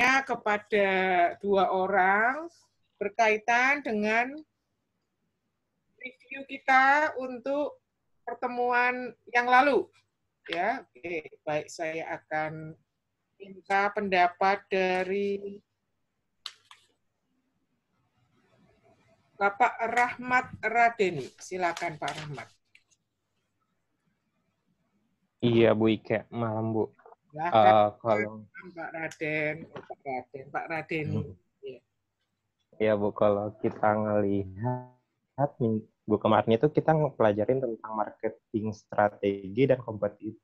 kepada dua orang berkaitan dengan review kita untuk pertemuan yang lalu. Ya, oke, baik saya akan minta pendapat dari Bapak Rahmat Radeni. Silakan Pak Rahmat. Iya Bu Ike, malam Bu. Uh, kalau Pak Raden, Pak Raden, Pak Raden. Hmm. Ya. Bu, kalau kita ngelihat minggu kemarin itu kita ngepelajarin tentang marketing strategi dan kompetitif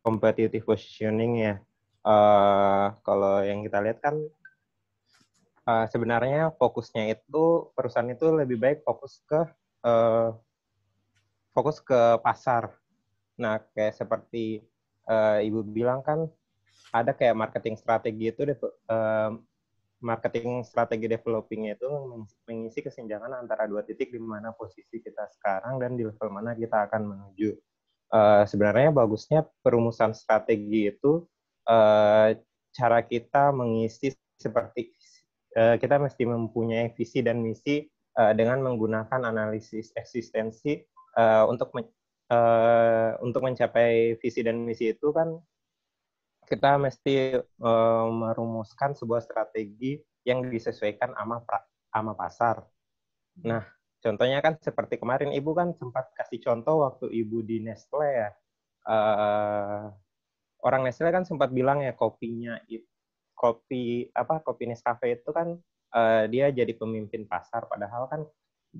competitive positioning ya. Uh, kalau yang kita lihat kan uh, sebenarnya fokusnya itu perusahaan itu lebih baik fokus ke uh, fokus ke pasar Nah, kayak seperti uh, Ibu bilang kan ada kayak marketing strategi itu uh, marketing strategi developing itu mengisi kesenjangan antara dua titik di mana posisi kita sekarang dan di level mana kita akan menuju. Uh, sebenarnya bagusnya perumusan strategi itu uh, cara kita mengisi seperti uh, kita mesti mempunyai visi dan misi uh, dengan menggunakan analisis eksistensi uh, untuk uh, untuk mencapai visi dan misi itu kan kita mesti uh, merumuskan sebuah strategi yang disesuaikan sama sama pasar. Nah, contohnya kan seperti kemarin Ibu kan sempat kasih contoh waktu Ibu di Nestle ya. Uh, orang Nestle kan sempat bilang ya kopinya kopi apa kopi Nescafe itu kan uh, dia jadi pemimpin pasar padahal kan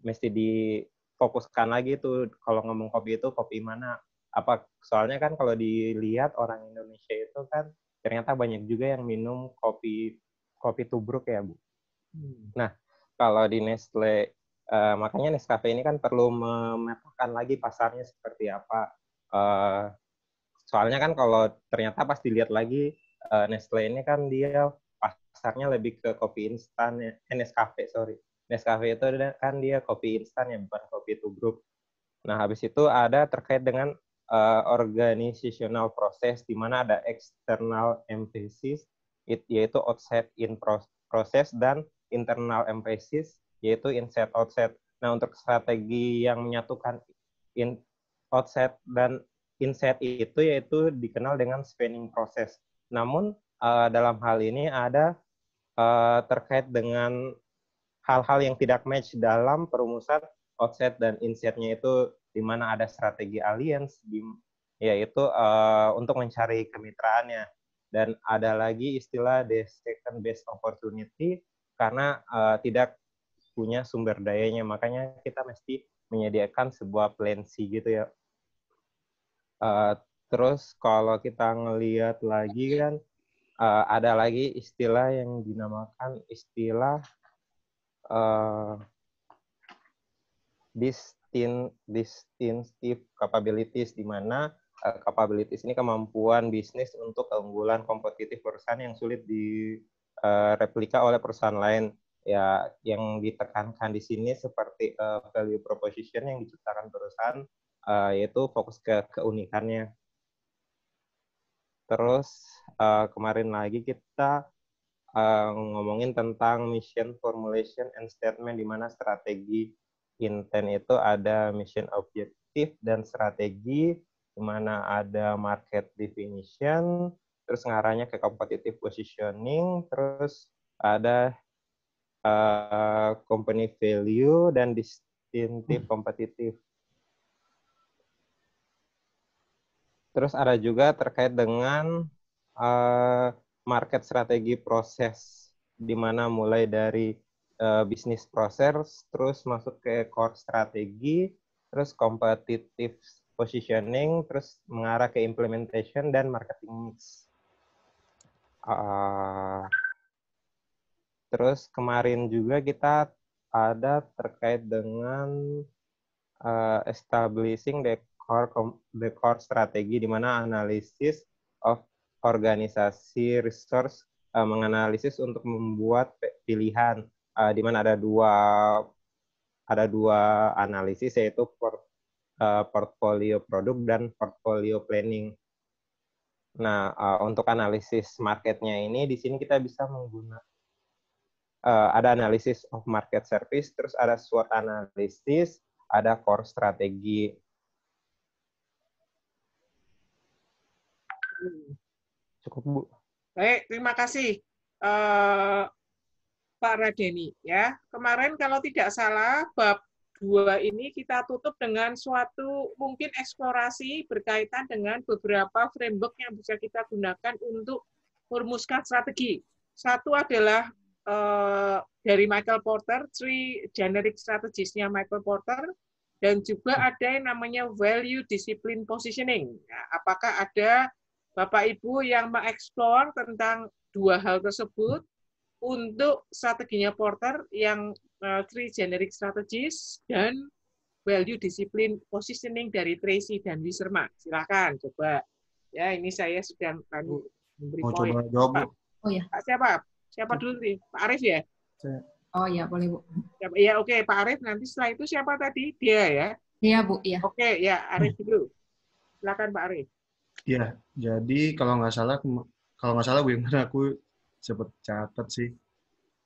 mesti di fokuskan lagi tuh kalau ngomong kopi itu kopi mana apa soalnya kan kalau dilihat orang Indonesia itu kan ternyata banyak juga yang minum kopi kopi tubruk ya bu. Hmm. Nah kalau di Nestle uh, makanya Nescafe ini kan perlu memetakan lagi pasarnya seperti apa. Uh, soalnya kan kalau ternyata pas dilihat lagi uh, Nestle ini kan dia pasarnya lebih ke kopi instan ya, eh, Nescafe sorry Nescafe itu kan dia kopi instan ya, bukan kopi tubruk. Nah, habis itu ada terkait dengan uh, organizational proses di mana ada external emphasis yaitu outside in process dan internal emphasis yaitu inside outside. Nah, untuk strategi yang menyatukan in outside dan inside itu yaitu dikenal dengan spanning process. Namun uh, dalam hal ini ada uh, terkait dengan hal-hal yang tidak match dalam perumusan outside dan inside-nya itu di mana ada strategi alliance di yaitu uh, untuk mencari kemitraannya. Dan ada lagi istilah the second best opportunity karena uh, tidak punya sumber dayanya. Makanya kita mesti menyediakan sebuah plan C gitu ya. Uh, terus kalau kita ngelihat lagi kan uh, ada lagi istilah yang dinamakan istilah uh, distin, distinctive capabilities di mana uh, capabilities ini kemampuan bisnis untuk keunggulan kompetitif perusahaan yang sulit di uh, replika oleh perusahaan lain ya yang ditekankan di sini seperti uh, value proposition yang diciptakan perusahaan uh, yaitu fokus ke keunikannya. Terus uh, kemarin lagi kita uh, ngomongin tentang mission formulation and statement di mana strategi intent itu ada mission objektif dan strategi di mana ada market definition terus ngarahnya ke competitive positioning terus ada uh, company value dan distinctive hmm. kompetitif terus ada juga terkait dengan uh, market strategi proses di mana mulai dari uh, bisnis proses terus masuk ke core strategi terus competitive positioning terus mengarah ke implementation dan marketing mix. Uh, terus kemarin juga kita ada terkait dengan uh, establishing the core the core strategi di mana analisis of organisasi resource uh, menganalisis untuk membuat pilihan uh, di mana ada dua ada dua analisis yaitu port, uh, portfolio produk dan portfolio planning. Nah, untuk analisis marketnya ini di sini kita bisa menggunakan ada analisis of market service, terus ada SWOT analysis, ada core strategi. Cukup Bu. Baik, terima kasih uh, Pak Radeni. Ya, kemarin kalau tidak salah bab dua ini kita tutup dengan suatu mungkin eksplorasi berkaitan dengan beberapa framework yang bisa kita gunakan untuk merumuskan strategi. Satu adalah uh, dari Michael Porter, three generic strategies-nya Michael Porter, dan juga ada yang namanya value discipline positioning. Nah, apakah ada Bapak Ibu yang mengeksplor tentang dua hal tersebut untuk strateginya Porter yang uh, three generic strategies dan value discipline positioning dari Tracy dan Wiserman. Silakan coba. Ya, ini saya sedang akan memberi Mau poin. coba jawab, Bu? Oh ya. Pak siapa? Siapa dulu nih? Pak Arif ya? Saya. Oh ya, boleh Bu. Siapa? Ya, oke, Pak Arif. Nanti setelah itu siapa tadi? Dia ya. Iya Bu, iya. Oke, ya Arif dulu. Silakan Pak Arif. Iya, jadi kalau nggak salah, kalau nggak salah mana aku sempat catat sih.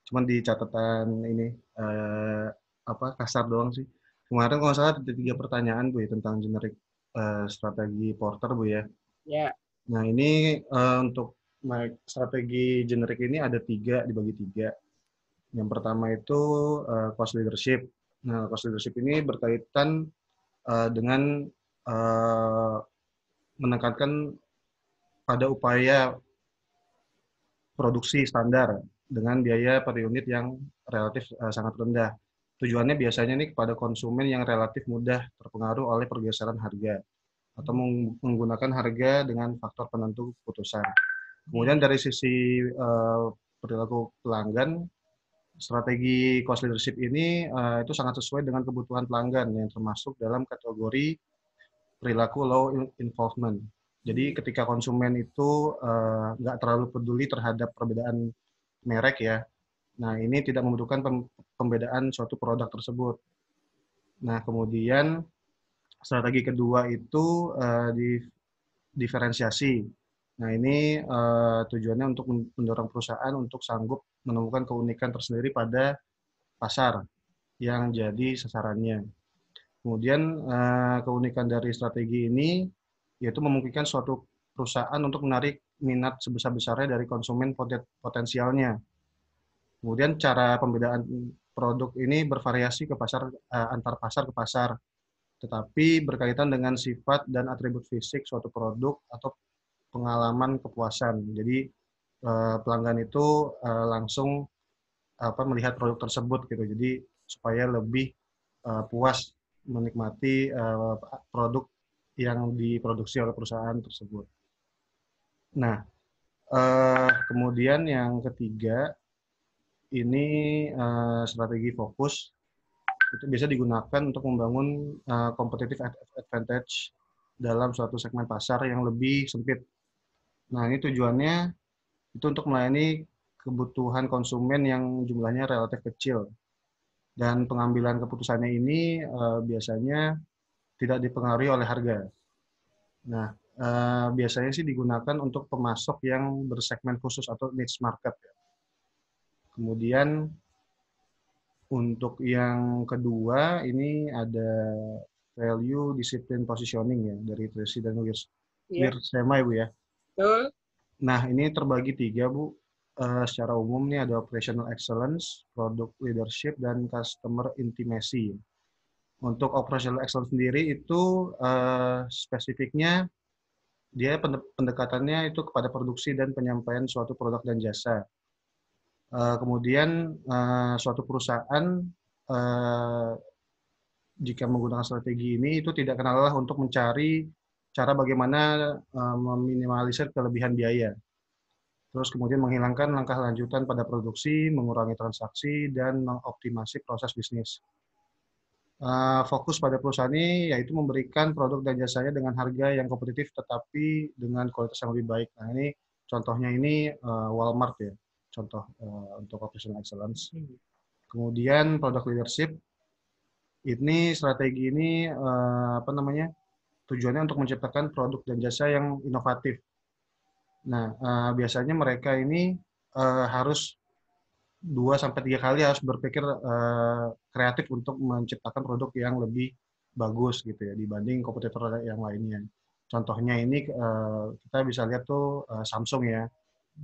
Cuman di catatan ini, eh, apa, kasar doang sih. Kemarin kalau nggak salah ada tiga pertanyaan Bu ya, tentang generik eh, strategi Porter Bu ya. Ya, Nah ini eh, untuk strategi generik ini ada tiga, dibagi tiga. Yang pertama itu eh, cost leadership. Nah, cost leadership ini berkaitan eh, dengan eh, menekankan pada upaya produksi standar dengan biaya per unit yang relatif eh, sangat rendah. Tujuannya biasanya nih kepada konsumen yang relatif mudah terpengaruh oleh pergeseran harga atau meng- menggunakan harga dengan faktor penentu keputusan. Kemudian dari sisi eh, perilaku pelanggan, strategi cost leadership ini eh, itu sangat sesuai dengan kebutuhan pelanggan yang termasuk dalam kategori perilaku low involvement. Jadi ketika konsumen itu eh, nggak terlalu peduli terhadap perbedaan merek ya, nah ini tidak membutuhkan pem- pembedaan suatu produk tersebut. Nah kemudian strategi kedua itu eh, di diferensiasi. Nah ini eh, tujuannya untuk men- mendorong perusahaan untuk sanggup menemukan keunikan tersendiri pada pasar yang jadi sasarannya. Kemudian eh, keunikan dari strategi ini yaitu memungkinkan suatu perusahaan untuk menarik minat sebesar-besarnya dari konsumen poten- potensialnya. Kemudian cara pembedaan produk ini bervariasi ke pasar eh, antar pasar ke pasar, tetapi berkaitan dengan sifat dan atribut fisik suatu produk atau pengalaman kepuasan. Jadi eh, pelanggan itu langsung melihat produk tersebut gitu. Jadi supaya lebih puas menikmati eh, produk yang diproduksi oleh perusahaan tersebut. Nah, eh, kemudian yang ketiga ini eh, strategi fokus itu bisa digunakan untuk membangun eh, competitive ad- advantage dalam suatu segmen pasar yang lebih sempit. Nah, ini tujuannya itu untuk melayani kebutuhan konsumen yang jumlahnya relatif kecil. Dan pengambilan keputusannya ini eh, biasanya tidak dipengaruhi oleh harga. Nah, eh, biasanya sih digunakan untuk pemasok yang bersegmen khusus atau niche market. ya. Kemudian untuk yang kedua ini ada value discipline positioning ya dari Tracy dan Wirs. Iya. Wirsema ya Bu ya. betul. Nah, ini terbagi tiga, Bu. Eh, secara umum nih ada operational excellence, product leadership, dan customer intimacy. Untuk operational excellence sendiri itu eh, spesifiknya dia pende- pendekatannya itu kepada produksi dan penyampaian suatu produk dan jasa. Eh, kemudian eh, suatu perusahaan eh, jika menggunakan strategi ini itu tidak kenal untuk mencari cara bagaimana eh, meminimalisir kelebihan biaya. Terus kemudian menghilangkan langkah lanjutan pada produksi, mengurangi transaksi, dan mengoptimasi proses bisnis. Eh, fokus pada perusahaan ini yaitu memberikan produk dan jasanya dengan harga yang kompetitif tetapi dengan kualitas yang lebih baik. Nah ini contohnya ini eh, Walmart ya, contoh eh, untuk operational excellence. Kemudian product leadership ini strategi ini apa namanya tujuannya untuk menciptakan produk dan jasa yang inovatif Nah, uh, biasanya mereka ini uh, harus dua sampai tiga kali harus berpikir uh, kreatif untuk menciptakan produk yang lebih bagus gitu ya dibanding kompetitor yang lainnya. Contohnya ini uh, kita bisa lihat tuh uh, Samsung ya,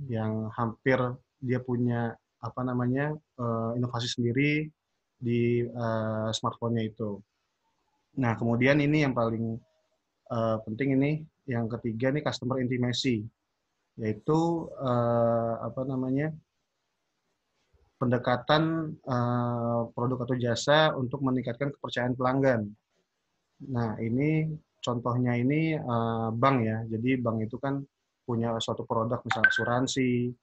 yang hampir dia punya apa namanya uh, inovasi sendiri di uh, smartphone-nya itu. Nah kemudian ini yang paling uh, penting ini yang ketiga nih customer intimacy, yaitu uh, apa namanya pendekatan uh, produk atau jasa untuk meningkatkan kepercayaan pelanggan. Nah, ini contohnya ini uh, bank ya. Jadi bank itu kan punya suatu produk misalnya asuransi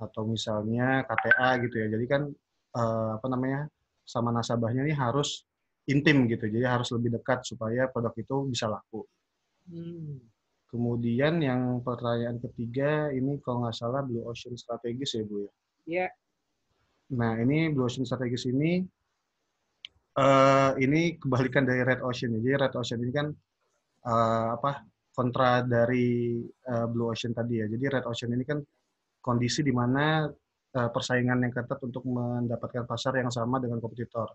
atau misalnya KTA gitu ya. Jadi kan uh, apa namanya sama nasabahnya ini harus intim gitu. Jadi harus lebih dekat supaya produk itu bisa laku. Hmm. Kemudian yang pertanyaan ketiga ini kalau nggak salah Blue Ocean strategis ya Bu ya. Iya. Nah, ini Blue Ocean strategis ini uh, ini kebalikan dari Red Ocean. Jadi Red Ocean ini kan uh, apa kontra dari uh, Blue Ocean tadi ya. Jadi Red Ocean ini kan kondisi di mana uh, persaingan yang ketat untuk mendapatkan pasar yang sama dengan kompetitor.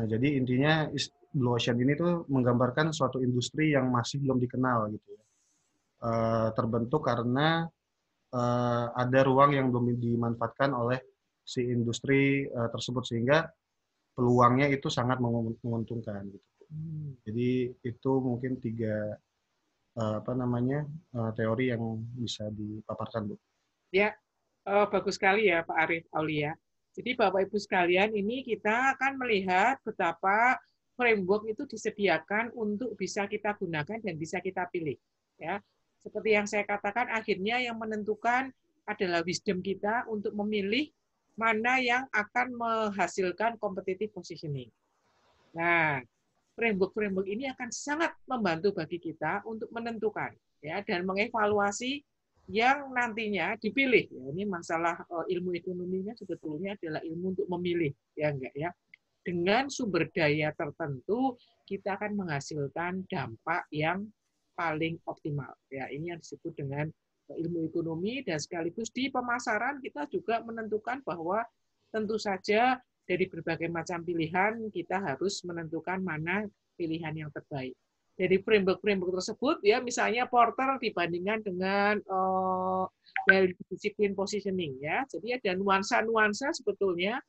Nah, jadi intinya Blue Ocean ini tuh menggambarkan suatu industri yang masih belum dikenal gitu ya. Uh, terbentuk karena uh, ada ruang yang belum dimanfaatkan oleh si industri uh, tersebut sehingga peluangnya itu sangat menguntungkan gitu. Hmm. Jadi itu mungkin tiga uh, apa namanya uh, teori yang bisa dipaparkan, Bu. Ya, uh, bagus sekali ya Pak Arif Aulia. Jadi Bapak Ibu sekalian ini kita akan melihat betapa framework itu disediakan untuk bisa kita gunakan dan bisa kita pilih. Ya, seperti yang saya katakan, akhirnya yang menentukan adalah wisdom kita untuk memilih mana yang akan menghasilkan competitive positioning. Nah, framework-framework ini akan sangat membantu bagi kita untuk menentukan ya dan mengevaluasi yang nantinya dipilih. Ya, ini masalah uh, ilmu ekonominya sebetulnya adalah ilmu untuk memilih, ya enggak ya. Dengan sumber daya tertentu kita akan menghasilkan dampak yang paling optimal. Ya, ini yang disebut dengan ilmu ekonomi dan sekaligus di pemasaran kita juga menentukan bahwa tentu saja dari berbagai macam pilihan kita harus menentukan mana pilihan yang terbaik. Dari framework-framework tersebut ya misalnya porter dibandingkan dengan uh, disiplin positioning ya. Jadi ada nuansa-nuansa sebetulnya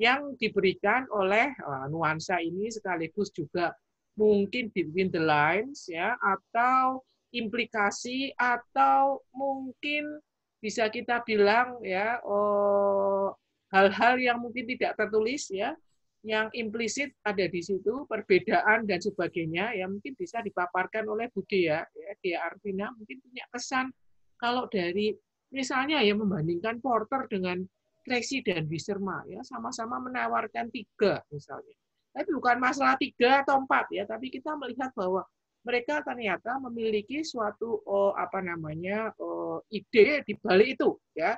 yang diberikan oleh uh, nuansa ini sekaligus juga mungkin between the lines ya atau implikasi atau mungkin bisa kita bilang ya oh, hal-hal yang mungkin tidak tertulis ya yang implisit ada di situ perbedaan dan sebagainya yang mungkin bisa dipaparkan oleh Budi ya ya Dia Arvina mungkin punya kesan kalau dari misalnya ya membandingkan Porter dengan Tracy dan Wisserma ya sama-sama menawarkan tiga misalnya tapi bukan masalah tiga atau empat ya tapi kita melihat bahwa mereka ternyata memiliki suatu oh, apa namanya oh, ide di balik itu ya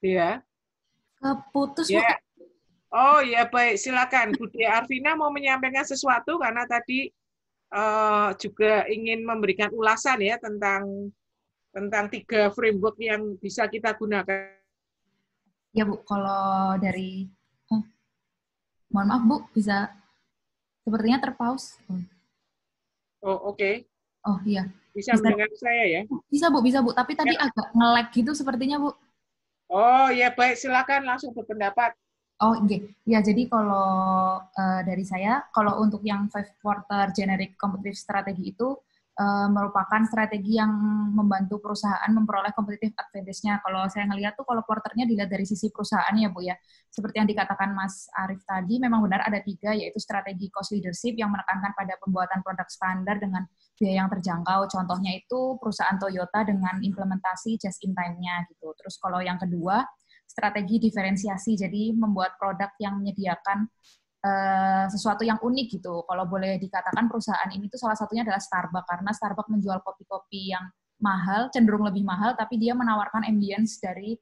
Ya. Keputus, ya. Oh ya baik, silakan Budi Arvina mau menyampaikan sesuatu karena tadi uh, juga ingin memberikan ulasan ya tentang tentang tiga framework yang bisa kita gunakan. Ya Bu, kalau dari oh, mohon maaf Bu, bisa sepertinya terpaus. Oh oke. Okay. Oh iya. Bisa, bisa mendengar saya ya? Bisa Bu, bisa Bu. Tapi tadi ya. agak nge-lag gitu sepertinya Bu. Oh ya baik, silakan langsung berpendapat. Oh, okay. ya jadi kalau uh, dari saya, kalau untuk yang five quarter generic competitive strategy itu uh, merupakan strategi yang membantu perusahaan memperoleh competitive advantage-nya. Kalau saya ngelihat tuh kalau quarternya dilihat dari sisi perusahaan ya Bu ya, seperti yang dikatakan Mas Arief tadi, memang benar ada tiga, yaitu strategi cost leadership yang menekankan pada pembuatan produk standar dengan biaya yang terjangkau. Contohnya itu perusahaan Toyota dengan implementasi just in time-nya gitu. Terus kalau yang kedua, strategi diferensiasi, jadi membuat produk yang menyediakan uh, sesuatu yang unik gitu. Kalau boleh dikatakan perusahaan ini tuh salah satunya adalah Starbucks karena Starbucks menjual kopi-kopi yang mahal, cenderung lebih mahal, tapi dia menawarkan ambience dari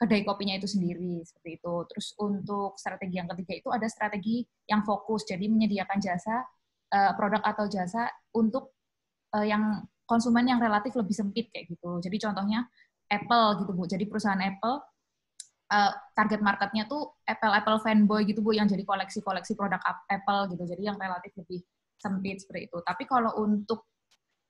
kedai kopinya itu sendiri seperti itu. Terus untuk strategi yang ketiga itu ada strategi yang fokus, jadi menyediakan jasa uh, produk atau jasa untuk uh, yang konsumen yang relatif lebih sempit kayak gitu. Jadi contohnya Apple gitu bu. Jadi perusahaan Apple uh, target marketnya tuh Apple Apple fanboy gitu bu, yang jadi koleksi-koleksi produk Apple gitu. Jadi yang relatif lebih sempit seperti itu. Tapi kalau untuk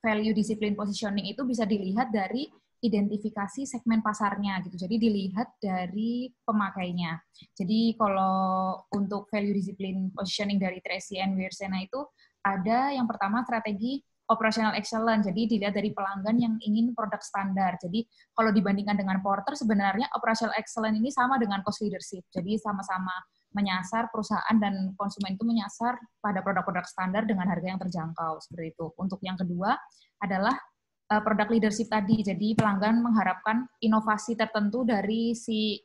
value discipline positioning itu bisa dilihat dari identifikasi segmen pasarnya gitu. Jadi dilihat dari pemakainya. Jadi kalau untuk value discipline positioning dari Tracy and Wirsena itu ada yang pertama strategi operational excellence. Jadi dilihat dari pelanggan yang ingin produk standar. Jadi kalau dibandingkan dengan porter sebenarnya operational excellence ini sama dengan cost leadership. Jadi sama-sama menyasar perusahaan dan konsumen itu menyasar pada produk-produk standar dengan harga yang terjangkau seperti itu. Untuk yang kedua adalah uh, produk leadership tadi. Jadi pelanggan mengharapkan inovasi tertentu dari si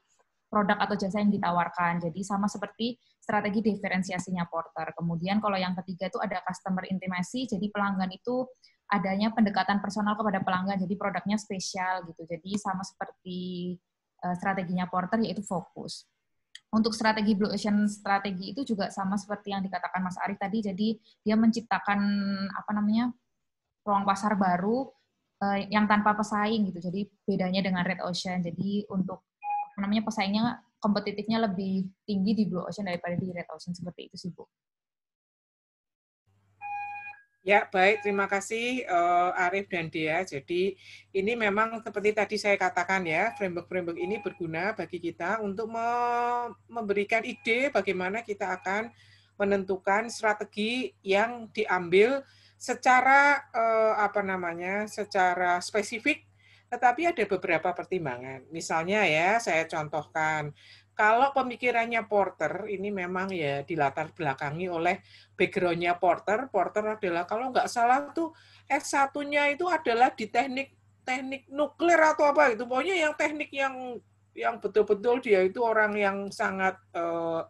produk atau jasa yang ditawarkan. Jadi sama seperti strategi diferensiasinya Porter. Kemudian kalau yang ketiga itu ada customer intimacy. Jadi pelanggan itu adanya pendekatan personal kepada pelanggan. Jadi produknya spesial gitu. Jadi sama seperti uh, strateginya Porter yaitu fokus untuk strategi Blue Ocean strategi itu juga sama seperti yang dikatakan Mas Arif tadi. Jadi dia menciptakan apa namanya ruang pasar baru uh, yang tanpa pesaing gitu. Jadi bedanya dengan Red Ocean. Jadi untuk namanya pesaingnya kompetitifnya lebih tinggi di Blue Ocean daripada di Red Ocean seperti itu sih Bu. Ya, baik. Terima kasih uh, Arif dan Dea. Jadi ini memang seperti tadi saya katakan ya, framework-framework ini berguna bagi kita untuk me memberikan ide bagaimana kita akan menentukan strategi yang diambil secara uh, apa namanya, secara spesifik tetapi ada beberapa pertimbangan. Misalnya ya, saya contohkan kalau pemikirannya Porter ini memang ya dilatar belakangi oleh backgroundnya Porter. Porter adalah kalau nggak salah tuh S1-nya itu adalah di teknik teknik nuklir atau apa gitu. Pokoknya yang teknik yang yang betul-betul dia itu orang yang sangat uh,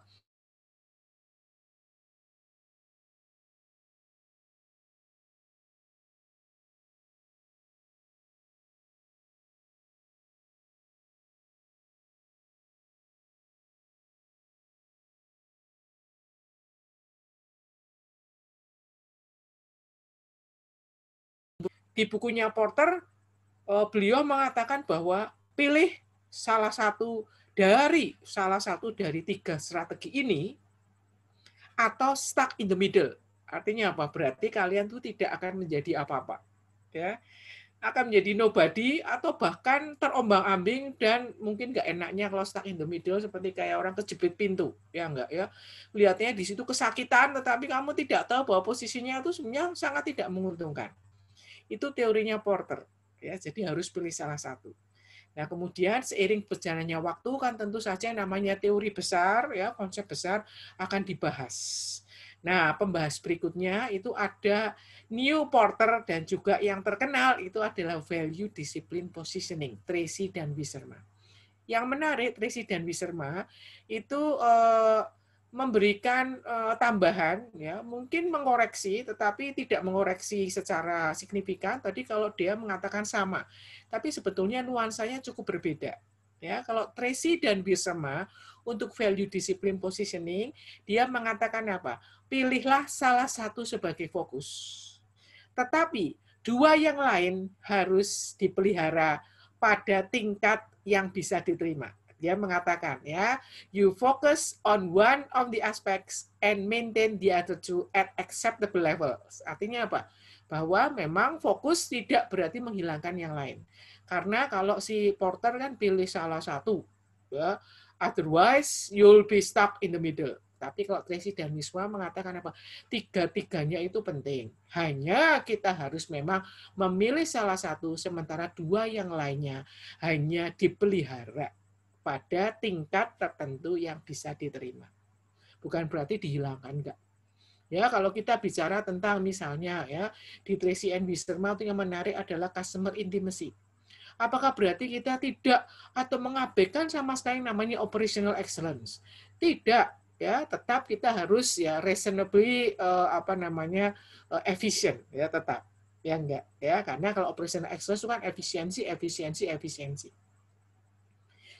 di bukunya Porter eh, beliau mengatakan bahwa pilih salah satu dari salah satu dari tiga strategi ini atau stuck in the middle. Artinya apa? Berarti kalian tuh tidak akan menjadi apa-apa. Ya. Akan menjadi nobody atau bahkan terombang-ambing dan mungkin nggak enaknya kalau stuck in the middle seperti kayak orang kejepit pintu. Ya enggak ya. Lihatnya di situ kesakitan tetapi kamu tidak tahu bahwa posisinya itu sebenarnya sangat tidak menguntungkan. Itu teorinya Porter. Ya, jadi harus pilih salah satu. Nah, kemudian seiring berjalannya waktu kan tentu saja namanya teori besar ya, konsep besar akan dibahas. Nah, pembahas berikutnya itu ada New Porter dan juga yang terkenal itu adalah value discipline positioning, Tracy dan Wisserma. Yang menarik Tracy dan Wisserma itu eh, memberikan uh, tambahan ya. Mungkin mengoreksi tetapi tidak mengoreksi secara signifikan. Tadi kalau dia mengatakan sama tapi sebetulnya nuansanya cukup berbeda ya. Kalau Tracy dan Bisema untuk value discipline positioning dia mengatakan apa? Pilihlah salah satu sebagai fokus. Tetapi dua yang lain harus dipelihara pada tingkat yang bisa diterima dia mengatakan ya, you focus on one of the aspects and maintain the other two at acceptable levels. Artinya apa? Bahwa memang fokus tidak berarti menghilangkan yang lain. Karena kalau si porter kan pilih salah satu, ya, otherwise you'll be stuck in the middle. Tapi kalau Tracy dan Wiswa mengatakan apa? Tiga-tiganya itu penting. Hanya kita harus memang memilih salah satu, sementara dua yang lainnya hanya dipelihara pada tingkat tertentu yang bisa diterima. Bukan berarti dihilangkan, enggak. Ya, kalau kita bicara tentang misalnya ya di Tracy and Wisterma itu yang menarik adalah customer intimacy. Apakah berarti kita tidak atau mengabaikan sama sekali namanya operational excellence? Tidak, ya, tetap kita harus ya reasonably uh, apa namanya uh, efficient ya tetap Ya enggak, ya karena kalau operational excellence itu kan efisiensi, efisiensi, efisiensi.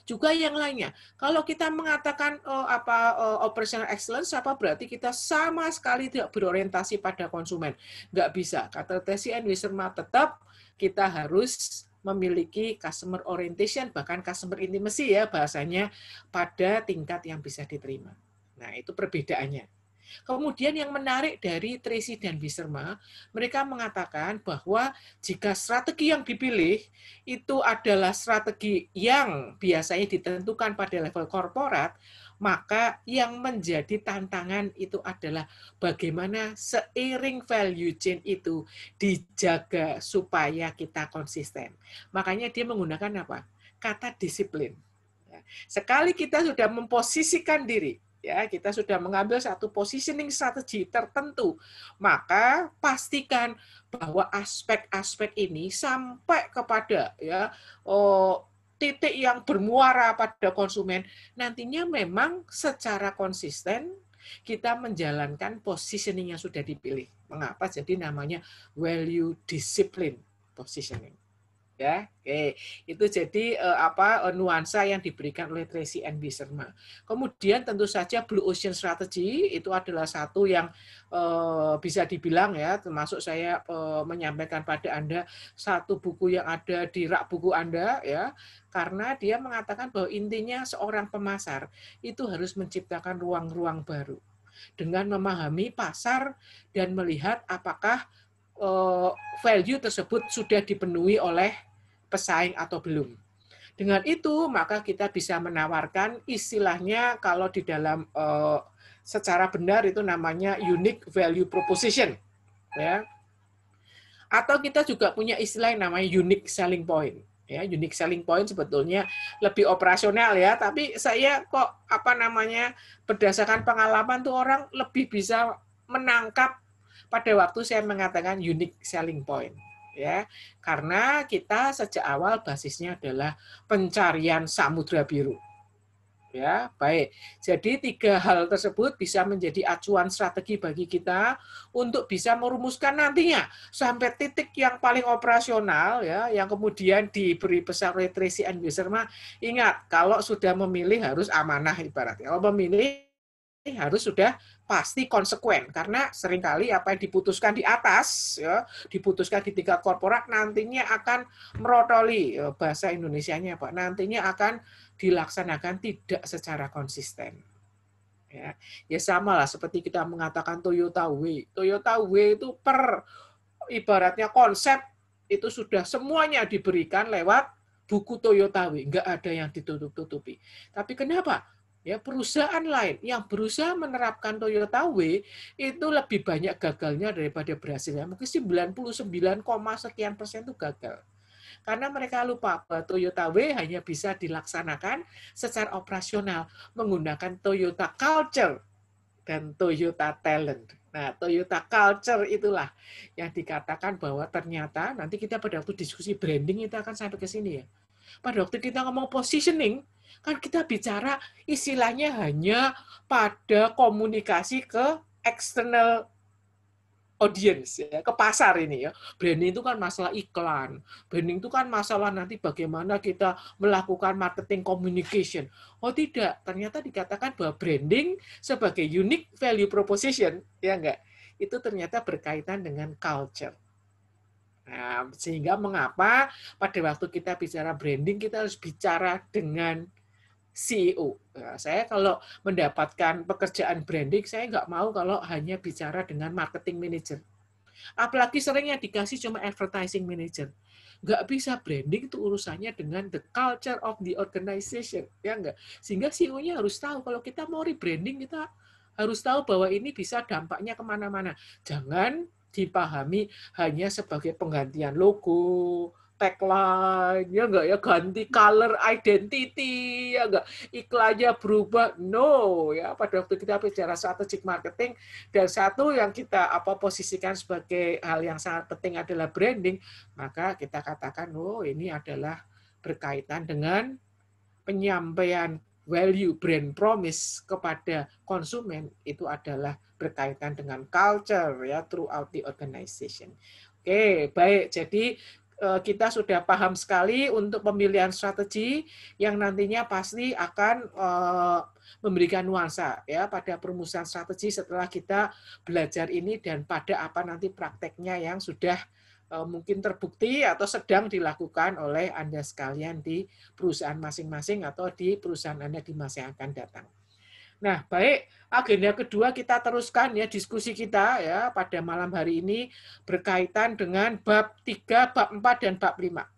Juga yang lainnya, kalau kita mengatakan oh, apa oh, operational excellence, apa berarti kita sama sekali tidak berorientasi pada konsumen? Enggak bisa. Kata Tesi and Wisserma tetap kita harus memiliki customer orientation, bahkan customer intimacy ya bahasanya pada tingkat yang bisa diterima. Nah, itu perbedaannya. Kemudian yang menarik dari Tracy dan Wisserma, mereka mengatakan bahwa jika strategi yang dipilih itu adalah strategi yang biasanya ditentukan pada level korporat, maka yang menjadi tantangan itu adalah bagaimana seiring value chain itu dijaga supaya kita konsisten. Makanya dia menggunakan apa? Kata disiplin. Ya. Sekali kita sudah memposisikan diri ya kita sudah mengambil satu positioning strategi tertentu, maka pastikan bahwa aspek-aspek ini sampai kepada ya oh, titik yang bermuara pada konsumen nantinya memang secara konsisten kita menjalankan positioning yang sudah dipilih. Mengapa jadi namanya value discipline positioning? Ya oke. Itu jadi uh, apa uh, nuansa yang diberikan oleh Tracy and Biserma kemudian tentu saja Blue Ocean Strategy itu adalah satu yang uh, bisa dibilang ya termasuk saya uh, menyampaikan pada anda satu buku yang ada di rak buku anda ya. Karena dia mengatakan bahwa intinya seorang pemasar itu harus menciptakan ruang-ruang baru dengan memahami pasar dan melihat apakah value tersebut sudah dipenuhi oleh pesaing atau belum. Dengan itu, maka kita bisa menawarkan istilahnya kalau di dalam uh, secara benar itu namanya unique value proposition. Ya. Atau kita juga punya istilah yang namanya unique selling point. Ya, unique selling point sebetulnya lebih operasional ya, tapi saya kok apa namanya berdasarkan pengalaman tuh orang lebih bisa menangkap pada waktu saya mengatakan unique selling point ya. Karena kita sejak awal basisnya adalah pencarian samudra biru ya. Baik. Jadi tiga hal tersebut bisa menjadi acuan strategi bagi kita untuk bisa merumuskan nantinya sampai titik yang paling operasional ya yang kemudian diberi pesan Tracy and Wisserma ingat kalau sudah memilih harus amanah ibaratnya. Kalau memilih harus sudah pasti konsekuen. Karena sering kali apa yang diputuskan di atas ya diputuskan di tingkat korporat nantinya akan merotoli ya, bahasa Indonesianya Pak. Nantinya akan dilaksanakan tidak secara konsisten. Ya ya sama lah seperti kita mengatakan Toyota Way Toyota Way itu per ibaratnya konsep itu sudah semuanya diberikan lewat buku Toyota Way nggak ada yang ditutup-tutupi. Tapi kenapa ya perusahaan lain yang berusaha menerapkan Toyota W itu lebih banyak gagalnya daripada berhasilnya. Mungkin 99, sekian persen itu gagal. Karena mereka lupa bahwa Toyota W hanya bisa dilaksanakan secara operasional menggunakan Toyota Culture dan Toyota Talent. Nah, Toyota Culture itulah yang dikatakan bahwa ternyata nanti kita pada waktu diskusi branding itu akan sampai ke sini ya. Pada waktu kita ngomong positioning, Kan kita bicara istilahnya hanya pada komunikasi ke external audience ya, ke pasar ini ya. Branding itu kan masalah iklan. Branding itu kan masalah nanti bagaimana kita melakukan marketing communication. Oh tidak, ternyata dikatakan bahwa branding sebagai unique value proposition ya enggak. Itu ternyata berkaitan dengan culture. Nah, sehingga mengapa pada waktu kita bicara branding kita harus bicara dengan CEO. Nah, saya kalau mendapatkan pekerjaan branding, saya nggak mau kalau hanya bicara dengan marketing manager. Apalagi seringnya dikasih cuma advertising manager. Nggak bisa branding itu urusannya dengan the culture of the organization. ya nggak? Sehingga CEO-nya harus tahu kalau kita mau rebranding, kita harus tahu bahwa ini bisa dampaknya ke mana-mana. Jangan dipahami hanya sebagai penggantian logo, tagline ya enggak ya? Ganti color identity ya enggak iklannya berubah? No ya. Pada waktu kita bicara strategic marketing dan satu yang kita apa posisikan sebagai hal yang sangat penting adalah branding maka kita katakan oh ini adalah berkaitan dengan penyampaian value brand promise kepada konsumen itu adalah berkaitan dengan culture ya throughout the organization. Oke, baik. Jadi kita sudah paham sekali untuk pemilihan strategi yang nantinya pasti akan eh, memberikan nuansa ya pada perumusan strategi setelah kita belajar ini dan pada apa nanti prakteknya yang sudah eh, mungkin terbukti atau sedang dilakukan oleh Anda sekalian di perusahaan masing-masing atau di perusahaan Anda di masa yang akan datang. Nah, baik, agenda kedua kita teruskan ya diskusi kita ya pada malam hari ini berkaitan dengan bab 3, bab 4 dan bab 5.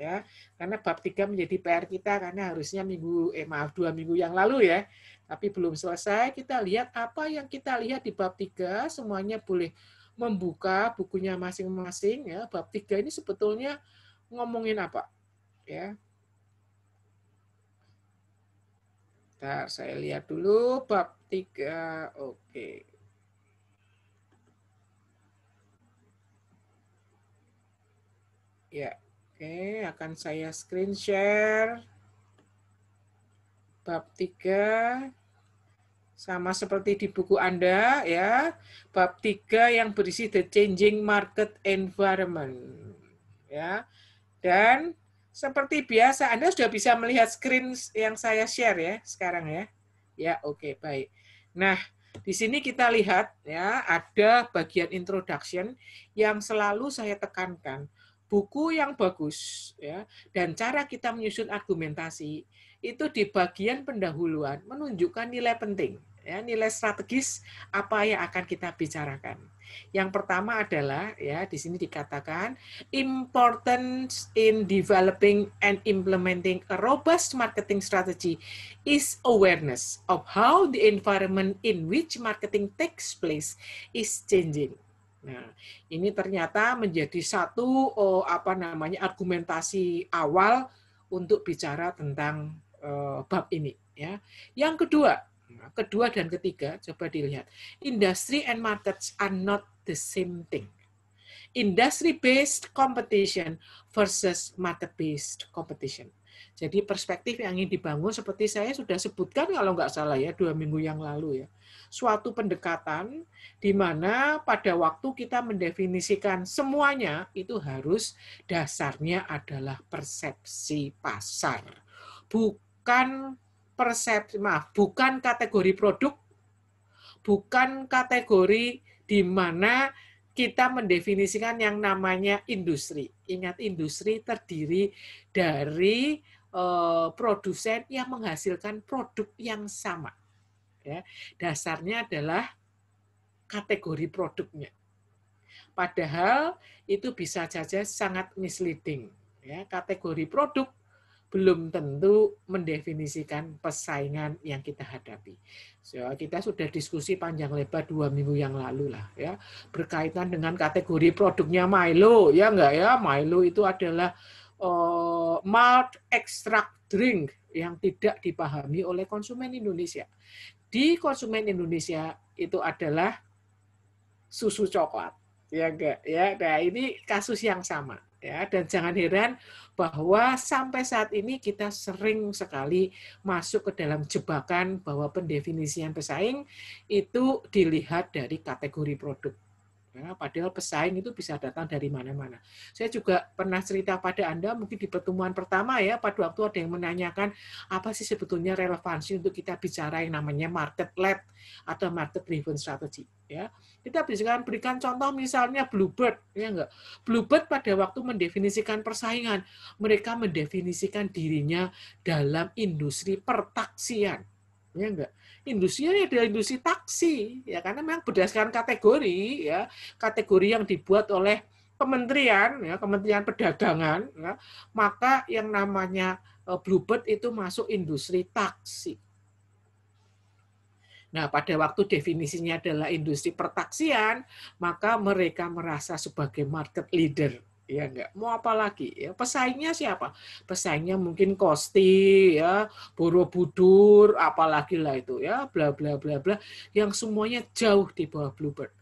Ya, karena bab 3 menjadi PR kita karena harusnya minggu eh maaf dua minggu yang lalu ya. Tapi belum selesai, kita lihat apa yang kita lihat di bab 3 semuanya boleh membuka bukunya masing-masing ya. Bab 3 ini sebetulnya ngomongin apa? Ya, Bentar, saya lihat dulu bab 3. Oke. Ya, oke, akan saya screen share. Bab 3 sama seperti di buku Anda ya. Bab 3 yang berisi the changing market environment. Ya. Dan seperti biasa, Anda sudah bisa melihat screen yang saya share ya sekarang ya. Ya, oke, okay, baik. Nah, di sini kita lihat ya ada bagian introduction yang selalu saya tekankan. Buku yang bagus ya dan cara kita menyusun argumentasi itu di bagian pendahuluan menunjukkan nilai penting ya nilai strategis apa yang akan kita bicarakan. Yang pertama adalah ya di sini dikatakan importance in developing and implementing a robust marketing strategy is awareness of how the environment in which marketing takes place is changing. Nah, ini ternyata menjadi satu oh, apa namanya argumentasi awal untuk bicara tentang uh, bab ini ya. Yang kedua, kedua dan ketiga, coba dilihat. Industry and markets are not the same thing. Industry-based competition versus market-based competition. Jadi perspektif yang ingin dibangun seperti saya sudah sebutkan kalau nggak salah ya dua minggu yang lalu ya. Suatu pendekatan di mana pada waktu kita mendefinisikan semuanya itu harus dasarnya adalah persepsi pasar. Bukan persepsi maaf bukan kategori produk bukan kategori di mana kita mendefinisikan yang namanya industri. Ingat industri terdiri dari uh, produsen yang menghasilkan produk yang sama ya. Dasarnya adalah kategori produknya. Padahal itu bisa saja sangat misleading ya. Kategori produk belum tentu mendefinisikan persaingan yang kita hadapi. So, kita sudah diskusi panjang lebar dua minggu yang lalu lah ya berkaitan dengan kategori produknya Milo ya enggak ya Milo itu adalah uh, malt extract drink yang tidak dipahami oleh konsumen Indonesia. Di konsumen Indonesia itu adalah susu coklat ya enggak ya. Nah ini kasus yang sama ya dan jangan heran bahwa sampai saat ini kita sering sekali masuk ke dalam jebakan bahwa pendefinisian pesaing itu dilihat dari kategori produk Ya, padahal pesaing itu bisa datang dari mana-mana. Saya juga pernah cerita pada Anda, mungkin di pertemuan pertama ya, pada waktu ada yang menanyakan apa sih sebetulnya relevansi untuk kita bicara yang namanya market led atau market driven strategy. Ya, kita bisa berikan contoh misalnya Bluebird, ya enggak? Bluebird pada waktu mendefinisikan persaingan, mereka mendefinisikan dirinya dalam industri pertaksian, ya enggak? Industri ini adalah industri taksi ya karena memang berdasarkan kategori ya kategori yang dibuat oleh kementerian ya kementerian perdagangan ya, maka yang namanya eh, Bluebird itu masuk industri taksi. Nah, pada waktu definisinya adalah industri pertaksian, maka mereka merasa sebagai market leader ya enggak mau apa lagi? Ya pesaingnya siapa? Pesaingnya mungkin Kosti ya Borobudur apalagi lah itu ya bla bla bla bla. Yang semuanya jauh di bawah Bluebird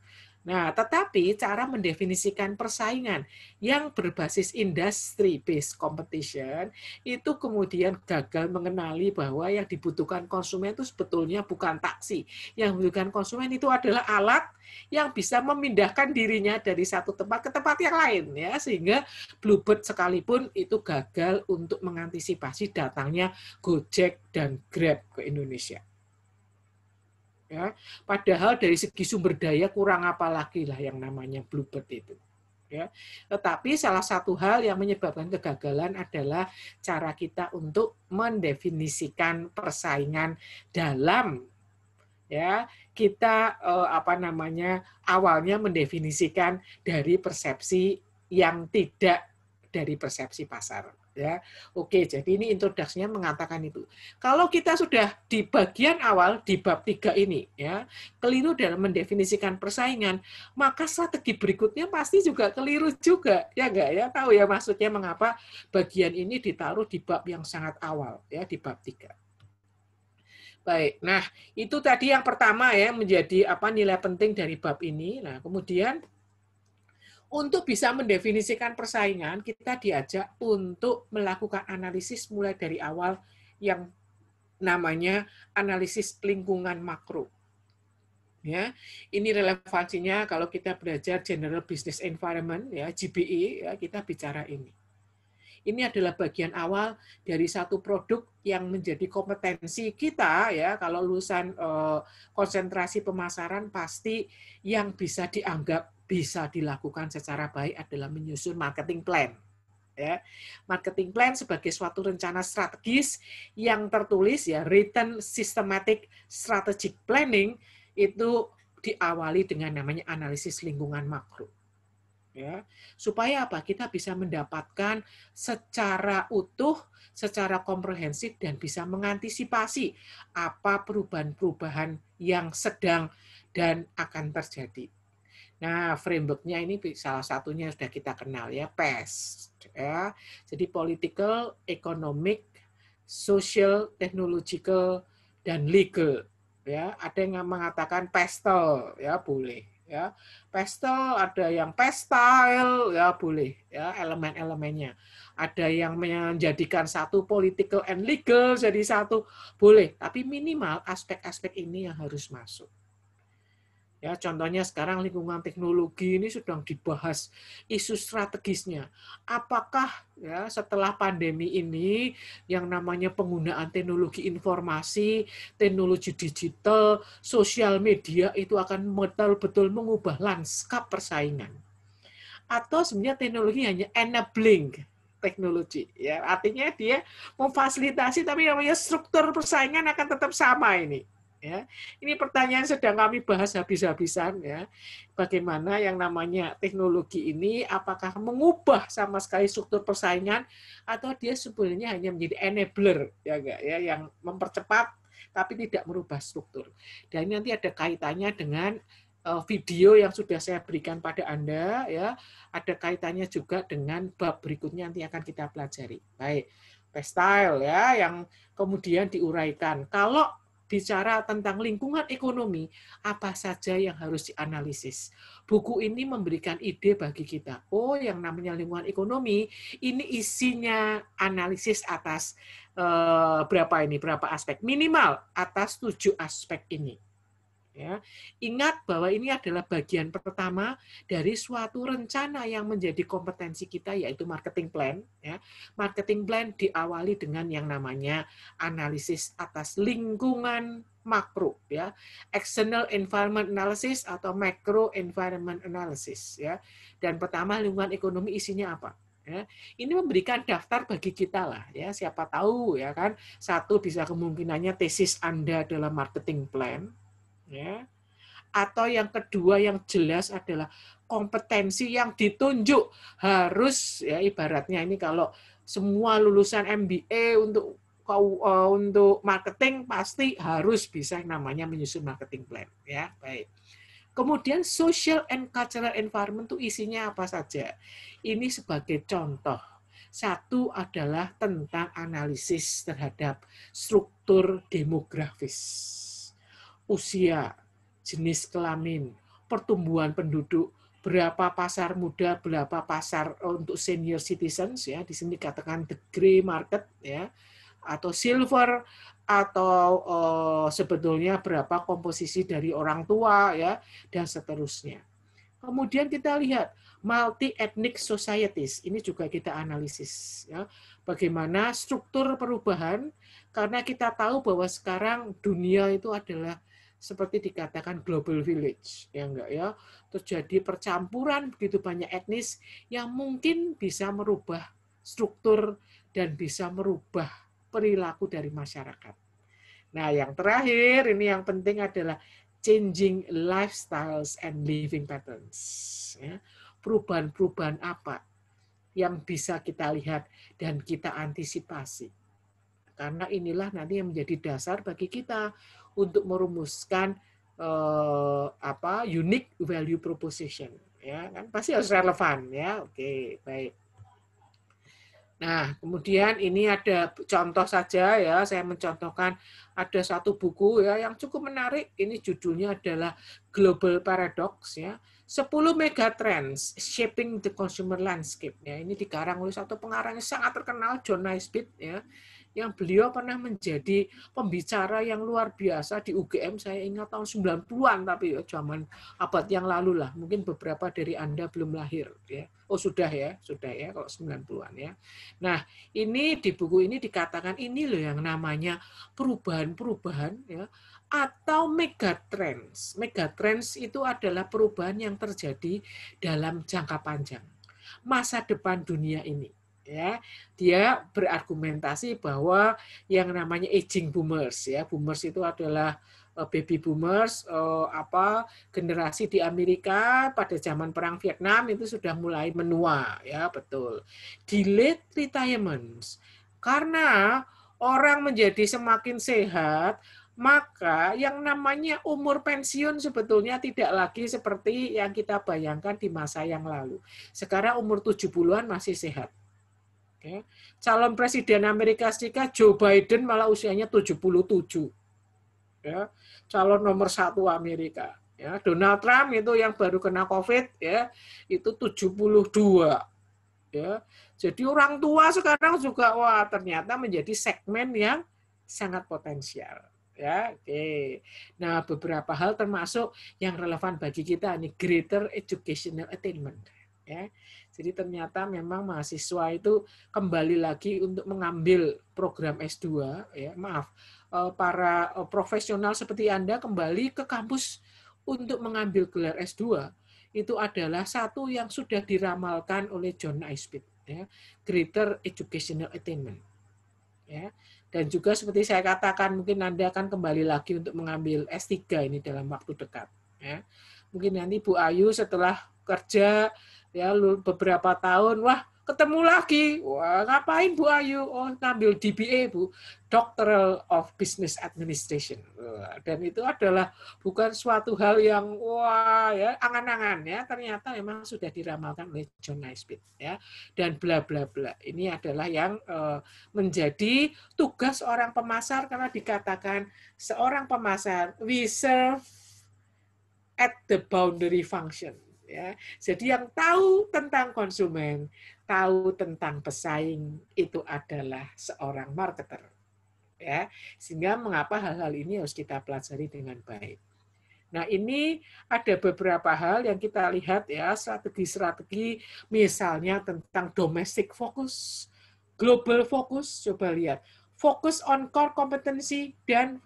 Nah, tetapi cara mendefinisikan persaingan yang berbasis industry based competition itu kemudian gagal mengenali bahwa yang dibutuhkan konsumen itu sebetulnya bukan taksi. Yang dibutuhkan konsumen itu adalah alat yang bisa memindahkan dirinya dari satu tempat ke tempat yang lain ya sehingga Bluebird sekalipun itu gagal untuk mengantisipasi datangnya Gojek dan Grab ke Indonesia. Ya, padahal dari segi sumber daya kurang apa lagi lah yang namanya bluebird itu. Ya, tetapi salah satu hal yang menyebabkan kegagalan adalah cara kita untuk mendefinisikan persaingan dalam ya. Kita eh, apa namanya awalnya mendefinisikan dari persepsi yang tidak dari persepsi pasar ya. Oke, jadi ini introduksinya mengatakan itu. Kalau kita sudah di bagian awal di bab tiga ini ya, keliru dalam mendefinisikan persaingan, maka strategi berikutnya pasti juga keliru juga, ya enggak ya? Tahu ya maksudnya mengapa bagian ini ditaruh di bab yang sangat awal ya, di bab tiga. Baik, nah itu tadi yang pertama ya menjadi apa nilai penting dari bab ini. Nah kemudian untuk bisa mendefinisikan persaingan, kita diajak untuk melakukan analisis mulai dari awal yang namanya analisis lingkungan makro. Ya, ini relevansinya kalau kita belajar General Business Environment ya GBE ya kita bicara ini. Ini adalah bagian awal dari satu produk yang menjadi kompetensi kita ya kalau lulusan eh, konsentrasi pemasaran pasti yang bisa dianggap bisa dilakukan secara baik adalah menyusun marketing plan. Ya, marketing plan sebagai suatu rencana strategis yang tertulis ya written systematic strategic planning itu diawali dengan namanya analisis lingkungan makro. Ya, supaya apa? Kita bisa mendapatkan secara utuh, secara komprehensif dan bisa mengantisipasi apa perubahan-perubahan yang sedang dan akan terjadi. Nah, frameworknya ini salah satunya sudah kita kenal ya, PES. Ya. Jadi political, economic, social, technological, dan legal. Ya, ada yang mengatakan pestel, ya boleh. Ya, pestel ada yang pestyle, ya boleh. Ya, elemen-elemennya. Ada yang menjadikan satu political and legal jadi satu, boleh. Tapi minimal aspek-aspek ini yang harus masuk. Ya, contohnya sekarang lingkungan teknologi ini sedang dibahas isu strategisnya. Apakah ya setelah pandemi ini yang namanya penggunaan teknologi informasi, teknologi digital, sosial media itu akan betul-betul mengubah lanskap persaingan. Atau sebenarnya teknologi hanya enabling teknologi ya. Artinya dia memfasilitasi tapi namanya struktur persaingan akan tetap sama ini Ya, ini pertanyaan sedang kami bahas habis-habisan ya. Bagaimana yang namanya teknologi ini apakah mengubah sama sekali struktur persaingan atau dia sebenarnya hanya menjadi enabler ya enggak ya yang mempercepat tapi tidak merubah struktur. Dan nanti ada kaitannya dengan eh, video yang sudah saya berikan pada Anda ya. Ada kaitannya juga dengan bab berikutnya nanti akan kita pelajari. Baik, style ya yang kemudian diuraikan. Kalau bicara tentang lingkungan ekonomi, apa saja yang harus dianalisis. Buku ini memberikan ide bagi kita. Oh, yang namanya lingkungan ekonomi, ini isinya analisis atas eh, berapa ini, berapa aspek. Minimal atas tujuh aspek ini. Ya. Ingat bahwa ini adalah bagian pertama dari suatu rencana yang menjadi kompetensi kita yaitu marketing plan. Ya. Marketing plan diawali dengan yang namanya analisis atas lingkungan makro, ya, external environment analysis atau macro environment analysis. Ya. Dan pertama lingkungan ekonomi isinya apa? Ya, ini memberikan daftar bagi kita lah ya siapa tahu ya kan satu bisa kemungkinannya tesis anda dalam marketing plan ya atau yang kedua yang jelas adalah kompetensi yang ditunjuk. Harus ya ibaratnya ini kalau semua lulusan MBA untuk uh, untuk marketing pasti harus bisa namanya menyusun marketing plan ya baik. Kemudian social and cultural environment itu isinya apa saja? Ini sebagai contoh. Satu adalah tentang analisis terhadap struktur demografis usia, jenis kelamin, pertumbuhan penduduk, berapa pasar muda, berapa pasar untuk senior citizens ya. Di sini katakan the gray market ya atau silver atau uh, sebetulnya berapa komposisi dari orang tua ya dan seterusnya. Kemudian kita lihat multi ethnic societies ini juga kita analisis ya. Bagaimana struktur perubahan karena kita tahu bahwa sekarang dunia itu adalah seperti dikatakan global village ya enggak ya terjadi percampuran begitu banyak etnis yang mungkin bisa merubah struktur dan bisa merubah perilaku dari masyarakat. Nah, yang terakhir ini yang penting adalah changing lifestyles and living patterns. Ya. Perubahan-perubahan apa yang bisa kita lihat dan kita antisipasi. Karena inilah nanti yang menjadi dasar bagi kita untuk merumuskan eh, apa unique value proposition ya kan pasti harus relevan ya oke baik Nah, kemudian ini ada contoh saja ya, saya mencontohkan ada satu buku ya yang cukup menarik. Ini judulnya adalah Global Paradox ya. 10 megatrends shaping the consumer landscape ya. Ini dikarang oleh satu pengarang yang sangat terkenal John Naisbitt ya yang beliau pernah menjadi pembicara yang luar biasa di UGM saya ingat tahun 90-an tapi ya zaman abad yang lalu lah. Mungkin beberapa dari Anda belum lahir ya. Oh sudah ya sudah ya kalau 90-an ya. Nah ini di buku ini dikatakan ini loh yang namanya perubahan-perubahan ya atau megatrends. Megatrends itu adalah perubahan yang terjadi dalam jangka panjang masa depan dunia ini ya dia berargumentasi bahwa yang namanya aging boomers ya boomers itu adalah eh, baby boomers eh, apa generasi di Amerika pada zaman perang Vietnam itu sudah mulai menua ya betul delayed retirements karena orang menjadi semakin sehat maka yang namanya umur pensiun sebetulnya tidak lagi seperti yang kita bayangkan di masa yang lalu. Sekarang umur 70-an masih sehat. Ya. Calon Presiden Amerika Serikat Joe Biden malah usianya 77. Ya. Calon nomor satu Amerika. Ya. Donald Trump itu yang baru kena COVID ya itu 72. Ya. Jadi orang tua sekarang juga wah ternyata menjadi segmen yang sangat potensial ya oke nah beberapa hal termasuk yang relevan bagi kita ini greater educational attainment ya jadi ternyata memang mahasiswa itu kembali lagi untuk mengambil program S2 ya maaf eh, para eh, profesional seperti Anda kembali ke kampus untuk mengambil gelar S2 itu adalah satu yang sudah diramalkan oleh John Naisbitt ya greater educational attainment ya. Dan juga seperti saya katakan mungkin Anda akan kembali lagi untuk mengambil S3 ini dalam waktu dekat ya. Mungkin nanti Bu Ayu setelah kerja ya beberapa tahun wah ketemu lagi. Wah ngapain Bu Ayu? Oh ngambil DBA Bu Doctoral of Business Administration. Dan itu adalah bukan suatu hal yang wah ya angan-angan ya. Ternyata memang sudah diramalkan oleh John Naisbitt ya. Dan bla bla bla. Ini adalah yang uh, menjadi tugas orang pemasar karena dikatakan seorang pemasar we serve at the boundary function ya. Jadi yang tahu tentang konsumen, tahu tentang pesaing itu adalah seorang marketer. Ya, sehingga mengapa hal-hal ini harus kita pelajari dengan baik. Nah, ini ada beberapa hal yang kita lihat ya, strategi-strategi misalnya tentang domestic focus, global focus, coba lihat. Focus on core competency dan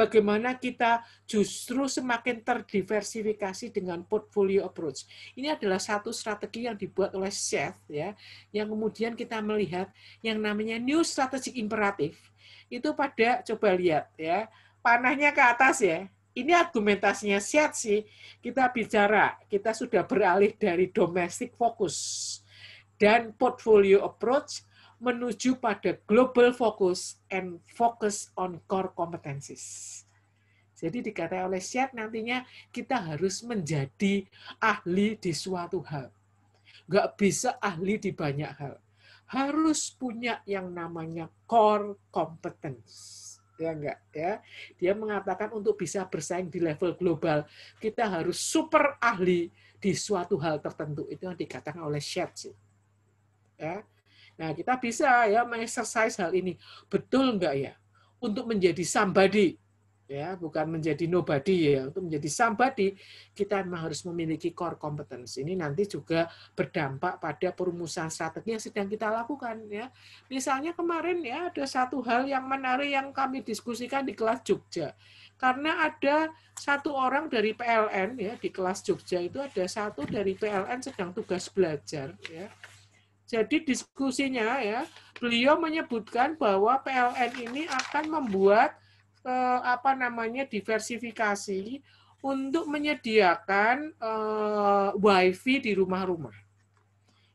bagaimana kita justru semakin terdiversifikasi dengan portfolio approach. Ini adalah satu strategi yang dibuat oleh Chef ya, yang kemudian kita melihat yang namanya new strategic imperative. Itu pada coba lihat ya, panahnya ke atas ya. Ini argumentasinya Chef sih. Kita bicara, kita sudah beralih dari domestic focus dan portfolio approach menuju pada global focus and focus on core competencies. Jadi dikatakan oleh Syed nantinya kita harus menjadi ahli di suatu hal. Nggak bisa ahli di banyak hal. Harus punya yang namanya core competence. ya enggak ya. Dia mengatakan untuk bisa bersaing di level global, kita harus super ahli di suatu hal tertentu. Itu yang dikatakan oleh Shetz. Ya. Nah, kita bisa ya mengexercise hal ini. Betul enggak ya? Untuk menjadi somebody ya bukan menjadi nobody ya. Untuk menjadi somebody kita memang harus memiliki core competence. Ini nanti juga berdampak pada perumusan strategi yang sedang kita lakukan ya. Misalnya kemarin ya ada satu hal yang menarik yang kami diskusikan di kelas Jogja. Karena ada satu orang dari PLN ya di kelas Jogja itu ada satu dari PLN sedang tugas belajar ya jadi diskusinya ya beliau menyebutkan bahwa PLN ini akan membuat eh, apa namanya diversifikasi untuk menyediakan eh, wifi di rumah-rumah.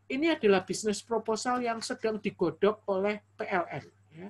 Ini adalah bisnis proposal yang sedang digodok oleh PLN. Ya.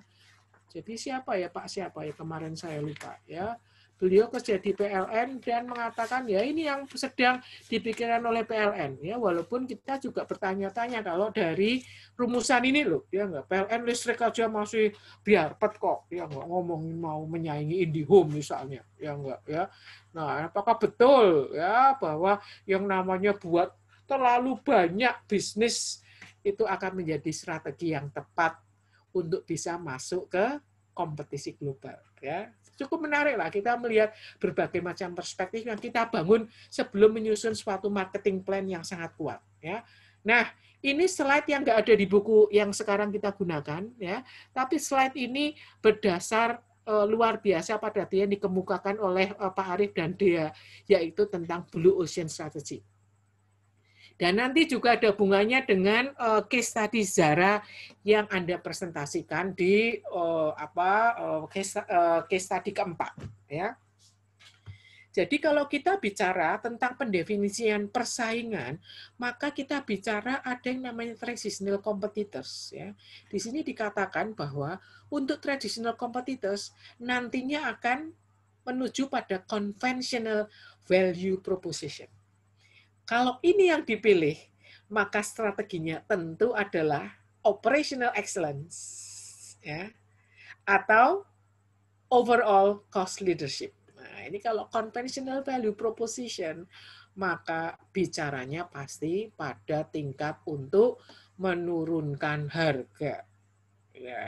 Jadi siapa ya Pak siapa ya kemarin saya lupa ya beliau kerja di PLN dan mengatakan ya ini yang sedang dipikirkan oleh PLN ya walaupun kita juga bertanya-tanya kalau dari rumusan ini loh ya enggak PLN listrik aja masih biar pet kok. Ya enggak ngomongin mau menyaingi IndiHome misalnya. Ya enggak ya. Nah apakah betul ya bahwa yang namanya buat terlalu banyak bisnis itu akan menjadi strategi yang tepat untuk bisa masuk ke kompetisi global ya cukup menarik lah kita melihat berbagai macam perspektif yang kita bangun sebelum menyusun suatu marketing plan yang sangat kuat ya. Nah ini slide yang nggak ada di buku yang sekarang kita gunakan ya. Tapi slide ini berdasar uh, luar biasa pada yang dikemukakan oleh uh, Pak Arief dan Dea yaitu tentang Blue Ocean Strategy dan nanti juga ada hubungannya dengan uh, case study Zara yang Anda presentasikan di uh, apa uh, case, uh, case study keempat ya. Jadi kalau kita bicara tentang pendefinisian persaingan, maka kita bicara ada yang namanya traditional competitors ya. Di sini dikatakan bahwa untuk traditional competitors nantinya akan menuju pada conventional value proposition. Kalau ini yang dipilih, maka strateginya tentu adalah operational excellence ya atau overall cost leadership. Nah, ini kalau conventional value proposition maka bicaranya pasti pada tingkat untuk menurunkan harga. Ya.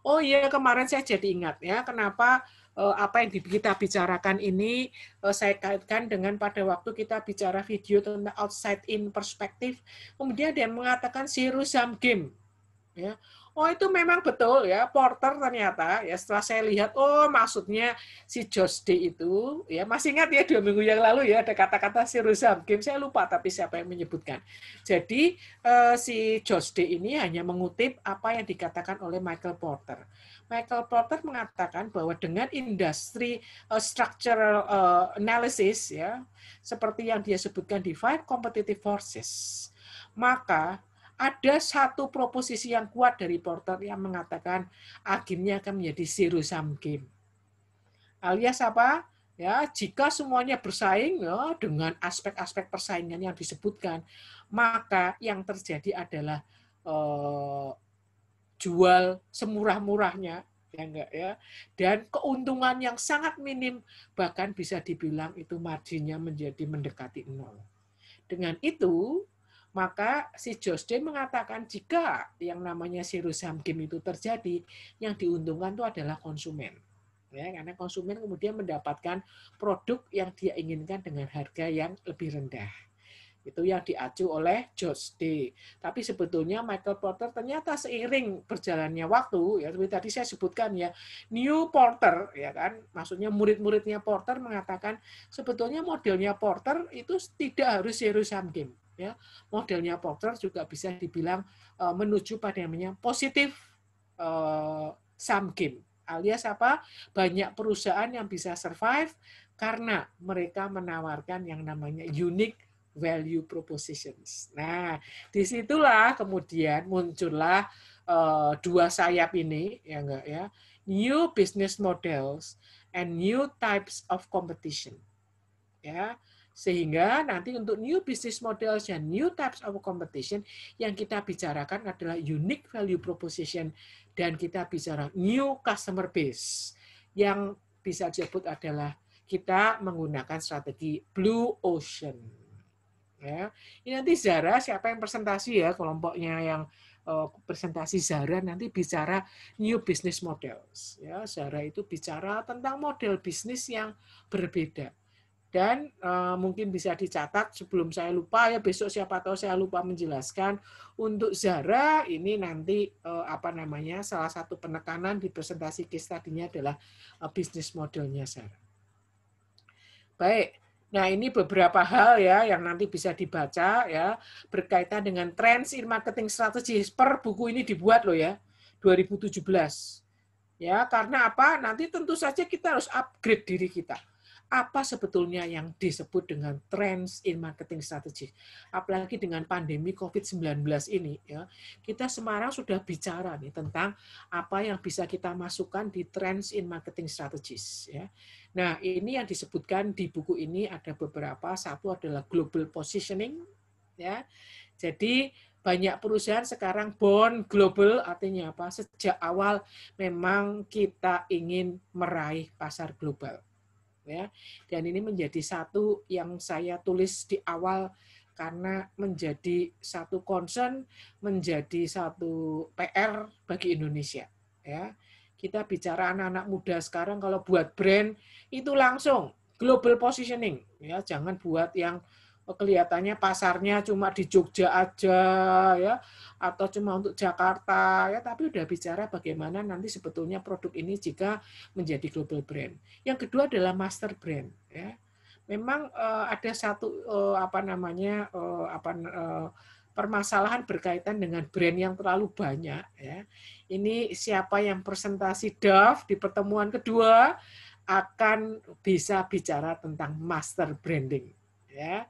Oh iya kemarin saya jadi ingat ya kenapa apa yang kita bicarakan ini eh, saya kaitkan dengan pada waktu kita bicara video tentang outside in perspektif. Kemudian dia mengatakan zero sum game. Ya. Oh itu memang betul ya Porter ternyata ya setelah saya lihat oh maksudnya si Josh D itu ya masih ingat ya dua minggu yang lalu ya ada kata-kata zero sum game saya lupa tapi siapa yang menyebutkan. Jadi eh, si Josh D ini hanya mengutip apa yang dikatakan oleh Michael Porter. Michael Porter mengatakan bahwa dengan industri uh, structural uh, analysis ya seperti yang dia sebutkan di five competitive forces maka ada satu proposisi yang kuat dari Porter yang mengatakan akhirnya akan menjadi zero sum game. Alias apa? Ya, jika semuanya bersaing ya dengan aspek-aspek persaingan yang disebutkan, maka yang terjadi adalah uh, jual semurah-murahnya ya enggak ya. Dan keuntungan yang sangat minim bahkan bisa dibilang itu marginnya menjadi mendekati nol. Dengan itu maka si Josde mengatakan jika yang namanya sum game itu terjadi yang diuntungkan itu adalah konsumen. Ya karena konsumen kemudian mendapatkan produk yang dia inginkan dengan harga yang lebih rendah itu yang diacu oleh George D. Tapi sebetulnya Michael Porter ternyata seiring berjalannya waktu, ya seperti tadi saya sebutkan ya, New Porter, ya kan, maksudnya murid-muridnya Porter mengatakan sebetulnya modelnya Porter itu tidak harus zero sum game. Ya. Modelnya Porter juga bisa dibilang uh, menuju pada yang namanya positif uh, sum game. Alias apa? Banyak perusahaan yang bisa survive karena mereka menawarkan yang namanya unique value propositions. Nah, di situlah kemudian muncullah uh, dua sayap ini, ya enggak ya, new business models and new types of competition. Ya, Sehingga nanti untuk new business models dan new types of competition yang kita bicarakan adalah unique value proposition dan kita bicara new customer base yang bisa disebut adalah kita menggunakan strategi blue ocean. Ya. Ini nanti Zara siapa yang presentasi ya kelompoknya yang uh, presentasi Zara nanti bicara new business models. Ya, Zara itu bicara tentang model bisnis yang berbeda dan uh, mungkin bisa dicatat sebelum saya lupa ya besok siapa tahu saya lupa menjelaskan untuk Zara ini nanti uh, apa namanya salah satu penekanan di presentasi case tadinya adalah uh, bisnis modelnya Zara. Baik. Nah, ini beberapa hal ya yang nanti bisa dibaca ya berkaitan dengan trends in marketing strategy per buku ini dibuat loh ya 2017. Ya, karena apa? Nanti tentu saja kita harus upgrade diri kita apa sebetulnya yang disebut dengan trends in marketing strategy. Apalagi dengan pandemi COVID-19 ini, ya, kita Semarang sudah bicara nih tentang apa yang bisa kita masukkan di trends in marketing strategies. Ya. Nah, ini yang disebutkan di buku ini ada beberapa. Satu adalah global positioning, ya. Jadi banyak perusahaan sekarang born global artinya apa? Sejak awal memang kita ingin meraih pasar global ya. Dan ini menjadi satu yang saya tulis di awal karena menjadi satu concern, menjadi satu PR bagi Indonesia, ya. Kita bicara anak-anak muda sekarang kalau buat brand itu langsung global positioning, ya. Jangan buat yang kelihatannya pasarnya cuma di Jogja aja ya atau cuma untuk Jakarta ya tapi udah bicara bagaimana nanti sebetulnya produk ini jika menjadi global brand. Yang kedua adalah master brand ya. Memang uh, ada satu uh, apa namanya uh, apa uh, permasalahan berkaitan dengan brand yang terlalu banyak ya. Ini siapa yang presentasi Dove di pertemuan kedua akan bisa bicara tentang master branding ya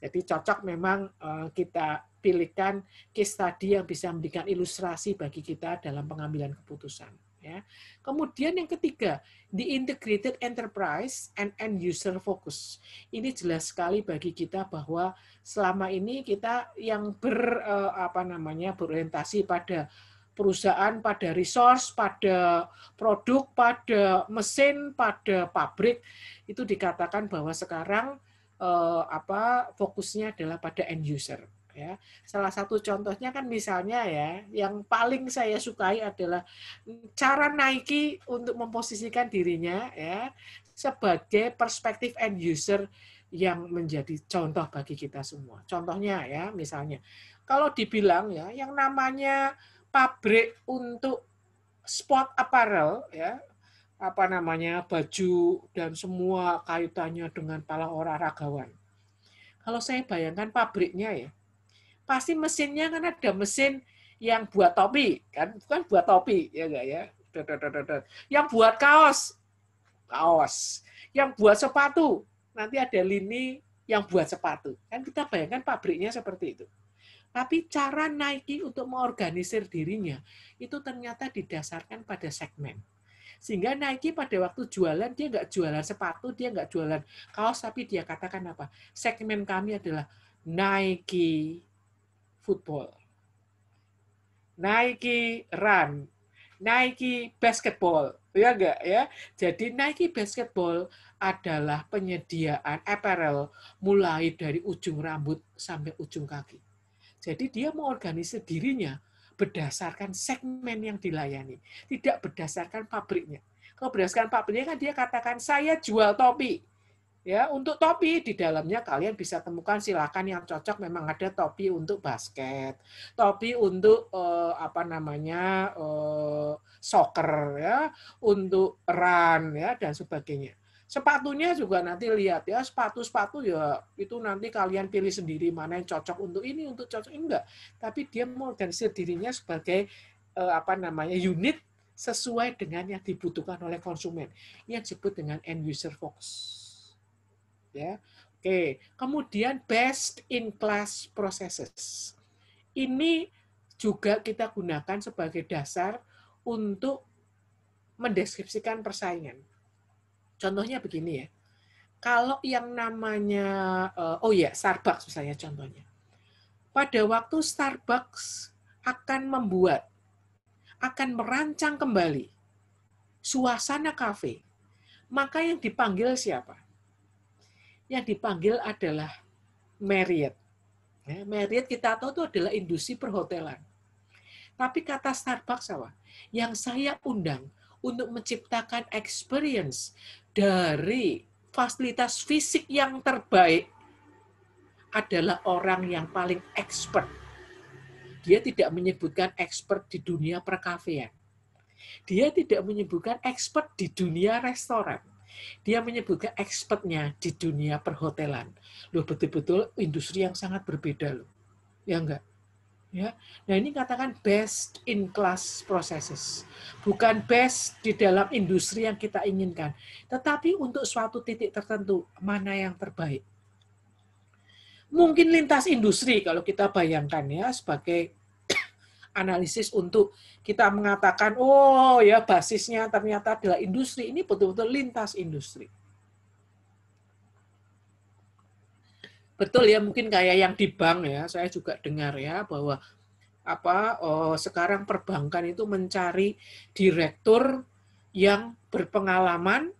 jadi cocok memang eh, kita pilihkan case study yang bisa memberikan ilustrasi bagi kita dalam pengambilan keputusan. Ya. Kemudian yang ketiga, the integrated enterprise and end user focus. Ini jelas sekali bagi kita bahwa selama ini kita yang ber eh, apa namanya berorientasi pada perusahaan, pada resource, pada produk, pada mesin, pada pabrik itu dikatakan bahwa sekarang eh, apa fokusnya adalah pada end user ya. Salah satu contohnya kan misalnya ya, yang paling saya sukai adalah cara Nike untuk memposisikan dirinya ya sebagai perspektif end user yang menjadi contoh bagi kita semua. Contohnya ya, misalnya kalau dibilang ya yang namanya pabrik untuk sport apparel ya apa namanya baju dan semua kaitannya dengan para olahragawan. Kalau saya bayangkan pabriknya ya, pasti mesinnya kan ada mesin yang buat topi kan, bukan buat topi ya enggak ya. Yang buat kaos, kaos. Yang buat sepatu, nanti ada lini yang buat sepatu. Kan kita bayangkan pabriknya seperti itu. Tapi cara Nike untuk mengorganisir dirinya itu ternyata didasarkan pada segmen sehingga Nike pada waktu jualan, dia nggak jualan sepatu, dia nggak jualan kaos, tapi dia katakan apa? Segmen kami adalah Nike football, Nike run, Nike basketball, ya enggak ya? Jadi Nike basketball adalah penyediaan apparel mulai dari ujung rambut sampai ujung kaki. Jadi dia mengorganisir dirinya berdasarkan segmen yang dilayani, tidak berdasarkan pabriknya. Kalau berdasarkan pabriknya kan dia katakan saya jual topi. Ya, untuk topi di dalamnya kalian bisa temukan silakan yang cocok memang ada topi untuk basket, topi untuk eh, apa namanya eh, soccer ya, untuk run ya dan sebagainya. Sepatunya juga nanti lihat ya, sepatu-sepatu ya itu nanti kalian pilih sendiri mana yang cocok untuk ini, untuk cocok enggak. Tapi dia mengorganisir dirinya sebagai eh, apa namanya unit sesuai dengan yang dibutuhkan oleh konsumen. Yang disebut dengan end user focus. Ya. Oke, kemudian best in class processes. Ini juga kita gunakan sebagai dasar untuk mendeskripsikan persaingan. Contohnya begini ya. kalau yang namanya uh, oh ya Starbucks misalnya contohnya. Pada waktu Starbucks akan membuat akan merancang kembali suasana kafe, maka yang dipanggil siapa? Yang dipanggil adalah Marriott. Ya, Marriott kita tahu itu adalah industri perhotelan. Tapi kata Starbucks apa? Yang saya undang untuk menciptakan experience dari fasilitas fisik yang terbaik adalah orang yang paling expert. Dia tidak menyebutkan expert di dunia perkafean. Dia tidak menyebutkan expert di dunia restoran. Dia menyebutkan expertnya di dunia perhotelan. Loh betul-betul industri yang sangat berbeda loh. Ya enggak? Ya. Nah, ini katakan best in class processes. Bukan best di dalam industri yang kita inginkan, tetapi untuk suatu titik tertentu mana yang terbaik. Mungkin lintas industri kalau kita bayangkan ya sebagai analisis untuk kita mengatakan oh ya basisnya ternyata adalah industri. Ini betul-betul lintas industri. betul ya mungkin kayak yang di bank ya saya juga dengar ya bahwa apa oh, sekarang perbankan itu mencari direktur yang berpengalaman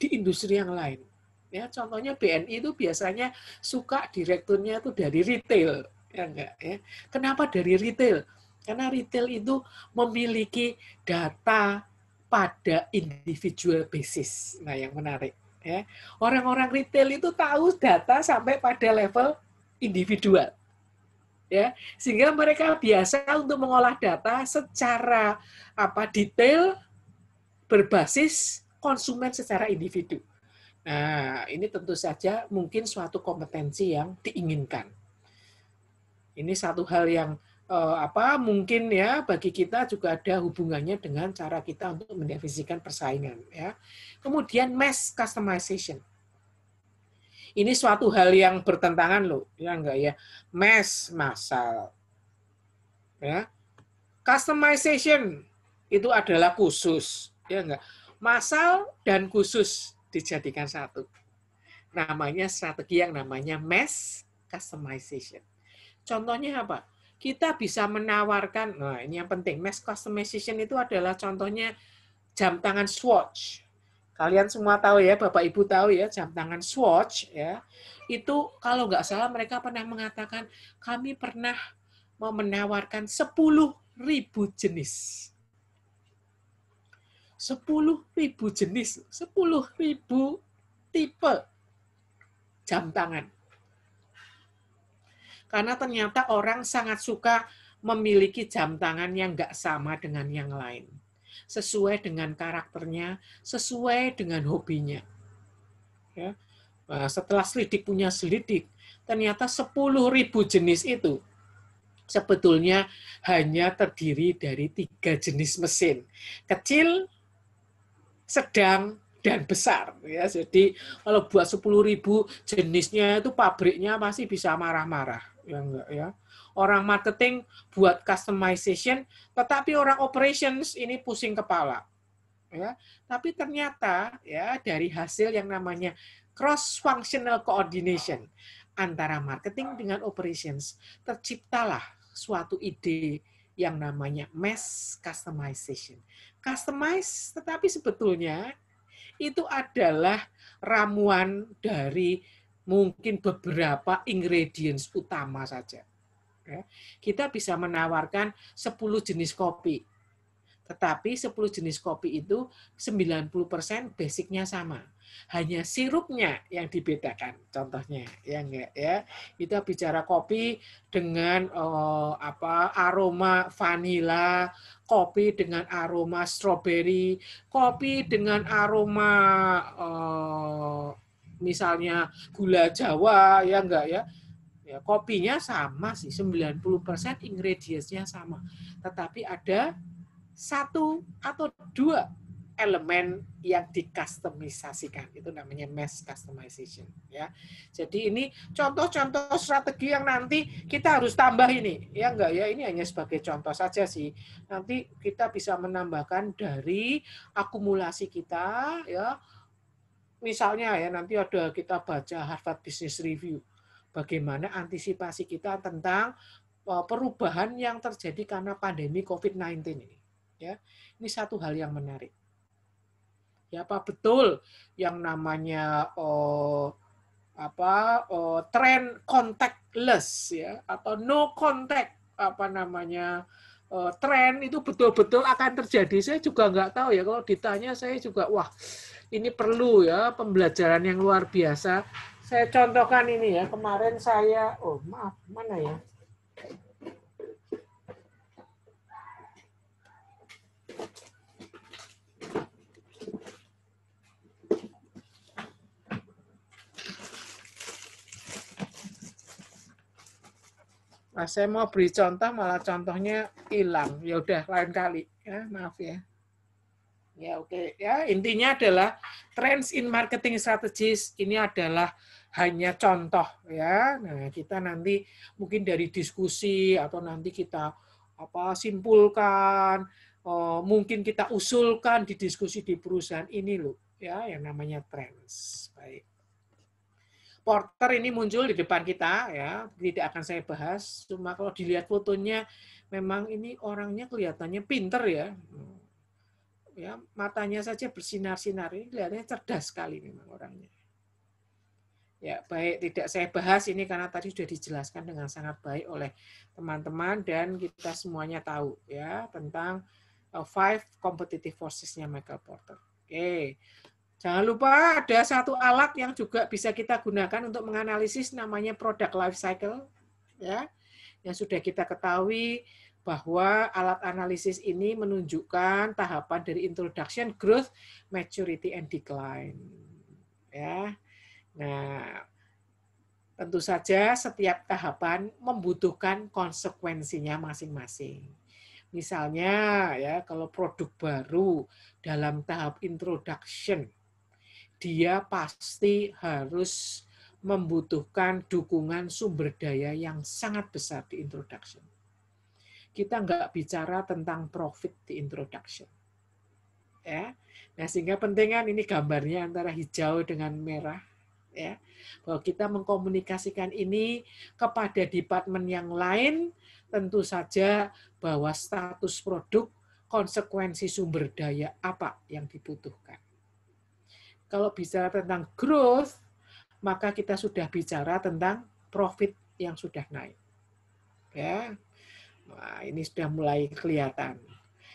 di industri yang lain. Ya contohnya BNI itu biasanya suka direkturnya itu dari retail ya enggak ya. Kenapa dari retail karena retail itu memiliki data pada individual basis nah yang menarik Ya. Orang-orang retail itu tahu data sampai pada level individual. Ya, sehingga mereka biasa untuk mengolah data secara apa detail berbasis konsumen secara individu. Nah, ini tentu saja mungkin suatu kompetensi yang diinginkan. Ini satu hal yang uh, apa mungkin ya bagi kita juga ada hubungannya dengan cara kita untuk mendefinisikan persaingan ya. Kemudian mass customization. Ini suatu hal yang bertentangan loh, ya enggak ya? Mass massal. Ya. Customization itu adalah khusus, ya enggak? Massal dan khusus dijadikan satu. Namanya strategi yang namanya mass customization. Contohnya apa? Kita bisa menawarkan, nah ini yang penting, mass customization itu adalah contohnya jam tangan Swatch. Kalian semua tahu ya, Bapak Ibu tahu ya, jam tangan Swatch ya. Itu kalau nggak salah mereka pernah mengatakan kami pernah mau menawarkan 10.000 jenis. 10.000 jenis, 10.000 tipe jam tangan. Karena ternyata orang sangat suka memiliki jam tangan yang nggak sama dengan yang lain. Sesuai dengan karakternya, sesuai dengan hobinya. Ya. Nah, setelah selidik punya selidik, ternyata 10.000 jenis itu sebetulnya hanya terdiri dari tiga jenis mesin. Kecil, sedang, dan besar ya. Jadi kalau buat 10.000 jenisnya itu pabriknya masih bisa marah-marah ya enggak ya. Orang marketing buat customization, tetapi orang operations ini pusing kepala. Ya, tapi ternyata ya dari hasil yang namanya cross functional coordination antara marketing dengan operations terciptalah suatu ide yang namanya mass customization. Customize tetapi sebetulnya itu adalah ramuan dari mungkin beberapa ingredients utama saja. Ya. Kita bisa menawarkan 10 jenis kopi. Tetapi 10 jenis kopi itu 90% basicnya sama. Hanya sirupnya yang dibedakan. Contohnya, ya enggak ya. Kita bicara kopi dengan oh, apa aroma vanila, kopi dengan aroma strawberry, kopi dengan aroma oh, misalnya gula Jawa ya enggak ya. Ya kopinya sama sih 90% ingredientsnya sama. Tetapi ada satu atau dua elemen yang dikustomisasikan. Itu namanya mass customization ya. Jadi ini contoh-contoh strategi yang nanti kita harus tambah ini ya enggak ya. Ini hanya sebagai contoh saja sih. Nanti kita bisa menambahkan dari akumulasi kita ya misalnya ya nanti ada kita baca Harvard Business Review bagaimana antisipasi kita tentang uh, perubahan yang terjadi karena pandemi COVID-19 ini. Ya, ini satu hal yang menarik. Ya, apa betul yang namanya uh, apa uh, tren contactless ya atau no contact apa namanya tren itu betul-betul akan terjadi. Saya juga nggak tahu ya kalau ditanya saya juga wah ini perlu ya pembelajaran yang luar biasa. Saya contohkan ini ya kemarin saya oh maaf mana ya Nah, saya mau beri contoh malah contohnya hilang. Ya udah lain kali ya, maaf ya. Ya oke okay. ya intinya adalah trends in marketing strategies ini adalah hanya contoh ya. Nah, kita nanti mungkin dari diskusi atau nanti kita apa simpulkan oh, mungkin kita usulkan di diskusi di perusahaan ini loh ya yang namanya trends. Baik. Porter ini muncul di depan kita ya, tidak akan saya bahas. Cuma kalau dilihat fotonya memang ini orangnya kelihatannya pinter ya. Ya, matanya saja bersinar-sinar ini kelihatannya cerdas sekali memang orangnya. Ya, baik tidak saya bahas ini karena tadi sudah dijelaskan dengan sangat baik oleh teman-teman dan kita semuanya tahu ya tentang uh, five competitive forces-nya Michael Porter. Oke. Jangan lupa ada satu alat yang juga bisa kita gunakan untuk menganalisis namanya product life cycle ya. Yang sudah kita ketahui bahwa alat analisis ini menunjukkan tahapan dari introduction, growth, maturity and decline. Ya. Nah, tentu saja setiap tahapan membutuhkan konsekuensinya masing-masing. Misalnya ya kalau produk baru dalam tahap introduction dia pasti harus membutuhkan dukungan sumber daya yang sangat besar di introduction. Kita nggak bicara tentang profit di introduction. Ya. Nah, sehingga pentingan ini gambarnya antara hijau dengan merah ya. Bahwa kita mengkomunikasikan ini kepada departemen yang lain tentu saja bahwa status produk konsekuensi sumber daya apa yang dibutuhkan kalau bicara tentang growth, maka kita sudah bicara tentang profit yang sudah naik. Ya. Nah, ini sudah mulai kelihatan.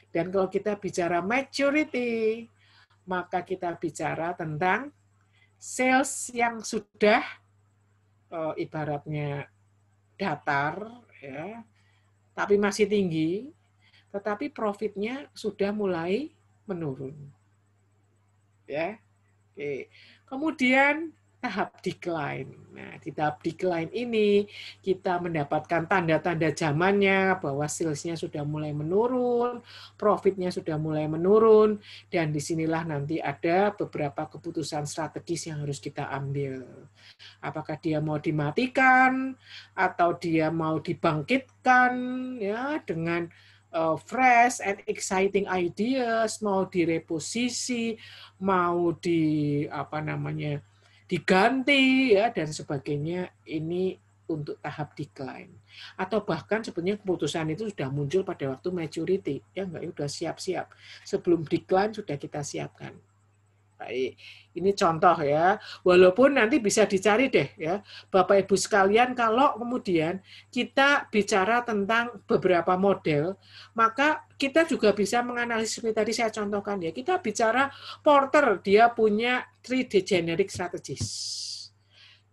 Dan kalau kita bicara maturity, maka kita bicara tentang sales yang sudah uh, ibaratnya datar ya, tapi masih tinggi, tetapi profitnya sudah mulai menurun. Ya. Oke. Kemudian tahap decline. Nah, di tahap decline ini kita mendapatkan tanda-tanda zamannya bahwa salesnya sudah mulai menurun, profitnya sudah mulai menurun, dan di sinilah nanti ada beberapa keputusan strategis yang harus kita ambil. Apakah dia mau dimatikan atau dia mau dibangkitkan ya dengan uh, fresh and exciting ideas, mau direposisi, mau di apa namanya diganti ya dan sebagainya ini untuk tahap decline. Atau bahkan sebenarnya keputusan itu sudah muncul pada waktu maturity. Ya enggak ya sudah siap-siap. Sebelum decline sudah kita siapkan Baik, ini contoh ya. Walaupun nanti bisa dicari deh ya, Bapak Ibu sekalian kalau kemudian kita bicara tentang beberapa model, maka kita juga bisa menganalisis seperti tadi saya contohkan ya. Kita bicara Porter, dia punya 3D generic strategies.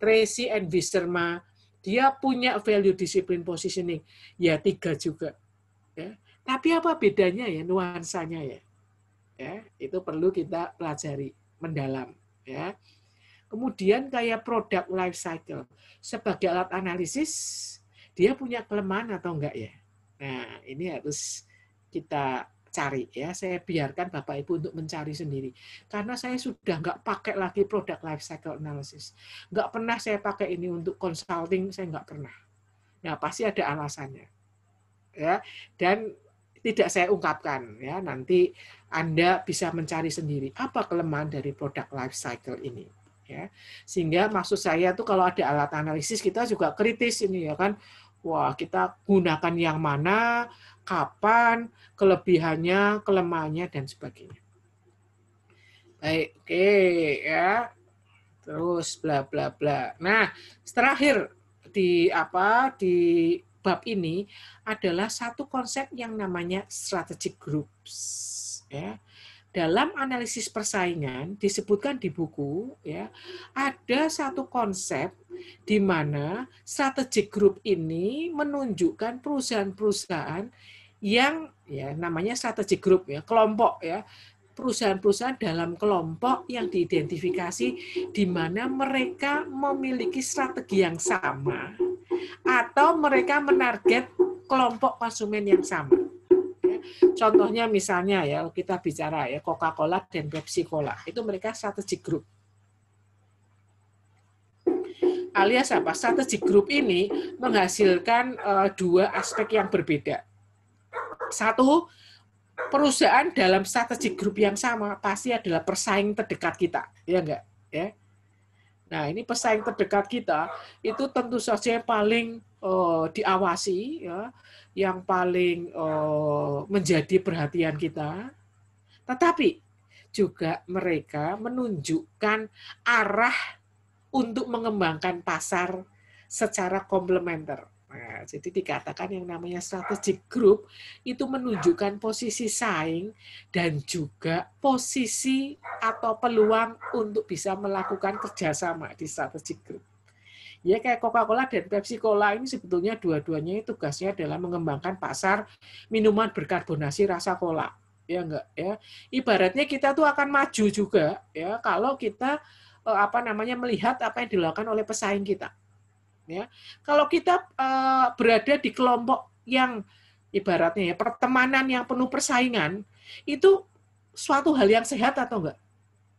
Tracy and Wisterma, dia punya value discipline positioning. Ya tiga juga. Ya. Tapi apa bedanya ya, nuansanya ya? Ya itu perlu kita pelajari mendalam ya. Kemudian kayak produk life cycle. Sebagai alat analisis dia punya kelemahan atau enggak ya? Nah ini harus kita cari ya. Saya biarkan bapak ibu untuk mencari sendiri. Karena saya sudah nggak pakai lagi produk life cycle analysis nggak pernah saya pakai ini untuk consulting saya nggak pernah. Nah pasti ada alasannya ya. Dan tidak saya ungkapkan ya. Nanti Anda bisa mencari sendiri apa kelemahan dari produk life cycle ini ya. Sehingga maksud saya tuh kalau ada alat analisis kita juga kritis ini ya kan. Wah, kita gunakan yang mana, kapan, kelebihannya, kelemahannya dan sebagainya. Baik, oke ya. Terus bla bla bla. Nah, terakhir di apa di bab ini adalah satu konsep yang namanya strategic groups ya. Dalam analisis persaingan disebutkan di buku ya ada satu konsep di mana strategic group ini menunjukkan perusahaan-perusahaan yang ya namanya strategic group ya kelompok ya. Perusahaan-perusahaan dalam kelompok yang diidentifikasi di mana mereka memiliki strategi yang sama atau mereka menarget kelompok konsumen yang sama. Ya. Contohnya misalnya ya kita bicara ya Coca-Cola dan Pepsi Cola itu mereka strategi grup. Alias apa? Strategi grup ini menghasilkan uh, dua aspek yang berbeda. Satu, perusahaan dalam strategi grup yang sama pasti adalah persaing terdekat kita, ya enggak? Ya. Nah, ini pesaing terdekat kita itu tentu saja yang paling uh, diawasi, ya, yang paling uh, menjadi perhatian kita. Tetapi juga mereka menunjukkan arah untuk mengembangkan pasar secara komplementer. Nah, jadi dikatakan yang namanya strategic group itu menunjukkan posisi saing dan juga posisi atau peluang untuk bisa melakukan kerjasama di strategic group. Ya kayak Coca-Cola dan Pepsi Cola ini sebetulnya dua-duanya tugasnya adalah mengembangkan pasar minuman berkarbonasi rasa cola. Ya enggak ya. Ibaratnya kita tuh akan maju juga ya kalau kita eh, apa namanya melihat apa yang dilakukan oleh pesaing kita Ya, kalau kita uh, berada di kelompok yang ibaratnya ya pertemanan yang penuh persaingan, itu suatu hal yang sehat atau enggak?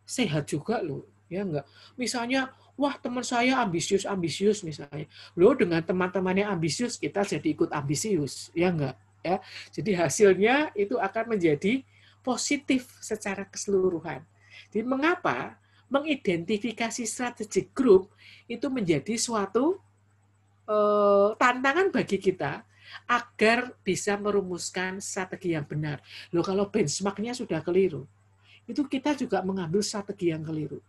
Sehat juga loh, ya enggak. Misalnya, wah teman saya ambisius ambisius misalnya, loh dengan teman-temannya ambisius kita jadi ikut ambisius, ya enggak? Ya, jadi hasilnya itu akan menjadi positif secara keseluruhan. Jadi mengapa mengidentifikasi strategi grup itu menjadi suatu Eh, tantangan bagi kita agar bisa merumuskan strategi yang benar. Loh kalau benchmarknya sudah keliru, itu kita juga mengambil strategi yang keliru.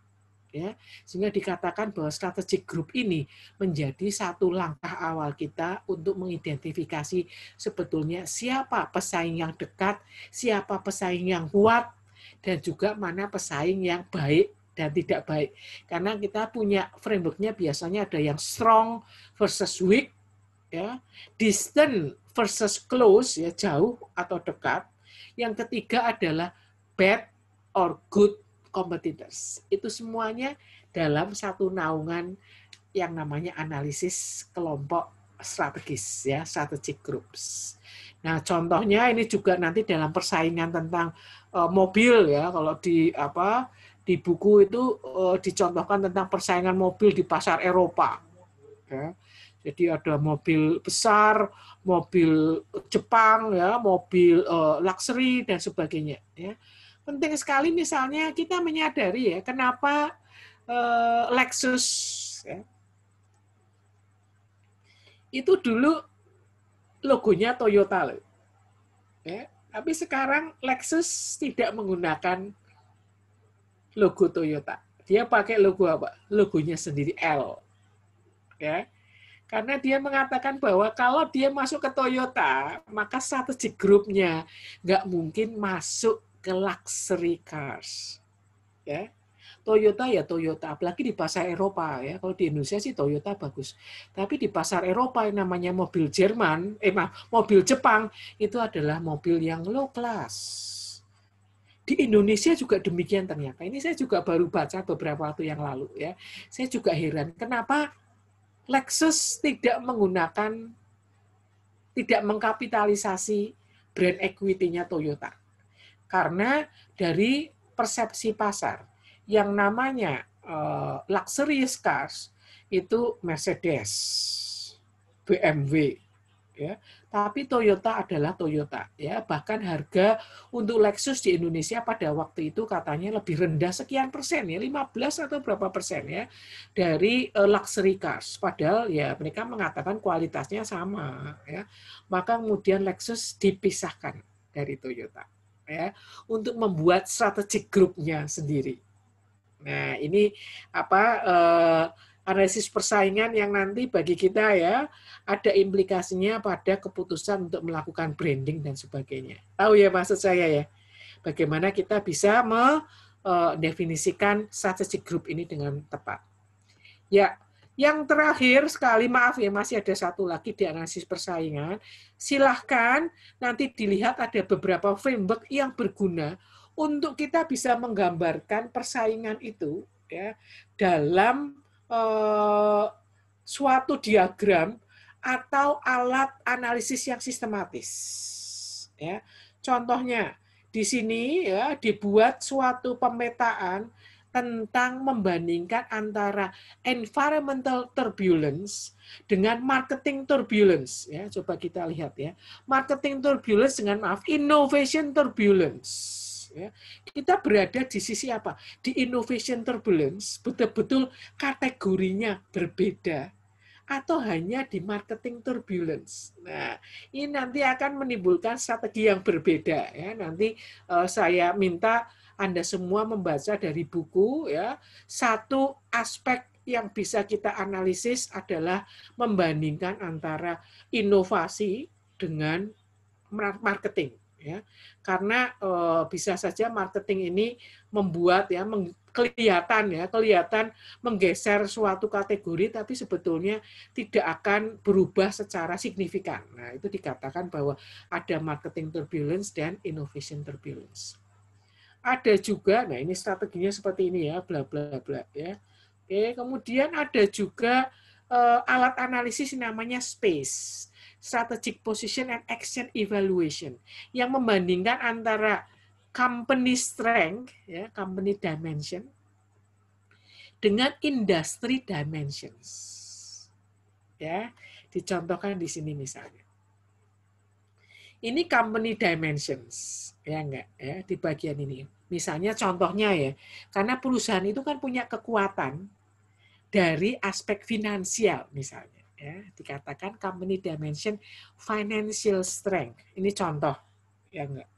Ya, sehingga dikatakan bahwa strategi grup ini menjadi satu langkah awal kita untuk mengidentifikasi sebetulnya siapa pesaing yang dekat, siapa pesaing yang kuat, dan juga mana pesaing yang baik dan tidak baik. Karena kita punya frameworknya biasanya ada yang strong versus weak, ya, distant versus close, ya jauh atau dekat. Yang ketiga adalah bad or good competitors. Itu semuanya dalam satu naungan yang namanya analisis kelompok strategis ya, strategic groups. Nah, contohnya ini juga nanti dalam persaingan tentang uh, mobil ya, kalau di apa di buku itu uh, dicontohkan tentang persaingan mobil di pasar Eropa. Ya. Jadi ada mobil besar, mobil Jepang, ya, mobil uh, luxury dan sebagainya. Ya. Penting sekali misalnya kita menyadari ya kenapa uh, Lexus ya, itu dulu logonya Toyota. Ya, tapi sekarang Lexus tidak menggunakan logo Toyota. Dia pakai logo apa? Logonya sendiri L. Ya. Karena dia mengatakan bahwa kalau dia masuk ke Toyota, maka strategi grupnya nggak mungkin masuk ke luxury cars. Ya. Toyota ya Toyota, apalagi di pasar Eropa ya. Kalau di Indonesia sih Toyota bagus. Tapi di pasar Eropa yang namanya mobil Jerman, eh mobil Jepang itu adalah mobil yang low class di Indonesia juga demikian ternyata. Ini saya juga baru baca beberapa waktu yang lalu ya. Saya juga heran kenapa Lexus tidak menggunakan tidak mengkapitalisasi brand equity-nya Toyota. Karena dari persepsi pasar yang namanya uh, luxurious cars itu Mercedes, BMW, ya. Tapi Toyota adalah Toyota ya. Bahkan harga untuk Lexus di Indonesia pada waktu itu katanya lebih rendah sekian persen ya, 15 atau berapa persen ya dari uh, luxury cars. Padahal ya mereka mengatakan kualitasnya sama ya. Maka kemudian Lexus dipisahkan dari Toyota ya untuk membuat strategic grupnya sendiri. Nah, ini apa uh, analisis persaingan yang nanti bagi kita ya ada implikasinya pada keputusan untuk melakukan branding dan sebagainya. Tahu ya maksud saya ya, bagaimana kita bisa mendefinisikan strategic group ini dengan tepat. Ya, yang terakhir sekali maaf ya masih ada satu lagi di analisis persaingan. Silahkan nanti dilihat ada beberapa framework yang berguna untuk kita bisa menggambarkan persaingan itu ya dalam eh, suatu diagram atau alat analisis yang sistematis. Ya, contohnya di sini ya dibuat suatu pemetaan tentang membandingkan antara environmental turbulence dengan marketing turbulence ya. Coba kita lihat ya. Marketing turbulence dengan maaf innovation turbulence ya, kita berada di sisi apa? Di innovation turbulence, betul-betul kategorinya berbeda atau hanya di marketing turbulence. Nah, ini nanti akan menimbulkan strategi yang berbeda ya. Nanti uh, saya minta Anda semua membaca dari buku ya. Satu aspek yang bisa kita analisis adalah membandingkan antara inovasi dengan marketing ya. Karena e, bisa saja marketing ini membuat ya meng, kelihatan ya kelihatan menggeser suatu kategori tapi sebetulnya tidak akan berubah secara signifikan. Nah itu dikatakan bahwa ada marketing turbulence dan innovation turbulence. Ada juga nah ini strateginya seperti ini ya bla bla bla ya. Oke kemudian ada juga e, alat analisis namanya space strategic position and action evaluation yang membandingkan antara company strength ya company dimension dengan industry dimensions. Ya dicontohkan di sini misalnya. Ini company dimensions ya enggak ya di bagian ini. Misalnya contohnya ya karena perusahaan itu kan punya kekuatan dari aspek finansial misalnya ya dikatakan company dimension financial strength. Ini contoh ya enggak?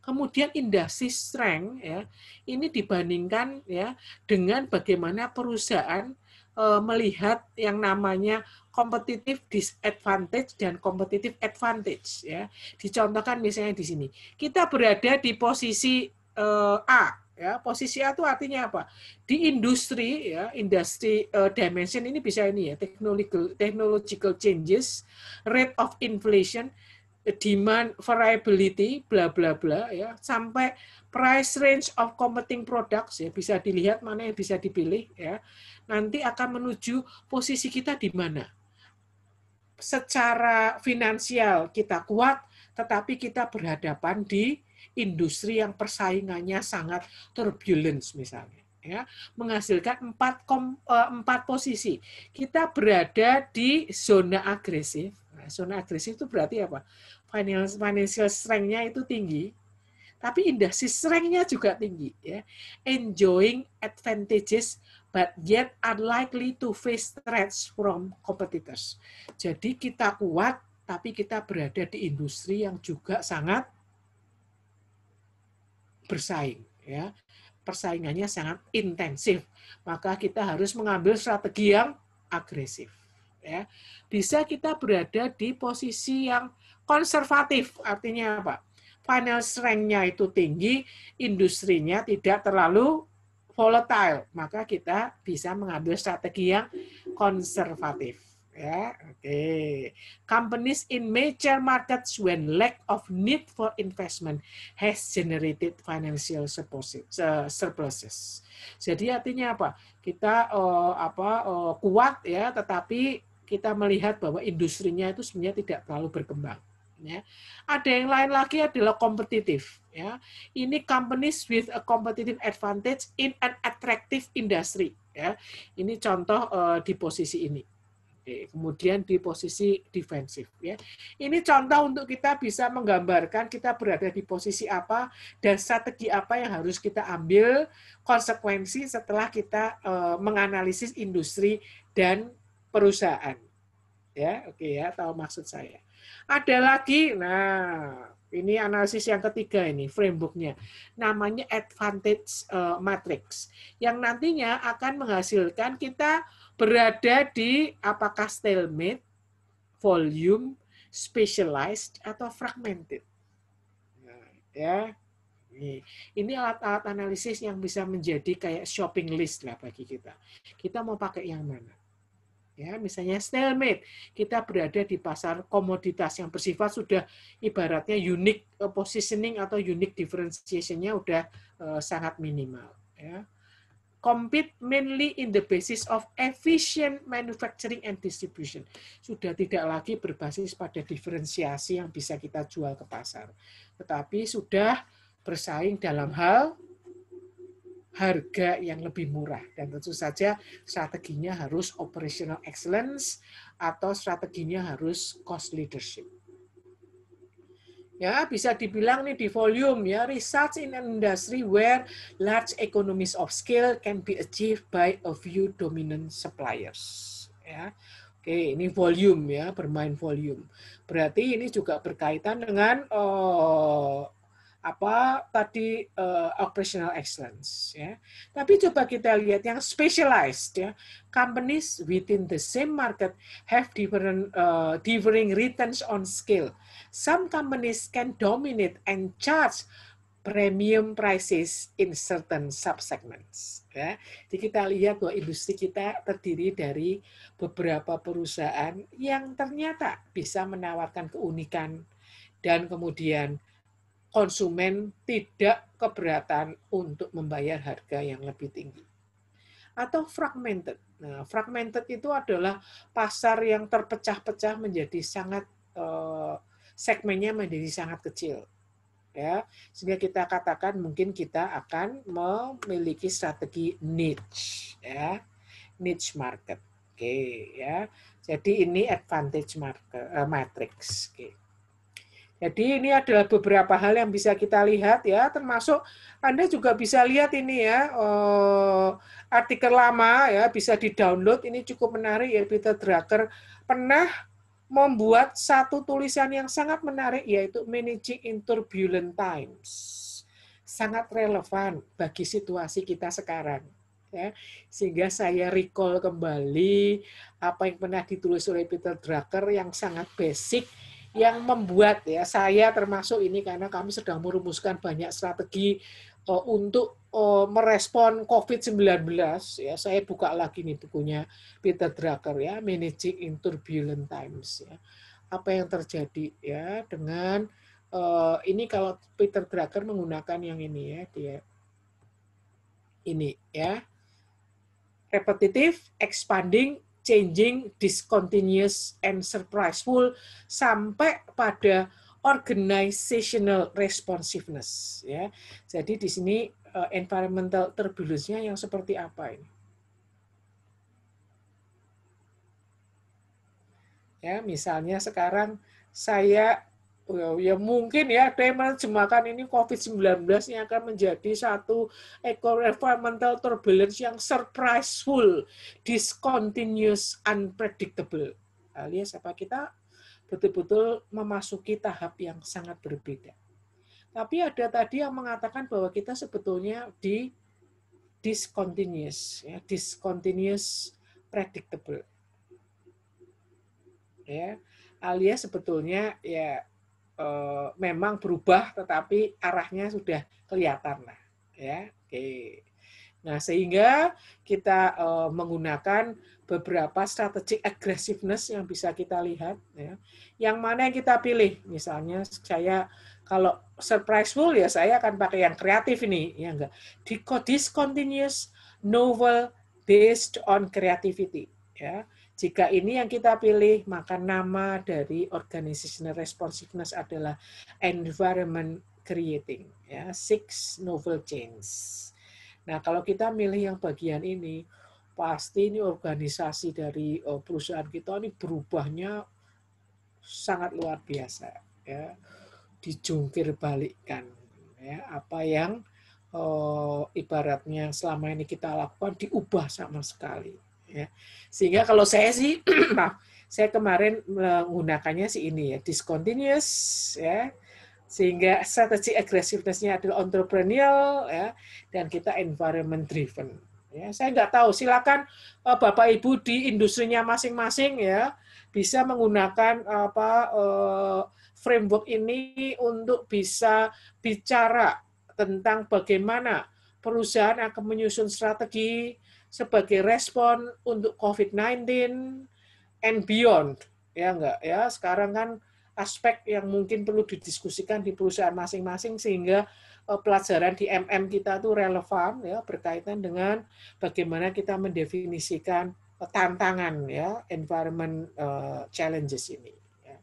Kemudian industry strength ya ini dibandingkan ya dengan bagaimana perusahaan e, melihat yang namanya competitive disadvantage dan competitive advantage ya. Dicontohkan misalnya di sini. Kita berada di posisi e, A ya posisi A itu artinya apa? Di industri ya industri uh, dimension ini bisa ini ya technological technological changes rate of inflation demand variability bla bla bla ya sampai price range of competing products ya bisa dilihat mana yang bisa dipilih ya. Nanti akan menuju posisi kita di mana? Secara finansial kita kuat tetapi kita berhadapan di industri yang persaingannya sangat turbulence misalnya ya. Menghasilkan empat kom, eh, empat posisi. Kita berada di zona agresif. Nah, zona agresif itu berarti apa? Financial financial strength-nya itu tinggi tapi industri strength-nya juga tinggi ya. Enjoying advantages but yet unlikely to face threats from competitors. Jadi kita kuat tapi kita berada di industri yang juga sangat bersaing ya. Persaingannya sangat intensif maka kita harus mengambil strategi yang agresif ya. Bisa kita berada di posisi yang konservatif artinya apa? Final strength-nya itu tinggi industrinya tidak terlalu volatile maka kita bisa mengambil strategi yang konservatif Ya, oke. Okay. Companies in major markets when lack of need for investment has generated financial surpluses. Jadi artinya apa? Kita uh, apa uh, kuat ya, tetapi kita melihat bahwa industrinya itu sebenarnya tidak terlalu berkembang. Ya. Ada yang lain lagi adalah kompetitif. Ya. Ini companies with a competitive advantage in an attractive industry. Ya. Ini contoh uh, di posisi ini. Oke, kemudian di posisi defensif ya. Ini contoh untuk kita bisa menggambarkan kita berada di posisi apa dan strategi apa yang harus kita ambil konsekuensi setelah kita uh, menganalisis industri dan perusahaan. Ya, oke ya, tahu maksud saya. Ada lagi, nah ini analisis yang ketiga ini frameworknya, namanya advantage uh, matrix, yang nantinya akan menghasilkan kita berada di apakah stalemate, volume, specialized atau fragmented. Nah, ya, ini, alat-alat analisis yang bisa menjadi kayak shopping list lah bagi kita. Kita mau pakai yang mana? Ya, misalnya stalemate, kita berada di pasar komoditas yang bersifat sudah ibaratnya unique eh, positioning atau unique differentiation-nya udah uh, sangat minimal. Ya compete mainly in the basis of efficient manufacturing and distribution. Sudah tidak lagi berbasis pada diferensiasi yang bisa kita jual ke pasar. Tetapi sudah bersaing dalam hal harga yang lebih murah. Dan tentu saja strateginya harus operational excellence atau strateginya harus cost leadership ya bisa dibilang nih di volume ya research in an industry where large economies of scale can be achieved by a few dominant suppliers ya oke ini volume ya bermain volume berarti ini juga berkaitan dengan oh, apa tadi uh, operational excellence ya. Tapi coba kita lihat yang specialized ya. Companies within the same market have different uh, differing returns on scale. Some companies can dominate and charge premium prices in certain subsegments. Ya. Jadi kita lihat bahwa industri kita terdiri dari beberapa perusahaan yang ternyata bisa menawarkan keunikan dan kemudian konsumen tidak keberatan untuk membayar harga yang lebih tinggi. Atau fragmented. Nah, fragmented itu adalah pasar yang terpecah-pecah menjadi sangat eh, segmennya menjadi sangat kecil. Ya, sehingga kita katakan mungkin kita akan memiliki strategi niche, ya, niche market. Oke, ya. Jadi ini advantage market, uh, matrix. Oke. Jadi ini adalah beberapa hal yang bisa kita lihat ya, termasuk Anda juga bisa lihat ini ya uh, artikel lama ya bisa di-download. Ini cukup menarik ya Peter Drucker pernah membuat satu tulisan yang sangat menarik yaitu managing in turbulent times. Sangat relevan bagi situasi kita sekarang ya sehingga saya recall kembali apa yang pernah ditulis oleh Peter Drucker yang sangat basic yang membuat ya saya termasuk ini karena kami sedang merumuskan banyak strategi uh, untuk uh, merespon COVID-19 ya saya buka lagi nih bukunya Peter Drucker ya Managing in Turbulent Times ya. Apa yang terjadi ya dengan uh, ini kalau Peter Drucker menggunakan yang ini ya dia ini ya. Repetitive expanding changing, discontinuous, and surpriseful sampai pada organizational responsiveness ya. Jadi di sini environmental turbulence-nya yang seperti apa ini? Ya, misalnya sekarang saya ya mungkin ya ada yang menerjemahkan ini COVID-19 yang akan menjadi satu ekor environmental turbulence yang surpriseful, discontinuous, unpredictable. Alias apa kita betul-betul memasuki tahap yang sangat berbeda. Tapi ada tadi yang mengatakan bahwa kita sebetulnya di discontinuous, ya, discontinuous predictable. Ya, alias sebetulnya ya Eh, memang berubah tetapi arahnya sudah kelihatan lah ya oke. Nah sehingga kita uh, menggunakan beberapa strategi aggressiveness yang bisa kita lihat ya. Yang mana yang kita pilih? Misalnya saya kalau surpriseful ya saya akan pakai yang kreatif ini ya enggak. Discontinuous novel based on creativity ya. Jika ini yang kita pilih, maka nama dari organizational responsiveness adalah environment creating, ya, six novel change. Nah, kalau kita milih yang bagian ini, pasti ini organisasi dari uh, perusahaan kita ini berubahnya sangat luar biasa ya dijungkir balikkan ya. Apa yang uh, ibaratnya selama ini kita lakukan diubah sama sekali ya. Sehingga kalau saya sih maaf saya kemarin menggunakannya sih ini ya discontinuous ya. Sehingga strategi aggressiveness-nya adalah entrepreneurial ya dan kita environment driven ya. Saya nggak tahu silakan uh, bapak ibu di industrinya masing-masing ya bisa menggunakan apa uh, framework ini untuk bisa bicara tentang bagaimana perusahaan akan menyusun strategi sebagai respon untuk COVID-19 and beyond. Ya enggak ya, sekarang kan aspek yang mungkin perlu didiskusikan di perusahaan masing-masing sehingga eh, pelajaran di MM kita itu relevan ya berkaitan dengan bagaimana kita mendefinisikan eh, tantangan ya environment uh, challenges ini. Ya.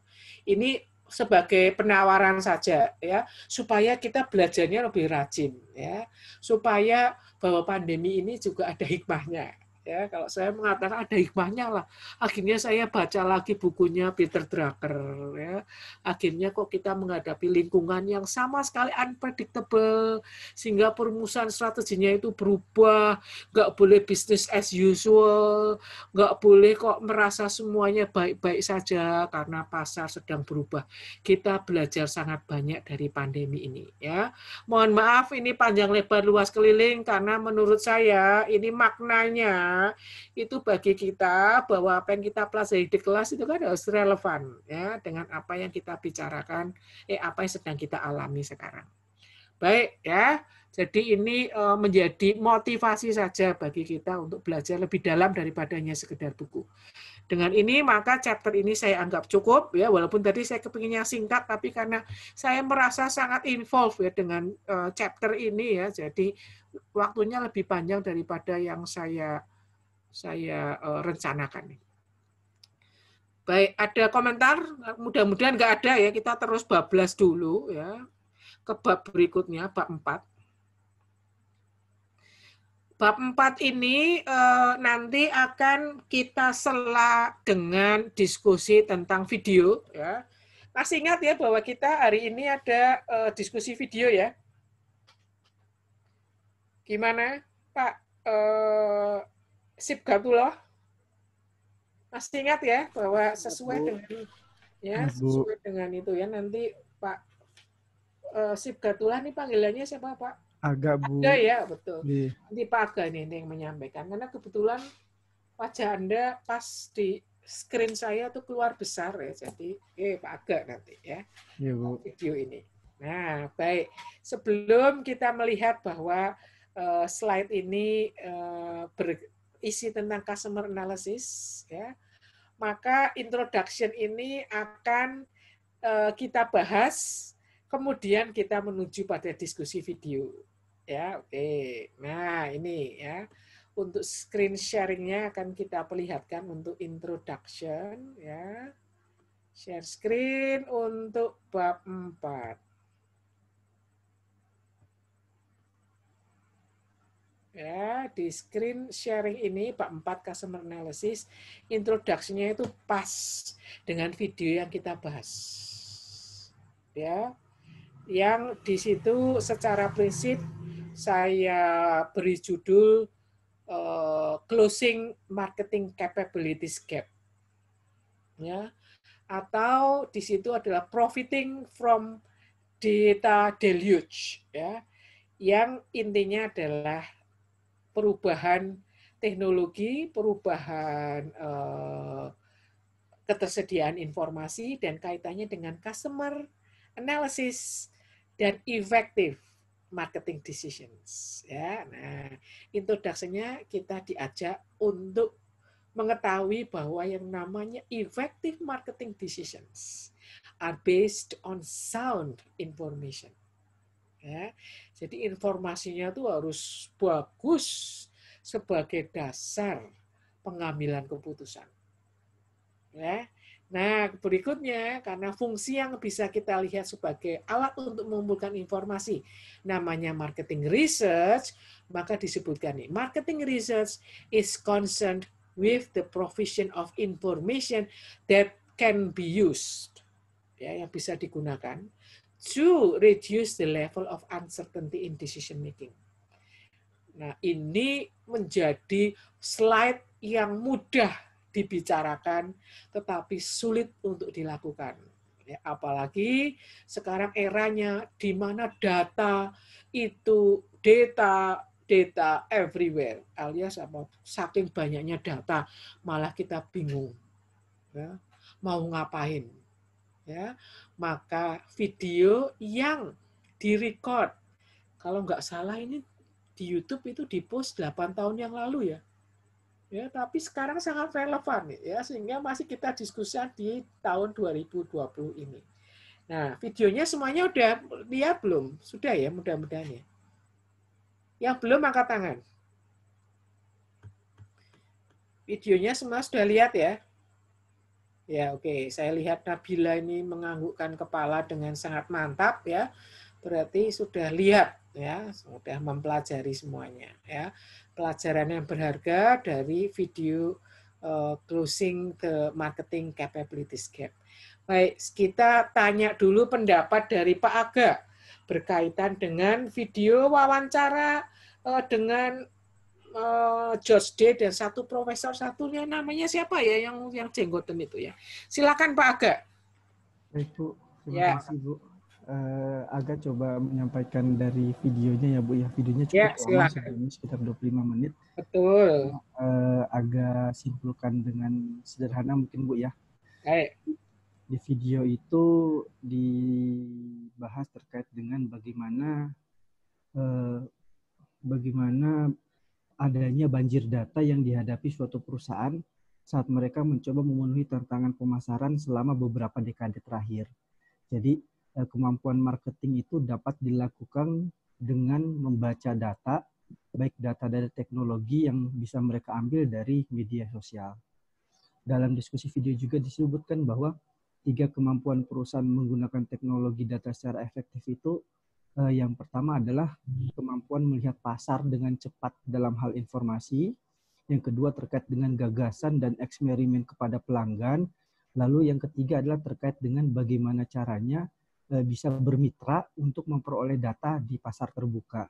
Ini sebagai penawaran saja ya supaya kita belajarnya lebih rajin ya supaya bahwa pandemi ini juga ada hikmahnya ya kalau saya mengatakan ada hikmahnya lah. Akhirnya saya baca lagi bukunya Peter Drucker ya. Akhirnya kok kita menghadapi lingkungan yang sama sekali unpredictable. Sehingga perumusan strateginya itu berubah. Nggak boleh bisnis as usual. Nggak boleh kok merasa semuanya baik-baik saja karena pasar sedang berubah. Kita belajar sangat banyak dari pandemi ini ya. Mohon maaf ini panjang lebar luas keliling karena menurut saya ini maknanya itu bagi kita bahwa apa yang kita pelajari di kelas itu kan harus relevan ya dengan apa yang kita bicarakan, eh apa yang sedang kita alami sekarang. Baik ya. Jadi ini eh, menjadi motivasi saja bagi kita untuk belajar lebih dalam daripada hanya sekedar buku. Dengan ini maka chapter ini saya anggap cukup ya walaupun tadi saya kepinginnya singkat tapi karena saya merasa sangat involved ya dengan eh, chapter ini ya jadi waktunya lebih panjang daripada yang saya saya uh, rencanakan. Baik, ada komentar? Mudah-mudahan nggak ada ya. Kita terus bablas dulu ya ke bab berikutnya, bab 4. Bab 4 ini eh, nanti akan kita sela dengan diskusi tentang video ya. Masih ingat ya bahwa kita hari ini ada eh, diskusi video ya. Gimana, Pak? Sip Gatulah. Masih ingat ya bahwa sesuai dengan ya sesuai dengan itu ya nanti Pak uh, Sip Gatullah nih panggilannya siapa Pak? Agak Bu. Aga ya betul. Iya. Nanti Pak Aga nih yang menyampaikan karena kebetulan wajah Anda pas di screen saya tuh keluar besar ya jadi eh Pak Aga nanti ya. Iya Bu. Video ini. Nah baik sebelum kita melihat bahwa uh, slide ini uh, ber, isi tentang customer analysis ya maka introduction ini akan uh, kita bahas kemudian kita menuju pada diskusi video. Ya oke. Nah ini ya untuk screen sharingnya akan kita perlihatkan untuk introduction ya. Share screen untuk bab 4 ya di screen sharing ini Pak 4 customer analysis introduksinya itu pas dengan video yang kita bahas. Ya yang di situ secara prinsip saya beri judul uh, closing marketing capabilities gap. Ya atau di situ adalah profiting from data deluge. Ya yang intinya adalah perubahan teknologi, perubahan eh, ketersediaan informasi dan kaitannya dengan customer analysis dan effective marketing decisions ya. Nah, introduksinya kita diajak untuk mengetahui bahwa yang namanya effective marketing decisions are based on sound information Ya. Jadi informasinya itu harus bagus sebagai dasar pengambilan keputusan. Ya. Nah, berikutnya karena fungsi yang bisa kita lihat sebagai alat untuk mengumpulkan informasi namanya marketing research, maka disebutkan nih, marketing research is concerned with the provision of information that can be used ya yang bisa digunakan to reduce the level of uncertainty in decision making. Nah, ini menjadi slide yang mudah dibicarakan tetapi sulit untuk dilakukan. Ya, apalagi sekarang eranya di mana data itu data data everywhere alias apa saking banyaknya data malah kita bingung ya, mau ngapain ya maka video yang direcord kalau nggak salah ini di YouTube itu di post 8 tahun yang lalu ya ya tapi sekarang sangat relevan ya sehingga masih kita diskusi di tahun 2020 ini. Nah, videonya semuanya udah lihat belum? Sudah ya mudah-mudahan ya. Yang belum angkat tangan. Videonya semua sudah lihat ya? Ya, oke. Okay. Saya lihat Nabila ini menganggukkan kepala dengan sangat mantap ya. Berarti sudah lihat ya, sudah mempelajari semuanya ya pelajaran yang berharga dari video uh, closing the marketing capabilities gap. Baik, kita tanya dulu pendapat dari Pak Aga berkaitan dengan video wawancara uh, dengan uh, George Day dan satu profesor satunya namanya siapa ya yang yang jenggotan itu ya. Silakan Pak Aga. Baik Bu, terima ya. kasih Bu uh, agak coba menyampaikan dari videonya ya Bu ya. Videonya cukup ya, lama sekitar 25 menit. Betul. Uh, agak simpulkan dengan sederhana mungkin Bu ya. Baik. Di video itu dibahas terkait dengan bagaimana uh, bagaimana adanya banjir data yang dihadapi suatu perusahaan saat mereka mencoba memenuhi tantangan pemasaran selama beberapa dekade terakhir. Jadi Eh, kemampuan marketing itu dapat dilakukan dengan membaca data, baik data dari teknologi yang bisa mereka ambil dari media sosial. Dalam diskusi video juga disebutkan bahwa tiga kemampuan perusahaan menggunakan teknologi data secara efektif itu yang pertama adalah kemampuan melihat pasar dengan cepat dalam hal informasi, yang kedua terkait dengan gagasan dan eksperimen kepada pelanggan, lalu yang ketiga adalah terkait dengan bagaimana caranya Eh, bisa bermitra untuk memperoleh data di pasar terbuka.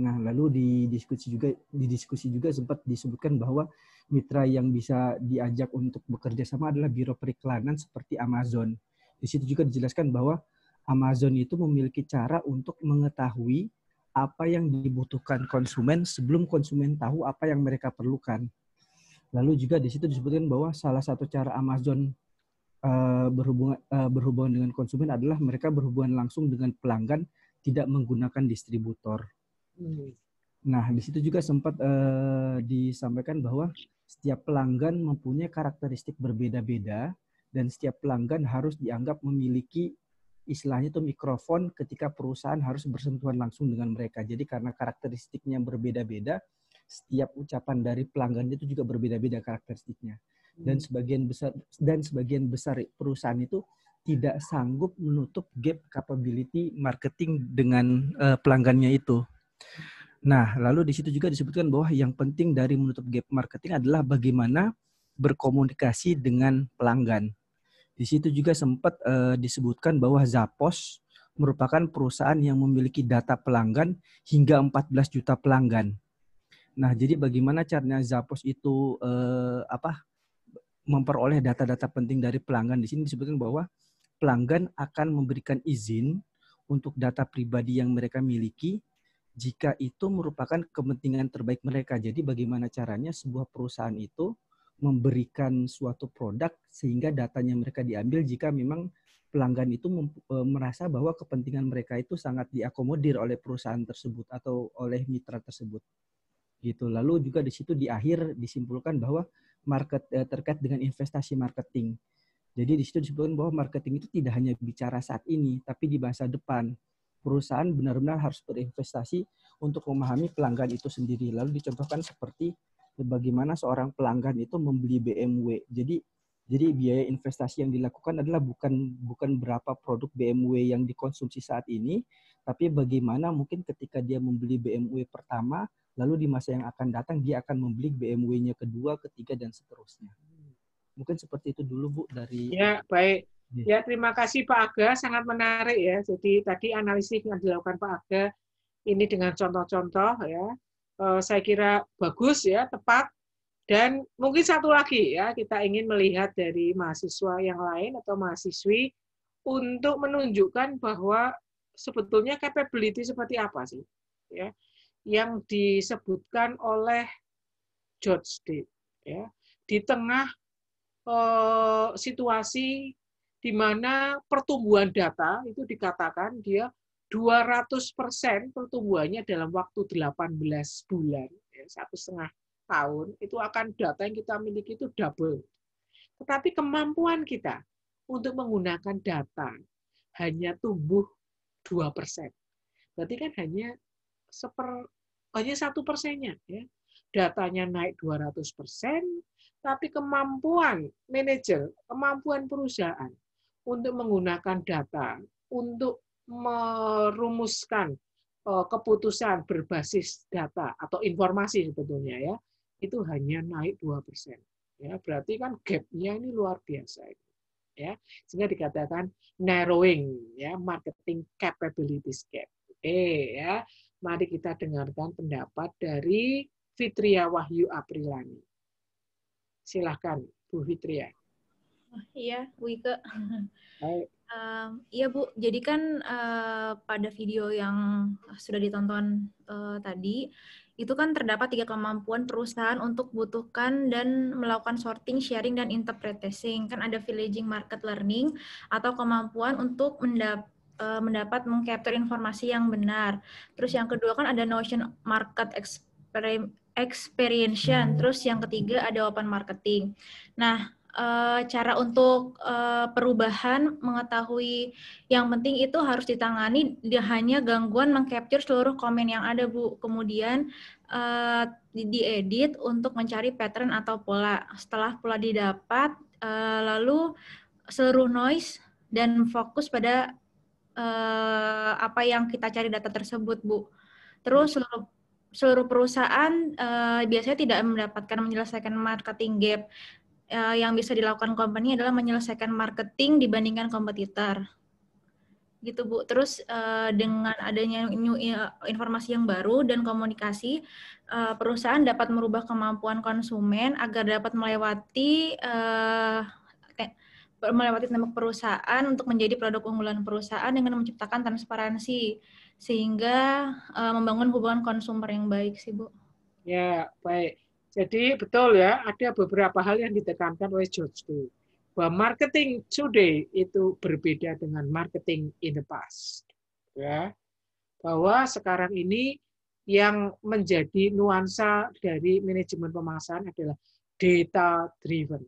Nah, lalu di diskusi juga di diskusi juga sempat disebutkan bahwa mitra yang bisa diajak untuk bekerja sama adalah biro periklanan seperti Amazon. Di situ juga dijelaskan bahwa Amazon itu memiliki cara untuk mengetahui apa yang dibutuhkan konsumen sebelum konsumen tahu apa yang mereka perlukan. Lalu juga di situ disebutkan bahwa salah satu cara Amazon uh, berhubungan uh, berhubungan dengan konsumen adalah mereka berhubungan langsung dengan pelanggan tidak menggunakan distributor. Hmm. Nah, di situ juga sempat uh, disampaikan bahwa setiap pelanggan mempunyai karakteristik berbeda-beda dan setiap pelanggan harus dianggap memiliki istilahnya itu mikrofon ketika perusahaan harus bersentuhan langsung dengan mereka. Jadi karena karakteristiknya berbeda-beda, setiap ucapan dari pelanggan itu juga berbeda-beda karakteristiknya dan hmm. sebagian besar dan sebagian besar perusahaan itu tidak sanggup menutup gap capability marketing dengan uh, pelanggannya itu. Nah, lalu di situ juga disebutkan bahwa yang penting dari menutup gap marketing adalah bagaimana berkomunikasi dengan pelanggan. Di situ juga sempat uh, disebutkan bahwa Zappos merupakan perusahaan yang memiliki data pelanggan hingga 14 juta pelanggan. Nah, jadi bagaimana caranya Zappos itu uh, apa memperoleh data-data penting dari pelanggan. Di sini disebutkan bahwa pelanggan akan memberikan izin untuk data pribadi yang mereka miliki jika itu merupakan kepentingan terbaik mereka. Jadi bagaimana caranya sebuah perusahaan itu memberikan suatu produk sehingga datanya mereka diambil jika memang pelanggan itu e, merasa bahwa kepentingan mereka itu sangat diakomodir oleh perusahaan tersebut atau oleh mitra tersebut. Gitu. Lalu juga di situ di akhir disimpulkan bahwa market eh, terkait dengan investasi marketing. Jadi di situ disebutkan bahwa marketing itu tidak hanya bicara saat ini, tapi di masa depan. Perusahaan benar-benar harus berinvestasi untuk memahami pelanggan itu sendiri. Lalu dicontohkan seperti bagaimana seorang pelanggan itu membeli BMW. Jadi Jadi biaya investasi yang dilakukan adalah bukan bukan berapa produk BMW yang dikonsumsi saat ini, tapi bagaimana mungkin ketika dia membeli BMW pertama, lalu di masa yang akan datang dia akan membeli BMW-nya kedua, ketiga dan seterusnya. Mungkin seperti itu dulu Bu dari Ya, baik. Ya, terima kasih Pak Aga, sangat menarik ya. Jadi tadi analisis yang dilakukan Pak Aga ini dengan contoh-contoh ya. Eh, saya kira bagus ya, tepat dan mungkin satu lagi ya, kita ingin melihat dari mahasiswa yang lain atau mahasiswi untuk menunjukkan bahwa sebetulnya capability seperti apa sih ya yang disebutkan oleh George D. Ya, di tengah eh, situasi di mana pertumbuhan data itu dikatakan dia 200% pertumbuhannya dalam waktu 18 bulan, ya, satu setengah tahun, itu akan data yang kita miliki itu double. Tetapi kemampuan kita untuk menggunakan data hanya tumbuh 2 persen. Berarti kan hanya seper hanya satu persennya ya. Datanya naik 200 persen, tapi kemampuan manajer, kemampuan perusahaan untuk menggunakan data, untuk merumuskan eh, keputusan berbasis data atau informasi sebetulnya ya, itu hanya naik 2%. Ya, berarti kan gap-nya ini luar biasa itu. Ya, sehingga dikatakan narrowing ya, marketing capabilities gap. Oke, ya. Mari kita dengarkan pendapat dari Fitria Wahyu Aprilani. Silahkan, Bu Fitria. Oh, iya, Bu Ike. Baik. Um, iya Bu, jadi kan uh, pada video yang sudah ditonton uh, tadi, itu kan terdapat tiga kemampuan perusahaan untuk butuhkan dan melakukan sorting, sharing, dan interpreting. Kan ada villaging market learning atau kemampuan untuk mendap uh, mendapat mengcapture informasi yang benar. Terus yang kedua kan ada notion market experience. Terus yang ketiga ada open marketing. Nah, uh, cara untuk uh, perubahan mengetahui yang penting itu harus ditangani dia hanya gangguan mengcapture seluruh komen yang ada Bu. Kemudian uh, diedit untuk mencari pattern atau pola. Setelah pola didapat uh, lalu seluruh noise dan fokus pada uh, apa yang kita cari data tersebut Bu. Terus seluruh seluruh perusahaan uh, biasanya tidak mendapatkan menyelesaikan marketing gap uh, yang bisa dilakukan company adalah menyelesaikan marketing dibandingkan kompetitor gitu Bu. Terus uh, dengan adanya new, informasi yang baru dan komunikasi, uh, perusahaan dapat merubah kemampuan konsumen agar dapat melewati uh, melewati tembok perusahaan untuk menjadi produk unggulan perusahaan dengan menciptakan transparansi sehingga uh, membangun hubungan konsumer yang baik sih Bu. Ya baik. Jadi betul ya, ada beberapa hal yang ditekankan oleh George Day. Bahwa marketing today itu berbeda dengan marketing in the past. Ya. Bahwa sekarang ini yang menjadi nuansa dari manajemen pemasaran adalah data driven.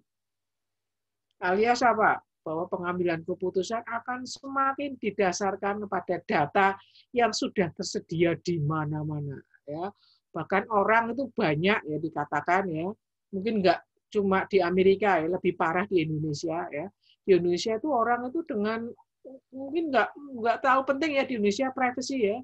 Alias apa? Bahwa pengambilan keputusan akan semakin didasarkan kepada data yang sudah tersedia di mana-mana. Ya, bahkan orang itu banyak ya dikatakan ya. Mungkin nggak cuma di Amerika ya lebih parah di Indonesia ya. Di Indonesia itu orang itu dengan mungkin nggak nggak tahu penting ya di Indonesia privacy ya.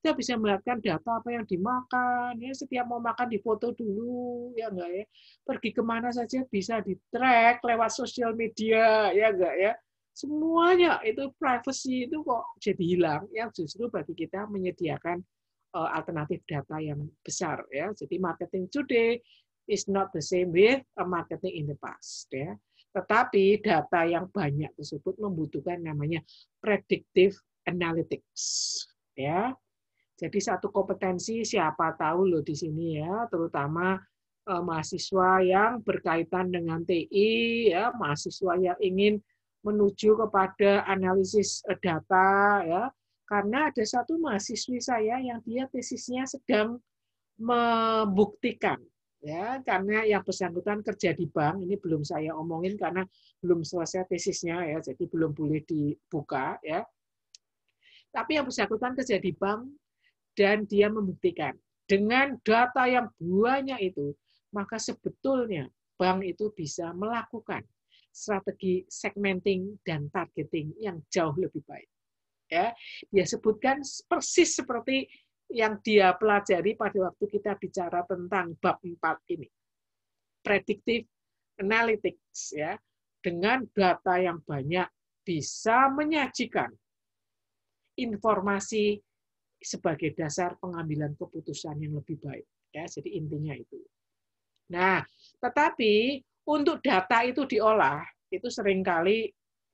Kita bisa melihatkan data apa yang dimakan ya setiap mau makan difoto dulu ya enggak ya. Pergi ke mana saja bisa di track lewat sosial media ya enggak ya. Semuanya itu privacy itu kok jadi hilang yang justru bagi kita menyediakan alternatif data yang besar ya. Jadi marketing today is not the same with a marketing in the past ya. Tetapi data yang banyak tersebut membutuhkan namanya predictive analytics ya. Jadi satu kompetensi siapa tahu loh di sini ya, terutama uh, mahasiswa yang berkaitan dengan TI ya, mahasiswa yang ingin menuju kepada analisis eh, data ya, karena ada satu mahasiswi saya yang dia tesisnya sedang membuktikan ya. Karena yang bersangkutan kerja di bank ini belum saya omongin karena belum selesai tesisnya ya. Jadi belum boleh dibuka ya. Tapi yang bersangkutan kerja di bank dan dia membuktikan. Dengan data yang banyak itu maka sebetulnya bank itu bisa melakukan strategi segmenting dan targeting yang jauh lebih baik. Ya, dia sebutkan persis seperti yang dia pelajari pada waktu kita bicara tentang bab 4 ini. Predictive analytics ya. Dengan data yang banyak bisa menyajikan informasi sebagai dasar pengambilan keputusan yang lebih baik. Ya, jadi intinya itu. Nah, tetapi untuk data itu diolah, itu sering kali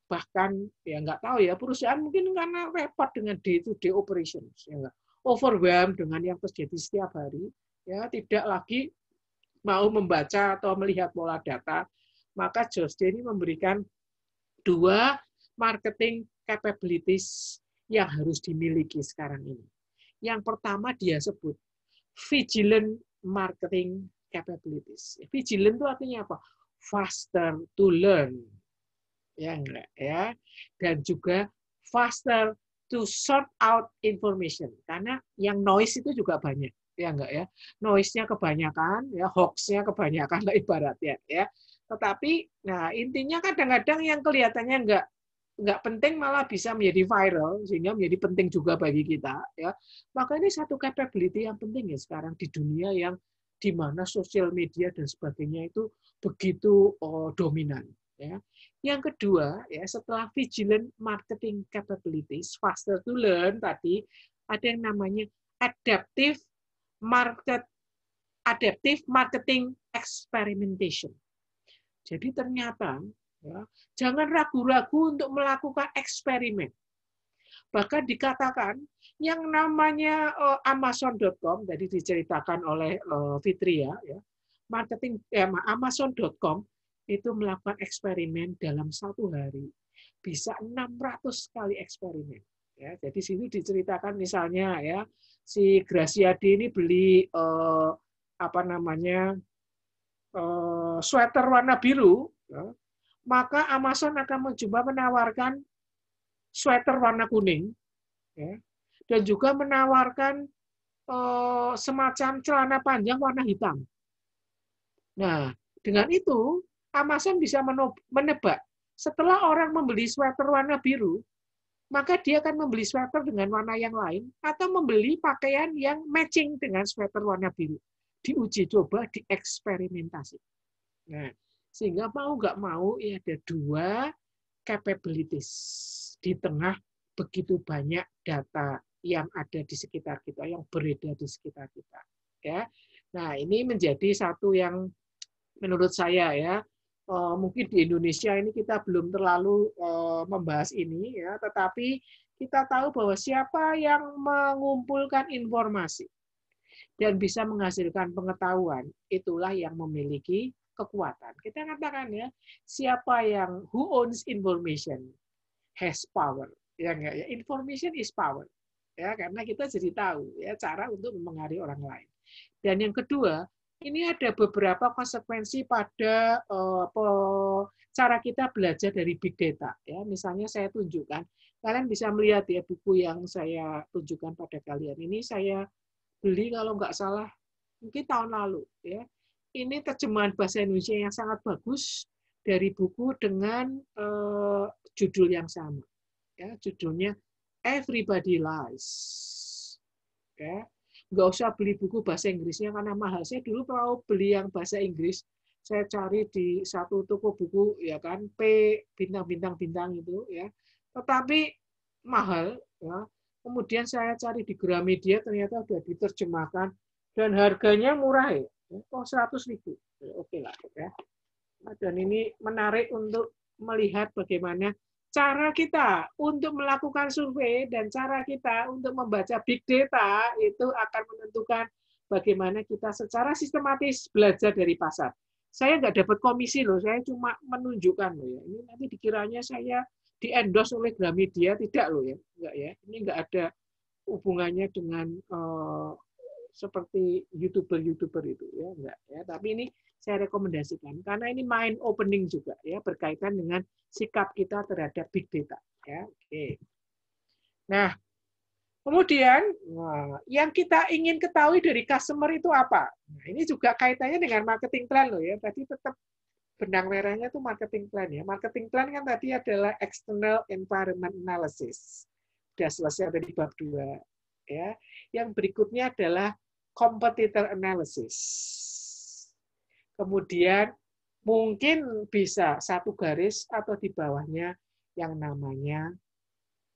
bahkan ya nggak tahu ya perusahaan mungkin karena repot dengan day to day operations ya enggak overwhelmed dengan yang terjadi setiap hari ya tidak lagi mau membaca atau melihat pola data maka Josde ini memberikan dua marketing capabilities yang harus dimiliki sekarang ini yang pertama dia sebut vigilant marketing capabilities. Vigilant itu artinya apa? Faster to learn. Ya enggak ya. Dan juga faster to sort out information. Karena yang noise itu juga banyak. Ya enggak ya. Noise-nya kebanyakan, ya hoax-nya kebanyakan lah ibaratnya ya. Tetapi nah intinya kadang-kadang yang kelihatannya enggak nggak penting malah bisa menjadi viral sehingga menjadi penting juga bagi kita ya maka ini satu capability yang penting ya sekarang di dunia yang di mana sosial media dan sebagainya itu begitu oh, dominan ya yang kedua ya setelah vigilant marketing capabilities faster to learn tadi ada yang namanya adaptive market adaptive marketing experimentation jadi ternyata Ya. Jangan ragu-ragu untuk melakukan eksperimen. Bahkan dikatakan yang namanya uh, Amazon.com, tadi diceritakan oleh uh, Fitria, ya, marketing eh, Amazon.com itu melakukan eksperimen dalam satu hari bisa 600 kali eksperimen. Ya, jadi sini diceritakan misalnya ya si Graciadi ini beli uh, apa namanya uh, sweater warna biru, ya, maka Amazon akan mencoba menawarkan sweater warna kuning, ya, dan juga menawarkan eh, semacam celana panjang warna hitam. Nah, dengan itu Amazon bisa menebak setelah orang membeli sweater warna biru, maka dia akan membeli sweater dengan warna yang lain atau membeli pakaian yang matching dengan sweater warna biru. Diuji coba, dieksperimentasi. Nah, sehingga mau nggak mau ya ada dua capabilities di tengah begitu banyak data yang ada di sekitar kita, yang beredar di sekitar kita. Ya, nah ini menjadi satu yang menurut saya ya mungkin di Indonesia ini kita belum terlalu eh, membahas ini ya, tetapi kita tahu bahwa siapa yang mengumpulkan informasi dan bisa menghasilkan pengetahuan itulah yang memiliki kekuatan. Kita katakan ya, siapa yang who owns information has power. Ya enggak ya, information is power. Ya, karena kita jadi tahu ya cara untuk mempengaruhi orang lain. Dan yang kedua, ini ada beberapa konsekuensi pada uh, cara kita belajar dari big data. Ya, misalnya saya tunjukkan, kalian bisa melihat ya buku yang saya tunjukkan pada kalian. Ini saya beli kalau nggak salah mungkin tahun lalu. Ya, ini terjemahan bahasa Indonesia yang sangat bagus dari buku dengan uh, judul yang sama. Ya, judulnya Everybody Lies. Ya, nggak usah beli buku bahasa Inggrisnya karena mahal. Saya dulu mau beli yang bahasa Inggris, saya cari di satu toko buku ya kan P bintang-bintang bintang itu ya. Tetapi mahal ya. Kemudian saya cari di Gramedia ternyata sudah diterjemahkan dan harganya murah ya oh 100 ribu ya, oke lah ya nah, dan ini menarik untuk melihat bagaimana cara kita untuk melakukan survei dan cara kita untuk membaca big data itu akan menentukan bagaimana kita secara sistematis belajar dari pasar. Saya nggak dapat komisi loh, saya cuma menunjukkan loh ya. Ini nanti dikiranya saya di endorse oleh Gramedia tidak loh ya, enggak ya. Ini nggak ada hubungannya dengan uh, seperti youtuber-youtuber itu ya enggak ya tapi ini saya rekomendasikan karena ini mind opening juga ya berkaitan dengan sikap kita terhadap big data ya oke nah kemudian yang kita ingin ketahui dari customer itu apa nah, ini juga kaitannya dengan marketing plan loh ya tadi tetap benang merahnya itu marketing plan ya. Marketing plan kan tadi adalah external environment analysis. Sudah selesai tadi bab dua ya. Yang berikutnya adalah competitor analysis. Kemudian mungkin bisa satu garis atau di bawahnya yang namanya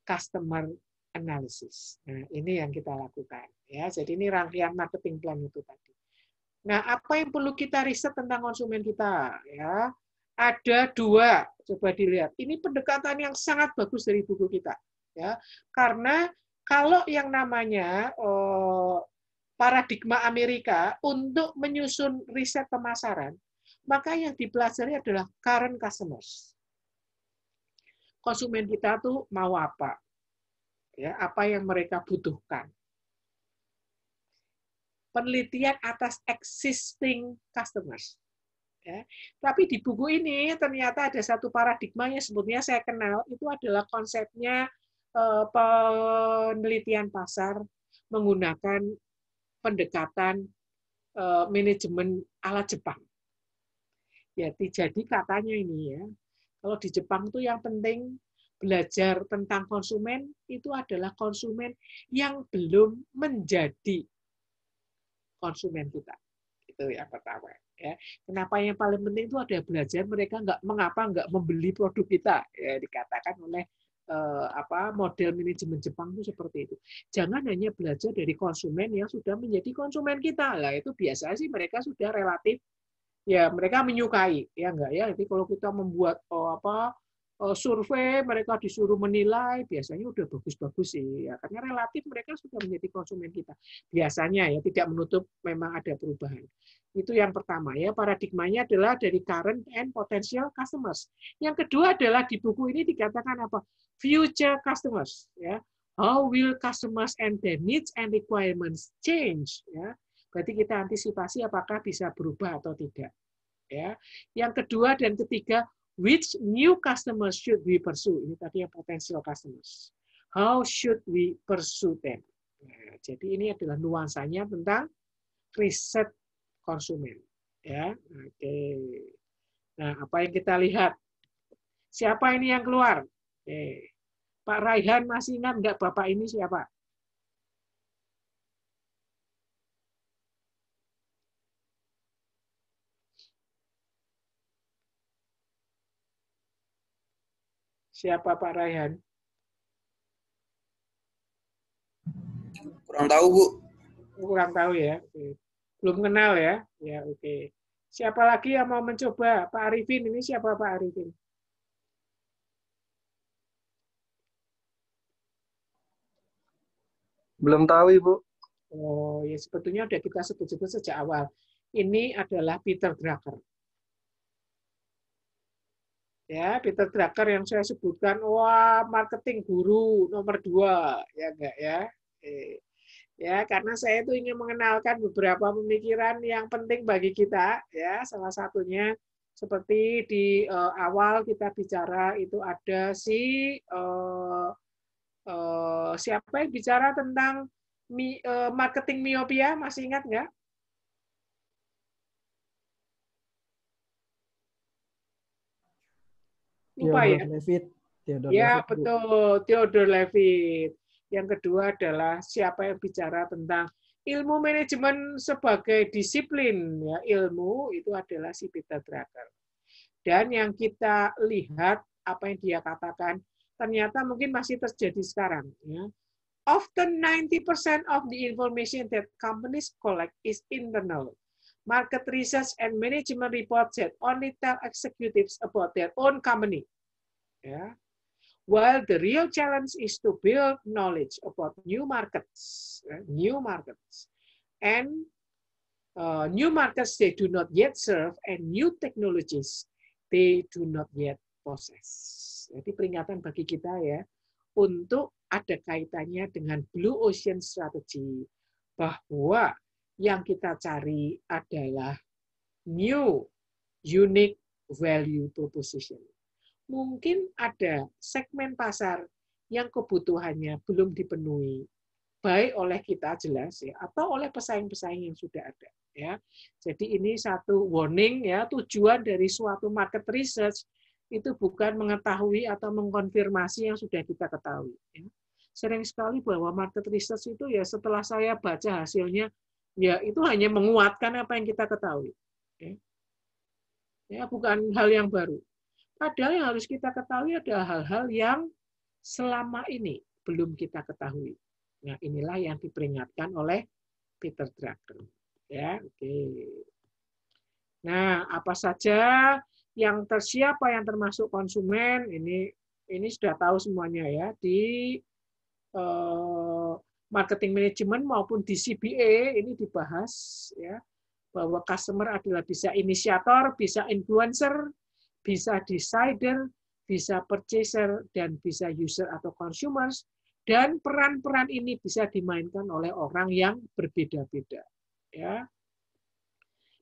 customer analysis. Nah, ini yang kita lakukan ya. Jadi ini rangkaian marketing plan itu tadi. Nah, apa yang perlu kita riset tentang konsumen kita ya? Ada dua, coba dilihat. Ini pendekatan yang sangat bagus dari buku kita ya. Karena kalau yang namanya eh, paradigma Amerika untuk menyusun riset pemasaran maka yang dipelajari adalah current customers. Konsumen kita tuh mau apa? Ya, apa yang mereka butuhkan. Penelitian atas existing customers. Ya. Tapi di buku ini ternyata ada satu paradigma yang sebetulnya saya kenal, itu adalah konsepnya eh, penelitian pasar menggunakan pendekatan eh, manajemen ala Jepang. Ya, jadi katanya ini ya, kalau di Jepang itu yang penting belajar tentang konsumen itu adalah konsumen yang belum menjadi konsumen kita. Itu yang pertama. Ya. Kenapa yang paling penting itu ada belajar mereka nggak mengapa nggak membeli produk kita ya dikatakan oleh eh, apa model manajemen Jepang itu seperti itu. Jangan hanya belajar dari konsumen yang sudah menjadi konsumen kita lah itu biasa sih mereka sudah relatif ya mereka menyukai ya enggak ya jadi kalau kita membuat oh, apa survei mereka disuruh menilai biasanya udah bagus-bagus sih ya. Karena relatif mereka sudah menjadi konsumen kita. Biasanya ya tidak menutup memang ada perubahan. Itu yang pertama ya paradigmanya adalah dari current and potential customers. Yang kedua adalah di buku ini dikatakan apa? Future customers ya. How will customers and their needs and requirements change ya. Berarti kita antisipasi apakah bisa berubah atau tidak. Ya. Yang kedua dan ketiga, which new customers should we pursue? Ini tadi yang potential customers. How should we pursue them? Nah, jadi ini adalah nuansanya tentang riset konsumen. Ya, oke. Nah, apa yang kita lihat? Siapa ini yang keluar? Oke. Pak Raihan masih ingat nggak Bapak ini siapa? Siapa Pak Raihan? Kurang tahu, Bu. Kurang tahu ya. Belum kenal ya. Ya, oke. Siapa lagi yang mau mencoba? Pak Arifin, ini siapa Pak Arifin? Belum tahu, Ibu. Oh, ya sebetulnya sudah kita sebut-sebut sejak awal. Ini adalah Peter Drucker. Ya Peter Drucker yang saya sebutkan wah marketing guru nomor dua ya enggak ya? Ya karena saya itu ingin mengenalkan beberapa pemikiran yang penting bagi kita ya. Salah satunya seperti di uh, awal kita bicara itu ada si uh, uh, siapa yang bicara tentang mi, uh, marketing miopia masih ingat nggak lupa ya. Levitt. Theodore ya, Levitt, betul. Theodore Levitt. Yang kedua adalah siapa yang bicara tentang ilmu manajemen sebagai disiplin. Ya, ilmu itu adalah si Peter Drucker. Dan yang kita lihat apa yang dia katakan ternyata mungkin masih terjadi sekarang. Ya. Often 90% of the information that companies collect is internal. Market research and management reports that only tell executives about their own company. Yeah. While the real challenge is to build knowledge about new markets, yeah, new markets, and uh, new markets they do not yet serve, and new technologies they do not yet possess. Jadi peringatan bagi kita ya untuk ada kaitannya dengan Blue Ocean Strategy bahwa yang kita cari adalah new unique value proposition. Mungkin ada segmen pasar yang kebutuhannya belum dipenuhi, baik oleh kita jelas ya, atau oleh pesaing-pesaing yang sudah ada. ya. Jadi ini satu warning ya, tujuan dari suatu market research itu bukan mengetahui atau mengkonfirmasi yang sudah kita ketahui. Ya. Sering sekali bahwa market research itu ya setelah saya baca hasilnya, ya itu hanya menguatkan apa yang kita ketahui. Ya, bukan hal yang baru. Padahal yang harus kita ketahui adalah hal-hal yang selama ini belum kita ketahui. Nah, inilah yang diperingatkan oleh Peter Drucker. Ya, oke. Okay. Nah, apa saja yang tersiapa yang termasuk konsumen ini ini sudah tahu semuanya ya di uh, marketing management maupun di CBA ini dibahas ya bahwa customer adalah bisa inisiator, bisa influencer, bisa decider, bisa purchaser dan bisa user atau consumers. Dan peran-peran ini bisa dimainkan oleh orang yang berbeda-beda ya.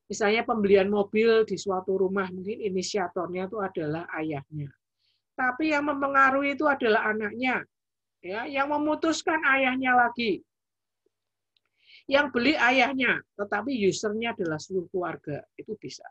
Misalnya pembelian mobil di suatu rumah mungkin inisiatornya itu adalah ayahnya. Tapi yang mempengaruhi itu adalah anaknya ya yang memutuskan ayahnya lagi. Yang beli ayahnya tetapi usernya adalah seluruh keluarga itu bisa.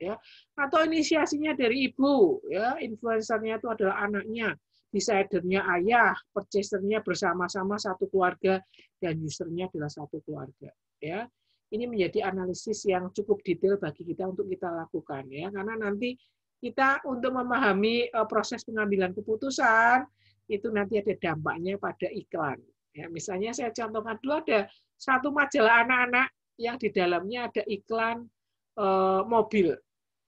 Ya atau inisiasinya dari ibu ya influencernya itu adalah anaknya decidernya ayah purchasernya bersama-sama satu keluarga dan usernya adalah satu keluarga ya. Ini menjadi analisis yang cukup detail bagi kita untuk kita lakukan ya. Karena nanti kita untuk memahami eh, proses pengambilan keputusan itu nanti ada dampaknya pada iklan ya misalnya saya contohkan dulu ada satu majalah anak-anak yang di dalamnya ada iklan eh, mobil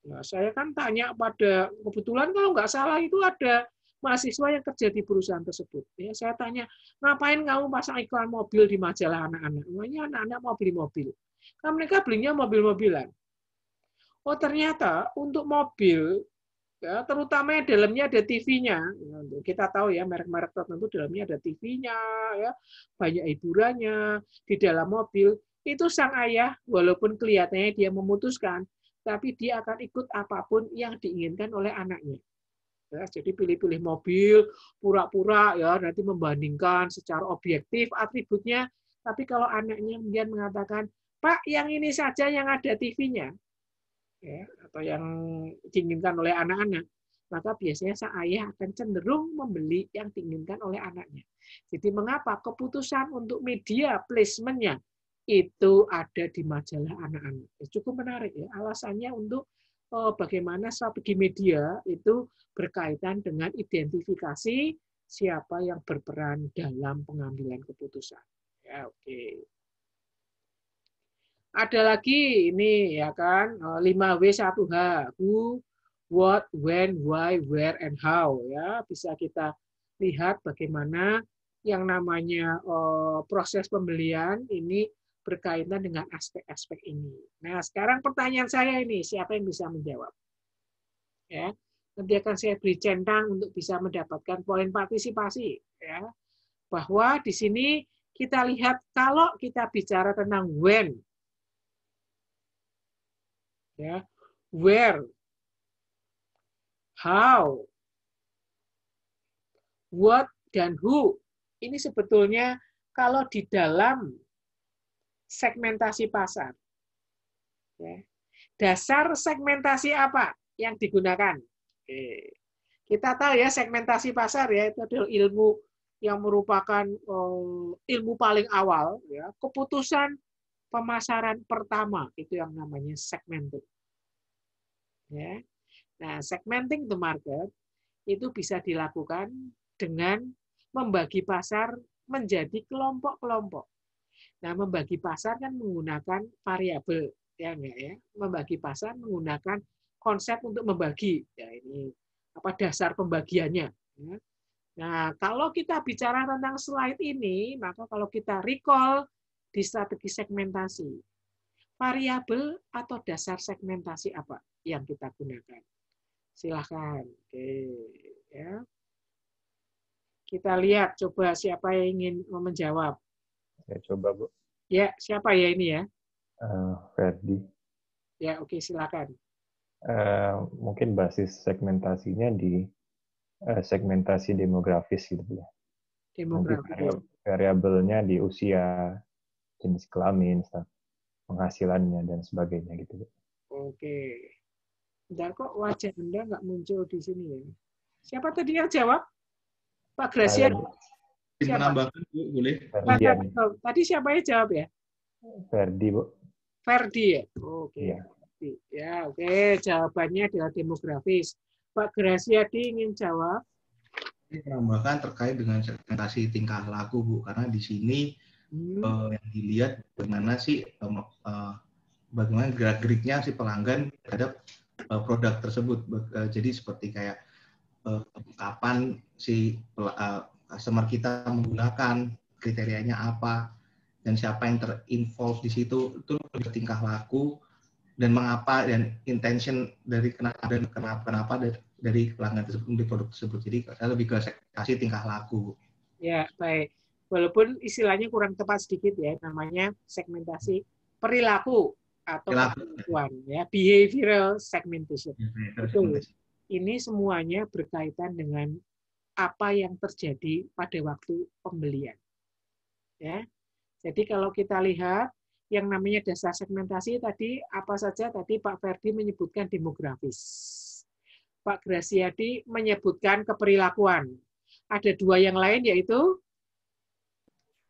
nah, saya kan tanya pada kebetulan kalau nggak salah itu ada mahasiswa yang kerja di perusahaan tersebut. Ya, saya tanya, ngapain kamu pasang iklan mobil di majalah anak-anak? Namanya anak-anak mau beli mobil. Kan mereka belinya mobil-mobilan. Oh ternyata untuk mobil, ya, terutama yang dalamnya ada TV-nya. Ya, kita tahu ya merek-merek tertentu dalamnya ada TV-nya, ya, banyak hiburannya di dalam mobil. Itu sang ayah, walaupun kelihatannya dia memutuskan, tapi dia akan ikut apa pun yang diinginkan oleh anaknya. Ya, jadi pilih-pilih mobil, pura-pura ya nanti membandingkan secara objektif atributnya. Tapi kalau anaknya kemudian mengatakan, Pak, yang ini saja yang ada TV-nya, ya, atau yang diinginkan oleh anak-anak, maka biasanya sang ayah akan cenderung membeli yang diinginkan oleh anaknya. Jadi mengapa keputusan untuk media placement-nya itu ada di majalah anak-anak? Ya, cukup menarik ya. Alasannya untuk oh, bagaimana strategi media itu berkaitan dengan identifikasi siapa yang berperan dalam pengambilan keputusan. Ya, oke. Okay. Ada lagi ini ya kan 5W1H, who, what, when, why, where, and how ya bisa kita lihat bagaimana yang namanya uh, proses pembelian ini berkaitan dengan aspek-aspek ini. Nah, sekarang pertanyaan saya ini, siapa yang bisa menjawab? Ya, nanti akan saya beri centang untuk bisa mendapatkan poin partisipasi. Ya, bahwa di sini kita lihat kalau kita bicara tentang when, ya, where, how, what, dan who, ini sebetulnya kalau di dalam segmentasi pasar. Ya. Dasar segmentasi apa yang digunakan? Kita tahu ya segmentasi pasar ya itu adalah ilmu yang merupakan oh, ilmu paling awal ya keputusan pemasaran pertama itu yang namanya segmenting. Ya. Nah, segmenting the market itu bisa dilakukan dengan membagi pasar menjadi kelompok-kelompok. Nah, membagi pasar kan menggunakan variabel, ya enggak ya? Membagi pasar menggunakan konsep untuk membagi. Ya ini apa dasar pembagiannya. Ya. Nah, kalau kita bicara tentang slide ini, maka kalau kita recall di strategi segmentasi, variabel atau dasar segmentasi apa yang kita gunakan? Silahkan. Oke, ya. Kita lihat, coba siapa yang ingin menjawab. Saya coba, Bu. Ya, siapa ya ini ya? Uh, Ferdi. Ya, oke, silakan. Uh, mungkin basis segmentasinya di uh, segmentasi demografis gitu ya. Demografis. variabelnya di usia, jenis kelamin, penghasilannya dan sebagainya gitu. Oke. Bentar kok wajah Anda nggak muncul di sini ya. Siapa tadi yang jawab? Pak Gracia. Siapa? Menambahkan, Bu, boleh? Ferdian. Tadi siapa yang jawab ya? Ferdi, Bu. Ferdi ya? Oke. Iya. Ya, oke. Jawabannya adalah demografis. Pak Graciadi ingin jawab. menambahkan terkait dengan segmentasi tingkah laku Bu karena di sini Hmm. eh, yang dilihat bagaimana sih em, eh, bagaimana gerak geriknya si pelanggan terhadap eh, produk tersebut eh, jadi seperti kayak eh, kapan si eh, customer kita menggunakan kriterianya apa dan siapa yang terinvolve di situ itu tingkah laku dan mengapa dan intention dari kenapa dan kenapa kenapa dari, dari pelanggan tersebut membeli produk tersebut jadi saya lebih ke segmentasi tingkah laku Ya, baik. Walaupun istilahnya kurang tepat sedikit ya, namanya segmentasi perilaku atau keperilakuan ya, behavioral segmentation. Betul. Ini semuanya berkaitan dengan apa yang terjadi pada waktu pembelian. Ya. Jadi kalau kita lihat yang namanya dasar segmentasi tadi apa saja tadi Pak Ferdi menyebutkan demografis. Pak Graciadi menyebutkan keperilakuan. Ada dua yang lain yaitu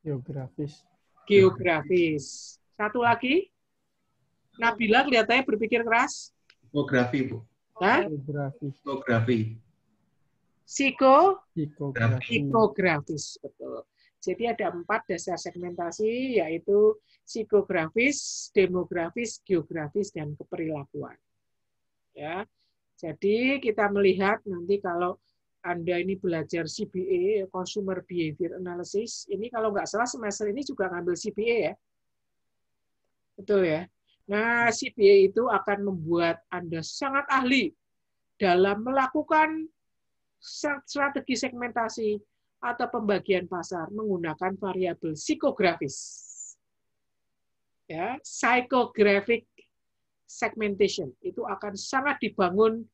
Geografis. geografis. Satu lagi, Nabila kelihatannya berpikir keras. Topografi, Bu. Hah? Geografis. Topografi. Psiko, Psikografi. psikografis. Betul. Jadi ada empat dasar segmentasi, yaitu psikografis, demografis, geografis, dan keperilakuan. Ya, jadi kita melihat nanti kalau anda ini belajar CBA, Consumer Behavior Analysis, ini kalau nggak salah semester ini juga ngambil CBA ya. Betul ya? Nah, CBA itu akan membuat Anda sangat ahli dalam melakukan strategi segmentasi atau pembagian pasar menggunakan variabel psikografis. Ya, psychographic segmentation itu akan sangat dibangun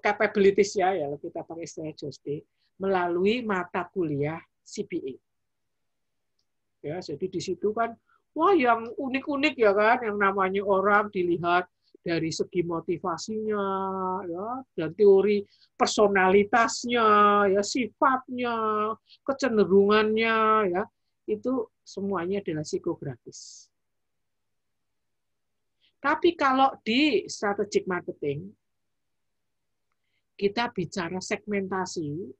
capabilities ya, ya kita pakai istilah Josti, melalui mata kuliah CPA. Ya, jadi di situ kan wah yang unik-unik ya kan, yang namanya orang dilihat dari segi motivasinya, ya, dan teori personalitasnya, ya, sifatnya, kecenderungannya, ya, itu semuanya adalah psikografis. Tapi kalau di strategic marketing, kita bicara segmentasi,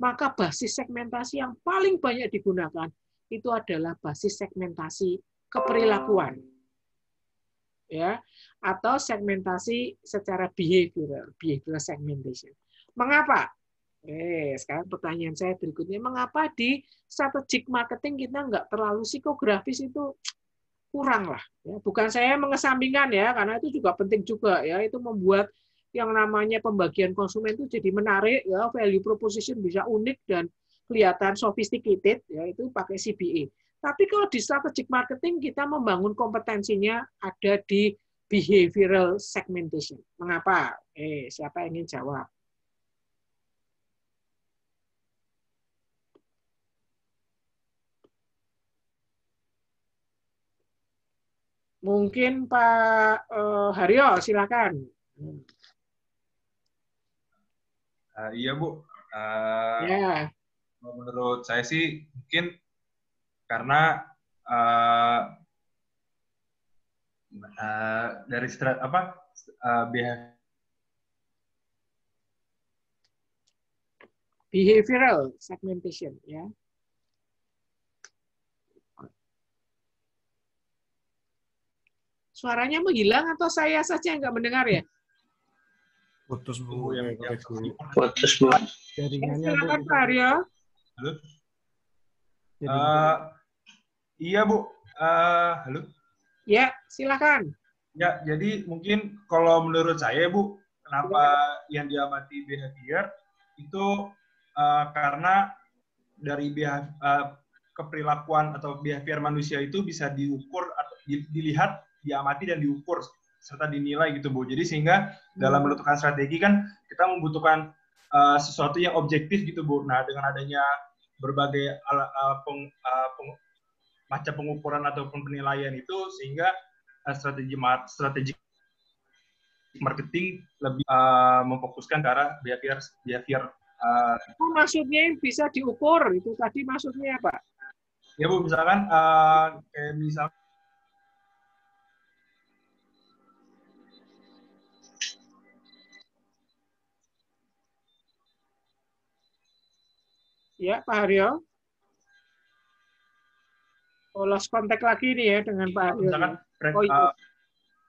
maka basis segmentasi yang paling banyak digunakan itu adalah basis segmentasi keperilakuan. Ya, atau segmentasi secara behavioral, behavioral segmentation. Mengapa? Eh, sekarang pertanyaan saya berikutnya, mengapa di strategic marketing kita nggak terlalu psikografis itu kurang lah. Ya, bukan saya mengesampingkan ya, karena itu juga penting juga ya, itu membuat yang namanya pembagian konsumen itu jadi menarik ya, value proposition bisa unik dan kelihatan sophisticated ya, itu pakai CBA. Tapi kalau di strategic marketing kita membangun kompetensinya ada di behavioral segmentation. Mengapa? Eh, siapa yang ingin jawab? Mungkin Pak uh, Haryo, silakan. Uh, iya Bu. Uh, ya. Menurut saya sih mungkin karena uh, uh, dari strat apa uh, behavioral segmentation ya. Suaranya menghilang atau saya saja yang nggak mendengar ya? Putus bu. yang, Putus bu. Jaringannya Silakan Bu. Pak Aryo. Halo. Uh, iya Bu. Uh, halo. Ya, silakan. Ya, jadi mungkin kalau menurut saya Bu, kenapa yang diamati behavior itu uh, karena dari behavior, uh, keperilakuan atau behavior manusia itu bisa diukur atau dilihat, diamati dan diukur serta dinilai gitu Bu. Jadi sehingga dalam menentukan strategi kan kita membutuhkan uh, sesuatu yang objektif gitu Bu. Nah, dengan adanya berbagai uh, peng, uh, peng, macam pengukuran ataupun penilaian itu sehingga uh, strategi strategi marketing lebih uh, memfokuskan ke arah behavior behavior uh, oh, maksudnya bisa diukur itu tadi maksudnya apa ya bu misalkan uh, kayak misal Ya, Pak Haryo. Oh, lost contact lagi nih ya dengan Pak Haryo. Misalkan oh, iya. uh,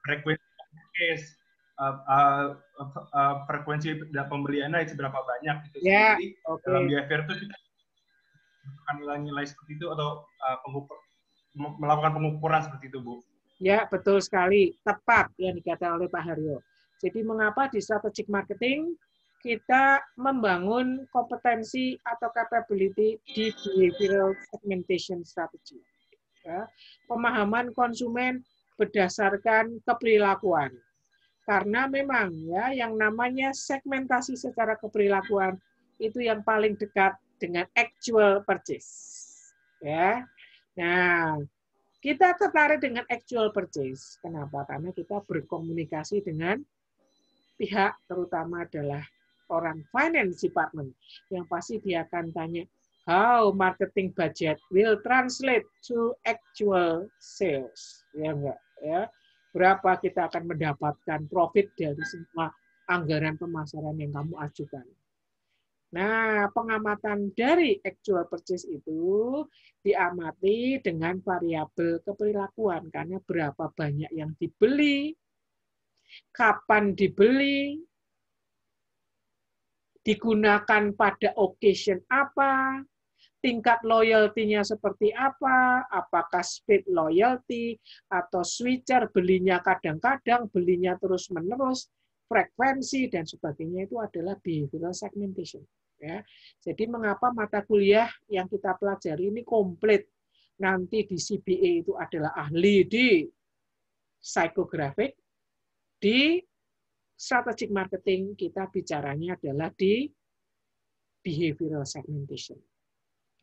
frekuensi uh, uh, uh, frekuensi pembeliannya itu berapa banyak gitu. Ya, Jadi okay. dalam behavior itu kita akan nilai seperti itu atau uh, pengukur, melakukan pengukuran seperti itu, Bu. Ya, betul sekali. Tepat yang dikatakan oleh Pak Haryo. Jadi mengapa di strategic marketing kita membangun kompetensi atau capability di behavioral segmentation strategy. Ya, pemahaman konsumen berdasarkan keperilakuan. Karena memang ya yang namanya segmentasi secara keperilakuan itu yang paling dekat dengan actual purchase. Ya. Nah, kita tertarik dengan actual purchase. Kenapa? Karena kita berkomunikasi dengan pihak terutama adalah orang finance department yang pasti dia akan tanya how marketing budget will translate to actual sales? Ya enggak? Ya. Berapa kita akan mendapatkan profit dari semua anggaran pemasaran yang kamu ajukan. Nah, pengamatan dari actual purchase itu diamati dengan variabel keperilakuan karena berapa banyak yang dibeli, kapan dibeli, digunakan pada occasion apa, tingkat loyalty-nya seperti apa, apakah speed loyalty atau switcher belinya kadang-kadang, belinya terus-menerus, frekuensi dan sebagainya itu adalah behavioral segmentation. Ya. Jadi mengapa mata kuliah yang kita pelajari ini komplit. Nanti di CBA itu adalah ahli di psikografik, di strategic marketing kita bicaranya adalah di behavioral segmentation.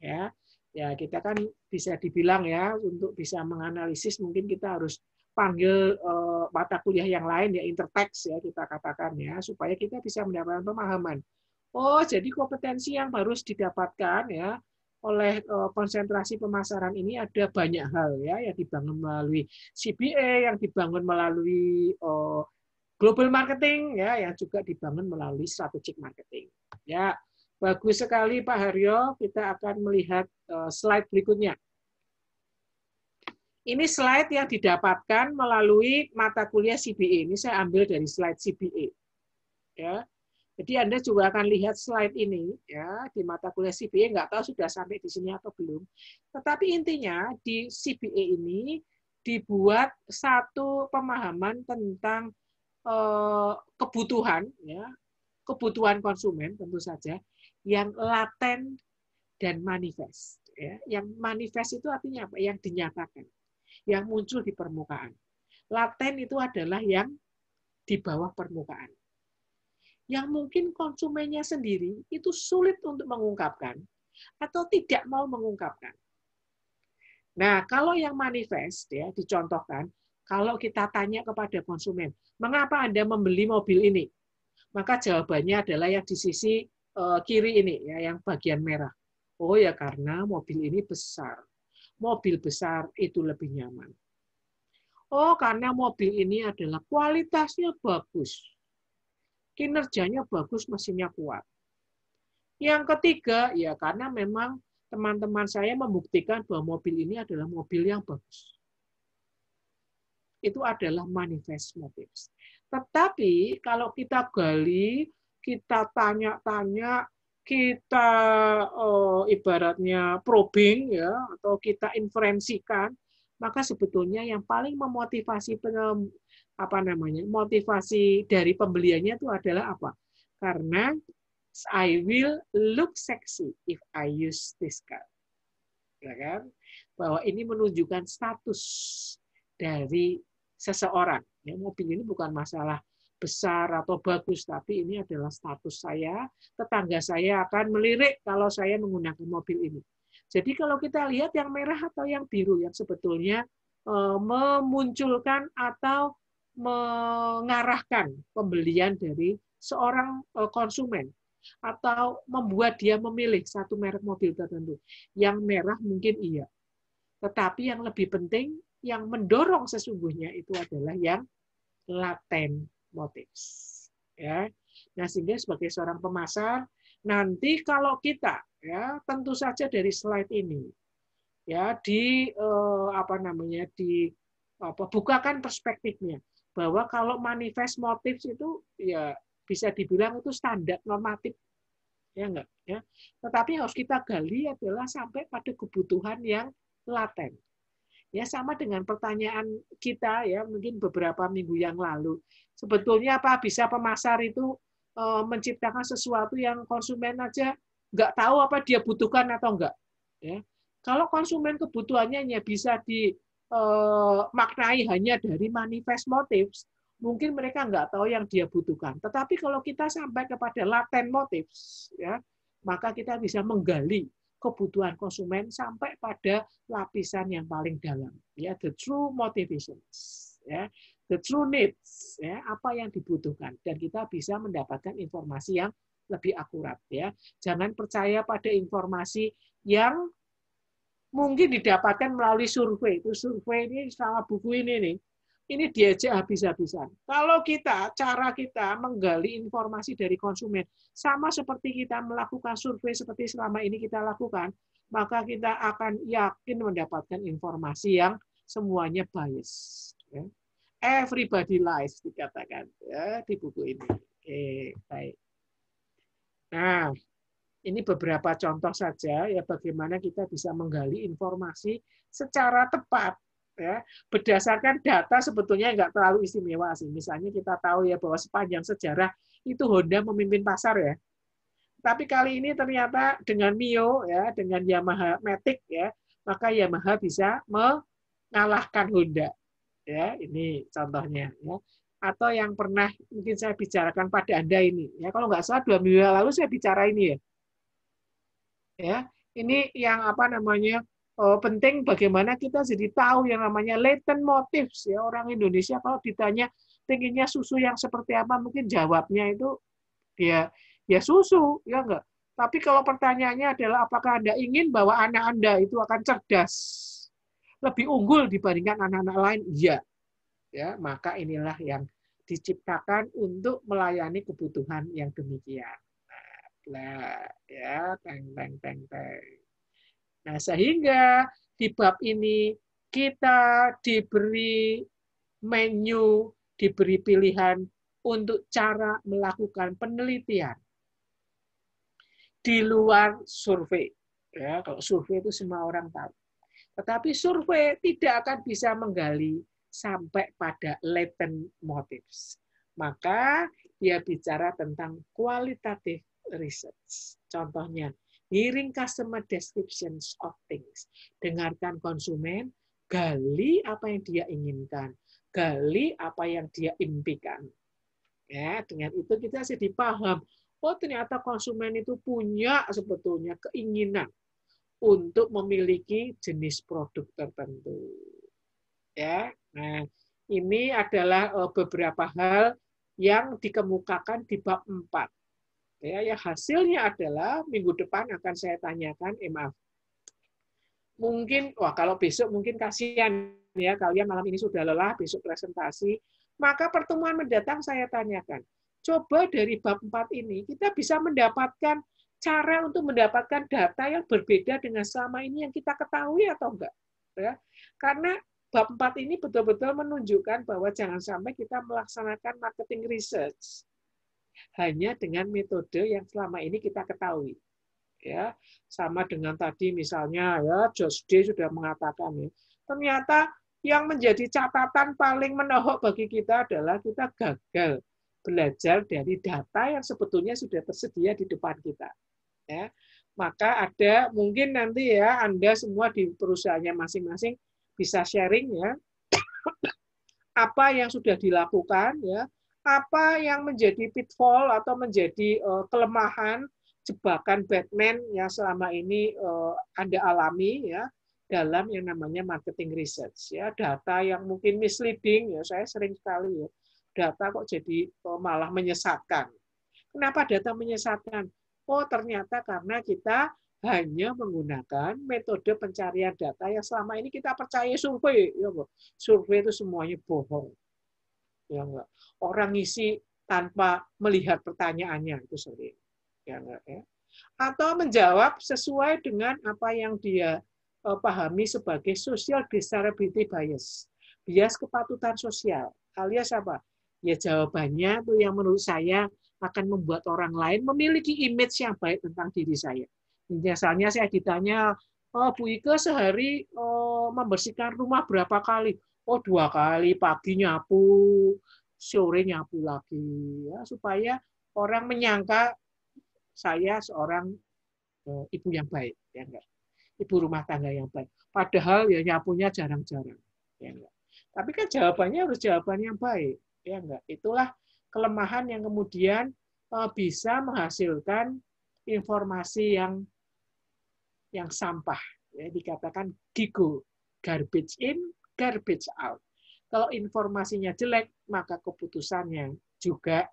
Ya, ya kita kan bisa dibilang ya untuk bisa menganalisis mungkin kita harus panggil uh, mata kuliah yang lain ya intertext ya kita katakan ya supaya kita bisa mendapatkan pemahaman. Oh, jadi kompetensi yang harus didapatkan ya oleh uh, konsentrasi pemasaran ini ada banyak hal ya yang dibangun melalui CBA, yang dibangun melalui uh, global marketing ya yang juga dibangun melalui strategic marketing. Ya, bagus sekali Pak Haryo. Kita akan melihat uh, slide berikutnya. Ini slide yang didapatkan melalui mata kuliah CBA. Ini saya ambil dari slide CBA. Ya. Jadi Anda juga akan lihat slide ini ya di mata kuliah CBA. Nggak tahu sudah sampai di sini atau belum. Tetapi intinya di CBA ini dibuat satu pemahaman tentang Eh, kebutuhan ya kebutuhan konsumen tentu saja yang laten dan manifest ya. Yang manifest itu artinya apa? Yang dinyatakan yang muncul di permukaan. Laten itu adalah yang di bawah permukaan. Yang mungkin konsumennya sendiri itu sulit untuk mengungkapkan atau tidak mau mengungkapkan. Nah, kalau yang manifest ya dicontohkan, kalau kita tanya kepada konsumen, Mengapa Anda membeli mobil ini? Maka jawabannya adalah yang di sisi eh, kiri ini, ya, yang bagian merah. Oh ya karena mobil ini besar. Mobil besar itu lebih nyaman. Oh karena mobil ini adalah kualitasnya bagus. Kinerjanya bagus, mesinnya kuat. Yang ketiga, ya karena memang teman-teman saya membuktikan bahwa mobil ini adalah mobil yang bagus itu adalah manifest motives. Tetapi kalau kita gali, kita tanya-tanya, kita oh, ibaratnya probing ya atau kita inferensikan, maka sebetulnya yang paling memotivasi apa namanya motivasi dari pembeliannya itu adalah apa? Karena I will look sexy if I use this car. Ya kan? Bahwa ini menunjukkan status dari seseorang. Ya, mobil ini bukan masalah besar atau bagus, tapi ini adalah status saya. Tetangga saya akan melirik kalau saya menggunakan mobil ini. Jadi kalau kita lihat yang merah atau yang biru, yang sebetulnya eh, memunculkan atau mengarahkan pembelian dari seorang eh, konsumen atau membuat dia memilih satu merek mobil tertentu. Yang merah mungkin iya. Tetapi yang lebih penting, yang mendorong sesungguhnya itu adalah yang laten motives. Ya. Nah, sehingga sebagai seorang pemasar, nanti kalau kita ya tentu saja dari slide ini ya di eh, apa namanya di apa bukakan perspektifnya bahwa kalau manifest motif itu ya bisa dibilang itu standar normatif ya enggak ya tetapi harus kita gali adalah sampai pada kebutuhan yang laten ya sama dengan pertanyaan kita ya mungkin beberapa minggu yang lalu sebetulnya apa bisa pemasar itu e, menciptakan sesuatu yang konsumen aja nggak tahu apa dia butuhkan atau enggak ya kalau konsumen kebutuhannya hanya bisa dimaknai e, hanya dari manifest motifs mungkin mereka nggak tahu yang dia butuhkan. Tetapi kalau kita sampai kepada laten motif, ya, maka kita bisa menggali kebutuhan konsumen sampai pada lapisan yang paling dalam, ya, the true motivations, ya, the true needs, ya, apa yang dibutuhkan, dan kita bisa mendapatkan informasi yang lebih akurat, ya. Jangan percaya pada informasi yang mungkin didapatkan melalui survei. Itu survei ini sama buku ini nih ini diajak habis-habisan. Kalau kita, cara kita menggali informasi dari konsumen, sama seperti kita melakukan survei seperti selama ini kita lakukan, maka kita akan yakin mendapatkan informasi yang semuanya bias. Ya. Everybody lies dikatakan ya, di buku ini. Oke, baik. Nah, ini beberapa contoh saja ya bagaimana kita bisa menggali informasi secara tepat ya. Berdasarkan data sebetulnya nggak terlalu istimewa sih. Misalnya kita tahu ya bahwa sepanjang sejarah itu Honda memimpin pasar ya. Tapi kali ini ternyata dengan Mio ya dengan Yamaha Matic ya maka Yamaha bisa mengalahkan Honda ya. Ini contohnya ya. Atau yang pernah mungkin saya bicarakan pada anda ini ya. Kalau nggak salah dua minggu lalu saya bicara ini ya. Ya ini yang apa namanya penting bagaimana kita jadi tahu yang namanya latent motives ya. Orang Indonesia kalau ditanya tingginya susu yang seperti apa? Mungkin jawabnya itu ya ya susu ya enggak. Tapi kalau pertanyaannya adalah apakah Anda ingin bahwa anak Anda itu akan cerdas lebih unggul dibandingkan anak-anak lain? Iya. Ya maka inilah yang diciptakan untuk melayani kebutuhan yang demikian. Nah, ya teng teng teng teng Nah, sehingga di bab ini kita diberi menu, diberi pilihan untuk cara melakukan penelitian di luar survei. Ya, kalau survei itu semua orang tahu. Tetapi survei tidak akan bisa menggali sampai pada latent motives. Maka dia bicara tentang kualitatif research. Contohnya, hearing customer descriptions of things. Dengarkan konsumen, gali apa yang dia inginkan, gali apa yang dia impikan. Ya, dengan itu kita jadi paham, oh ternyata konsumen itu punya sebetulnya keinginan untuk memiliki jenis produk tertentu. Ya, nah ini adalah eh, beberapa hal yang dikemukakan di bab 4 Ya, ya hasilnya adalah minggu depan akan saya tanyakan, eh maaf, mungkin, wah kalau besok mungkin kasihan ya, kalian malam ini sudah lelah, besok presentasi, maka pertemuan mendatang saya tanyakan, coba dari bab 4 ini kita bisa mendapatkan cara untuk mendapatkan data yang berbeda dengan selama ini yang kita ketahui atau enggak. Ya. Karena bab 4 ini betul-betul menunjukkan bahwa jangan sampai kita melaksanakan marketing research hanya dengan metode yang selama ini kita ketahui. Ya, sama dengan tadi misalnya ya Josh Day sudah mengatakan ya, ternyata yang menjadi catatan paling menohok bagi kita adalah kita gagal belajar dari data yang sebetulnya sudah tersedia di depan kita. Ya, maka ada mungkin nanti ya Anda semua di perusahaannya masing-masing bisa sharing ya apa yang sudah dilakukan ya apa yang menjadi pitfall atau menjadi uh, kelemahan jebakan Batman yang selama ini uh, Anda alami ya dalam yang namanya marketing research ya. Data yang mungkin misleading ya saya sering sekali ya. Data kok jadi oh, malah menyesatkan. Kenapa data menyesatkan? Oh ternyata karena kita hanya menggunakan metode pencarian data yang selama ini kita percaya survei ya survei itu semuanya bohong ya enggak orang ngisi tanpa melihat pertanyaannya itu sering ya enggak ya atau menjawab sesuai dengan apa yang dia uh, pahami sebagai social desirability bias. Bias kepatutan sosial. Alias apa? Ya jawabannya itu yang menurut saya akan membuat orang lain memiliki image yang baik tentang diri saya. Misalnya saya ditanya, oh, Bu Ike sehari oh, membersihkan rumah berapa kali? Oh dua kali, pagi nyapu, sore nyapu lagi. Ya, supaya orang menyangka saya seorang uh, ibu yang baik. Ya enggak? ibu rumah tangga yang baik. Padahal ya nyapunya jarang-jarang. Ya enggak. Tapi kan jawabannya harus jawaban yang baik. Ya enggak. Itulah kelemahan yang kemudian uh, bisa menghasilkan informasi yang yang sampah. Ya, dikatakan gigo, garbage in, garbage out. Kalau informasinya jelek, maka keputusannya juga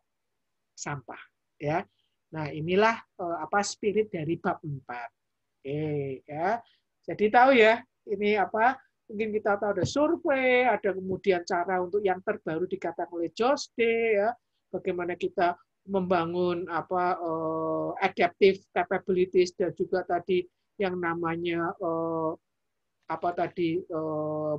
sampah. Ya, Nah, inilah uh, apa spirit dari bab 4. Oke, ya. Jadi tahu ya, ini apa? Mungkin kita tahu ada survei, ada kemudian cara untuk yang terbaru dikatakan oleh Josde, ya. Bagaimana kita membangun apa uh, adaptive capabilities dan juga tadi yang namanya uh, apa tadi uh,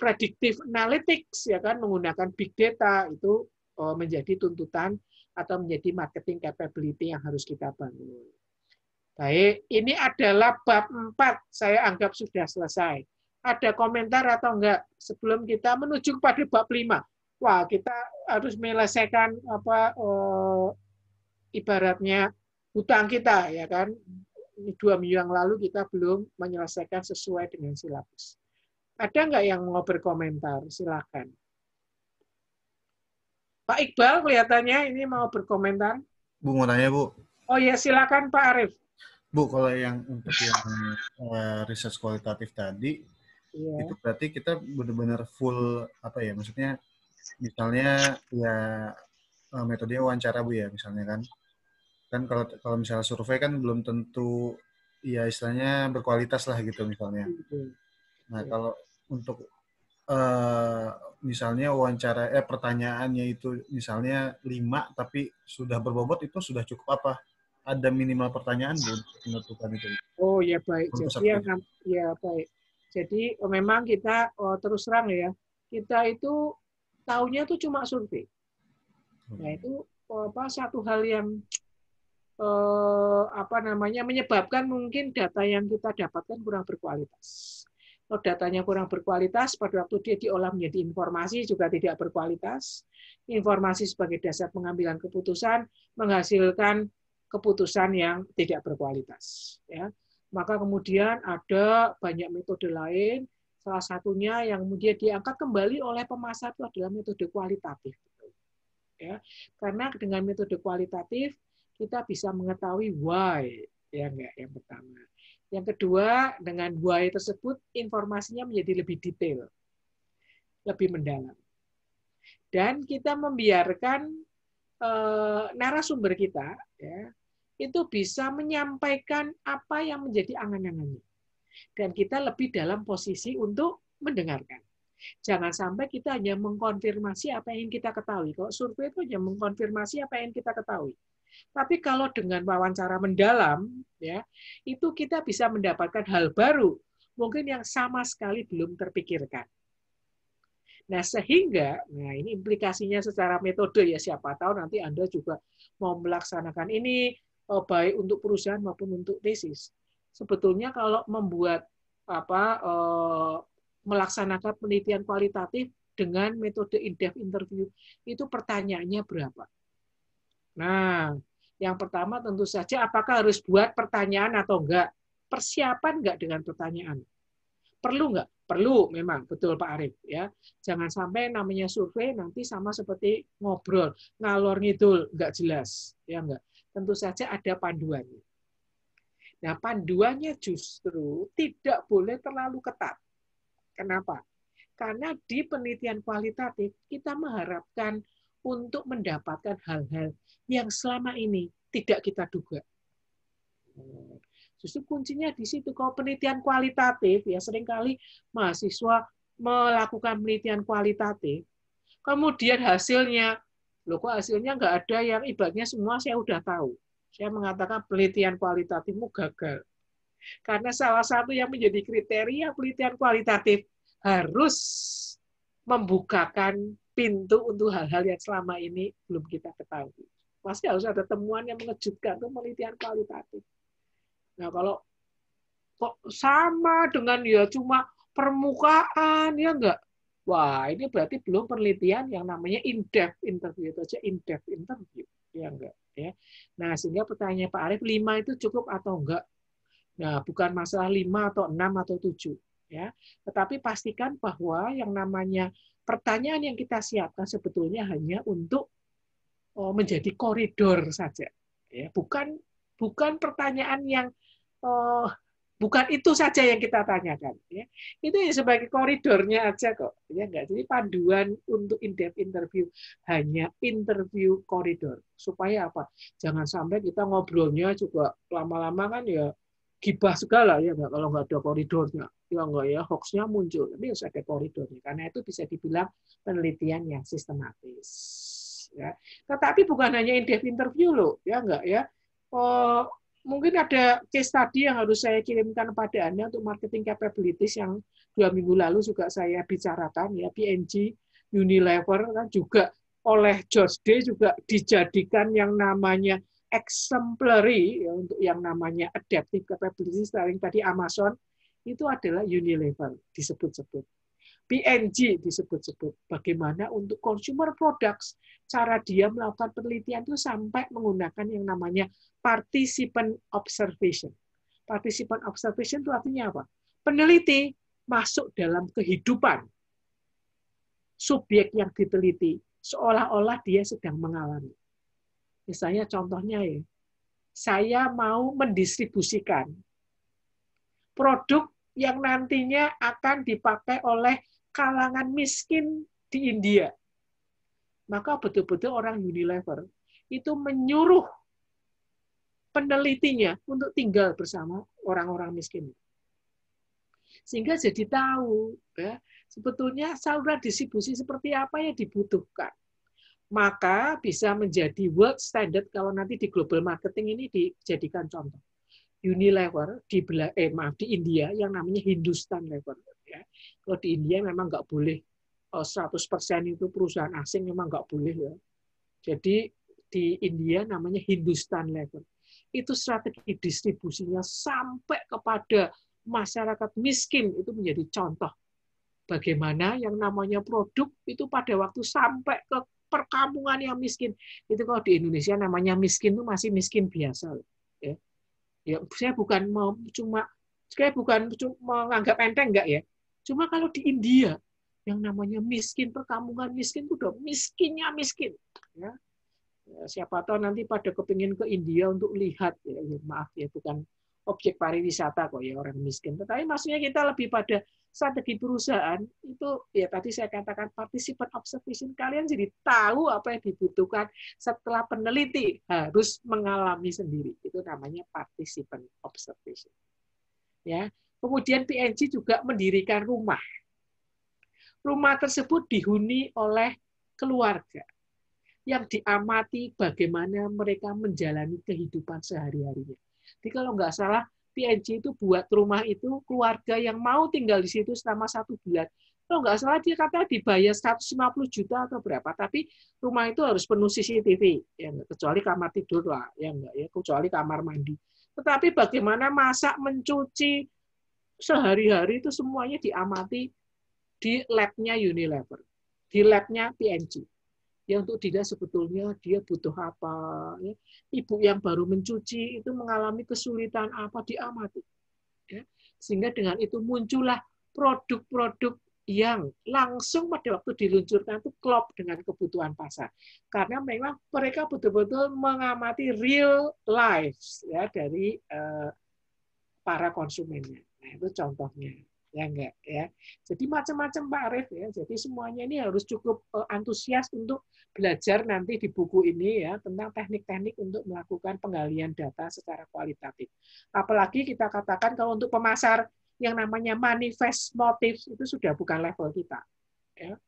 predictive analytics ya kan menggunakan big data itu uh, menjadi tuntutan atau menjadi marketing capability yang harus kita bangun. Baik, ini adalah bab 4. Saya anggap sudah selesai. Ada komentar atau enggak sebelum kita menuju kepada bab 5? Wah, kita harus menyelesaikan apa eh, ibaratnya hutang kita ya kan. Dua minggu yang lalu kita belum menyelesaikan sesuai dengan silabus. Ada enggak yang mau berkomentar? Silakan. Pak Iqbal kelihatannya ini mau berkomentar. Bu mau nanya Bu. Oh ya silakan Pak Arif. Bu, kalau yang untuk yang uh, research kualitatif tadi, yeah. itu berarti kita benar-benar full apa ya? Maksudnya, misalnya ya uh, metode wawancara bu ya, misalnya kan, kan kalau kalau misalnya survei kan belum tentu ya istilahnya berkualitas lah gitu misalnya. Nah kalau untuk uh, misalnya wawancara eh pertanyaannya itu misalnya lima tapi sudah berbobot itu sudah cukup apa? ada minimal pertanyaan Bu menentukan itu. Oh ya baik. Jadi ya, ya baik. Jadi oh, memang kita oh, terus terang ya, kita itu tahunya itu cuma survei. Nah itu oh, apa satu hal yang eh, apa namanya menyebabkan mungkin data yang kita dapatkan kurang berkualitas. Kalau datanya kurang berkualitas, pada waktu dia diolah menjadi informasi juga tidak berkualitas. Informasi sebagai dasar pengambilan keputusan menghasilkan keputusan yang tidak berkualitas. Ya. Maka kemudian ada banyak metode lain, salah satunya yang kemudian diangkat kembali oleh pemasar itu adalah metode kualitatif. Ya. Karena dengan metode kualitatif kita bisa mengetahui why, ya enggak yang pertama. Yang kedua, dengan why tersebut informasinya menjadi lebih detail, lebih mendalam. Dan kita membiarkan eh, narasumber kita ya itu bisa menyampaikan apa yang menjadi angan-angannya. Dan kita lebih dalam posisi untuk mendengarkan. Jangan sampai kita hanya mengkonfirmasi apa yang kita ketahui. Kalau survei itu hanya mengkonfirmasi apa yang kita ketahui. Tapi kalau dengan wawancara mendalam, ya itu kita bisa mendapatkan hal baru, mungkin yang sama sekali belum terpikirkan. Nah, sehingga, nah ini implikasinya secara metode ya, siapa tahu nanti Anda juga mau melaksanakan ini, Eh, baik untuk perusahaan maupun untuk tesis. Sebetulnya kalau membuat apa eh, melaksanakan penelitian kualitatif dengan metode in-depth interview itu pertanyaannya berapa? Nah, yang pertama tentu saja apakah harus buat pertanyaan atau enggak? Persiapan enggak dengan pertanyaan? Perlu enggak? Perlu memang, betul Pak Arif ya. Jangan sampai namanya survei nanti sama seperti ngobrol, ngalor ngidul enggak jelas, ya enggak tentu saja ada panduannya. Nah, panduannya justru tidak boleh terlalu ketat. Kenapa? Karena di penelitian kualitatif kita mengharapkan untuk mendapatkan hal-hal yang selama ini tidak kita duga. Justru kuncinya di situ. Kalau penelitian kualitatif, ya sering kali mahasiswa melakukan penelitian kualitatif, kemudian hasilnya, loh kok hasilnya nggak ada yang ibaratnya semua saya udah tahu. Saya mengatakan penelitian kualitatifmu gagal. Karena salah satu yang menjadi kriteria penelitian kualitatif harus membukakan pintu untuk hal-hal yang selama ini belum kita ketahui. Pasti harus ada temuan yang mengejutkan itu penelitian kualitatif. Nah, kalau kok sama dengan ya cuma permukaan ya enggak. Wah, ini berarti belum penelitian yang namanya in-depth interview itu aja in-depth interview. Ya enggak, ya. Nah, sehingga pertanyaan Pak Arief 5 itu cukup atau enggak? Nah, bukan masalah 5 atau 6 atau 7, ya. Tetapi pastikan bahwa yang namanya pertanyaan yang kita siapkan sebetulnya hanya untuk oh, menjadi koridor saja, ya. Bukan bukan pertanyaan yang oh, bukan itu saja yang kita tanyakan ya. Itu ya sebagai koridornya aja kok ya enggak jadi panduan untuk in depth interview hanya interview koridor. Supaya apa? Jangan sampai kita ngobrolnya juga lama-lama kan ya gibah segala ya kalau nggak ada koridornya ya enggak ya? Hoaxnya muncul tapi harus ada koridornya karena itu bisa dibilang penelitian yang sistematis ya. Tetapi bukan hanya in depth interview loh ya enggak ya? Oh, mungkin ada case study yang harus saya kirimkan pada Anda untuk marketing capabilities yang dua minggu lalu juga saya bicarakan ya. PNG Unilever kan juga oleh George Day juga dijadikan yang namanya exemplary ya, untuk yang namanya adaptive capabilities yang tadi Amazon itu adalah Unilever disebut-sebut. PNG disebut-sebut. Bagaimana untuk consumer products, cara dia melakukan penelitian itu sampai menggunakan yang namanya participant observation. Participant observation itu artinya apa? Peneliti masuk dalam kehidupan subjek yang diteliti, seolah-olah dia sedang mengalami. Misalnya contohnya ya, saya mau mendistribusikan produk yang nantinya akan dipakai oleh kalangan miskin di India. Maka betul-betul orang Unilever itu menyuruh penelitinya untuk tinggal bersama orang-orang miskin. Sehingga jadi tahu ya, sebetulnya saluran distribusi seperti apa yang dibutuhkan. Maka bisa menjadi world standard kalau nanti di global marketing ini dijadikan contoh. Unilever di eh maaf di India yang namanya Hindustan Lever ya. Kalau di India memang nggak boleh 100% eh, itu perusahaan asing memang nggak boleh ya. Jadi di India namanya Hindustan Lever. Itu strategi distribusinya sampai kepada masyarakat miskin itu menjadi contoh bagaimana yang namanya produk itu pada waktu sampai ke perkampungan yang miskin itu kalau di Indonesia namanya miskin itu masih miskin biasa ya Ya, saya bukan mau cuma saya bukan cuma menganggap enteng enggak ya. Cuma kalau di India yang namanya miskin perkampungan miskin itu udah miskinnya miskin ya. ya siapa tahu nanti pada kepingin ke India untuk lihat ya, ya maaf ya bukan objek pariwisata kok ya orang miskin. Tetapi maksudnya kita lebih pada strategi perusahaan itu ya tadi saya katakan participan observation kalian jadi tahu apa yang dibutuhkan setelah peneliti harus mengalami sendiri itu namanya participan observation ya kemudian PNG juga mendirikan rumah rumah tersebut dihuni oleh keluarga yang diamati bagaimana mereka menjalani kehidupan sehari-harinya. Jadi kalau nggak salah PNJ itu buat rumah itu keluarga yang mau tinggal di situ selama satu bulan. Kalau nggak salah dia kata dibayar 150 juta atau berapa, tapi rumah itu harus penuh CCTV, ya kecuali kamar tidur lah, ya enggak ya, kecuali kamar mandi. Tetapi bagaimana masak, mencuci sehari-hari itu semuanya diamati di labnya Unilever, di labnya PNG ya untuk dilihat sebetulnya dia butuh apa. Ya. Ibu yang baru mencuci itu mengalami kesulitan apa diamati. Ya. Sehingga dengan itu muncullah produk-produk yang langsung pada waktu diluncurkan itu klop dengan kebutuhan pasar. Karena memang mereka betul-betul mengamati real lives ya dari uh, para konsumennya. Nah, itu contohnya ya enggak ya. Jadi macam-macam Pak Arif ya. Jadi semuanya ini harus cukup uh, antusias untuk belajar nanti di buku ini ya tentang teknik-teknik untuk melakukan penggalian data secara kualitatif. Apalagi kita katakan kalau untuk pemasar yang namanya manifest motif itu sudah bukan level kita. Ya.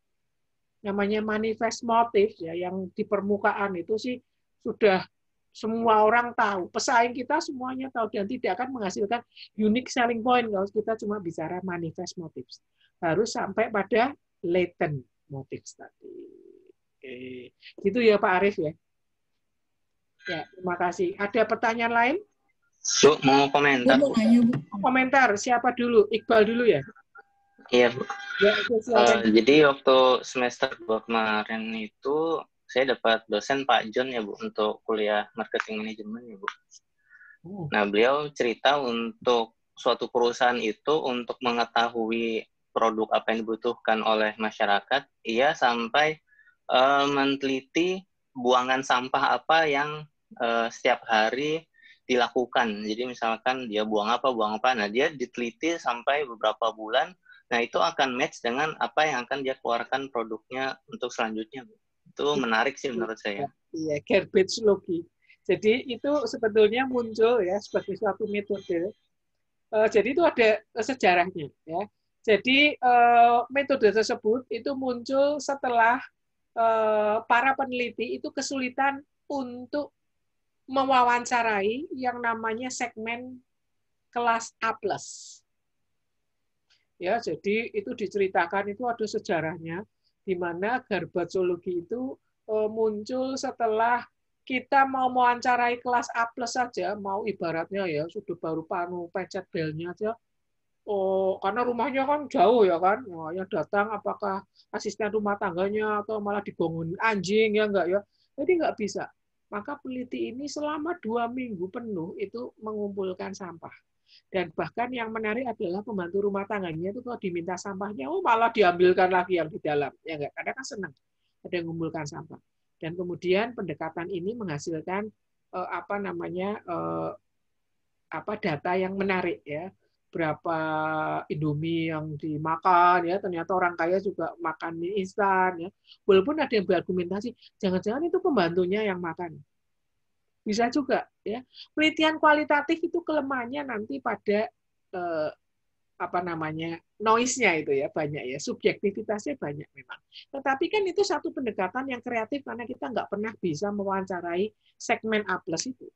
Namanya manifest motif ya yang di permukaan itu sih sudah semua orang tahu, pesaing kita semuanya tahu dan tidak akan menghasilkan unique selling point kalau kita cuma bicara manifest motives. Harus sampai pada latent motives tadi. Oke. Gitu ya Pak Arif ya. Ya, terima kasih. Ada pertanyaan lain? Bu, mau komentar. Bu. Komentar, siapa dulu? Iqbal dulu ya? Iya, Bu. Ya, uh, jadi waktu semester 2 kemarin itu saya dapat dosen Pak John ya Bu untuk kuliah marketing manajemen ya Bu. Oh. Nah beliau cerita untuk suatu perusahaan itu untuk mengetahui produk apa yang dibutuhkan oleh masyarakat, ia sampai uh, meneliti buangan sampah apa yang uh, setiap hari dilakukan. Jadi misalkan dia buang apa, buang apa, nah dia diteliti sampai beberapa bulan. Nah itu akan match dengan apa yang akan dia keluarkan produknya untuk selanjutnya. Bu. Itu menarik sih menurut saya. Iya, garbage logi. Jadi itu sebetulnya muncul ya sebagai suatu metode. Uh, jadi itu ada sejarahnya ya. Jadi uh, metode tersebut itu muncul setelah uh, para peneliti itu kesulitan untuk mewawancarai yang namanya segmen kelas A+. Ya, jadi itu diceritakan itu ada sejarahnya di mana garbatologi itu uh, muncul setelah kita mau mewawancarai kelas A plus saja, mau ibaratnya ya sudah baru panu pecet belnya aja, oh karena rumahnya kan jauh ya kan, oh, yang datang apakah asisten rumah tangganya atau malah dibangun anjing ya enggak ya, jadi enggak bisa. Maka peneliti ini selama dua minggu penuh itu mengumpulkan sampah dan bahkan yang menarik adalah pembantu rumah tangganya itu kalau diminta sampahnya, oh malah diambilkan lagi yang di dalam. Ya enggak, kadang kan senang ada yang mengumpulkan sampah. Dan kemudian pendekatan ini menghasilkan eh, apa namanya eh, apa data yang menarik ya berapa Indomie yang dimakan ya ternyata orang kaya juga makan mie instan ya walaupun ada yang berargumentasi jangan-jangan itu pembantunya yang makan bisa juga ya. Penelitian kualitatif itu kelemahannya nanti pada eh, apa namanya noise-nya itu ya banyak ya. Subjektivitasnya banyak memang. Tetapi kan itu satu pendekatan yang kreatif karena kita nggak pernah bisa mewawancarai segmen A plus itu.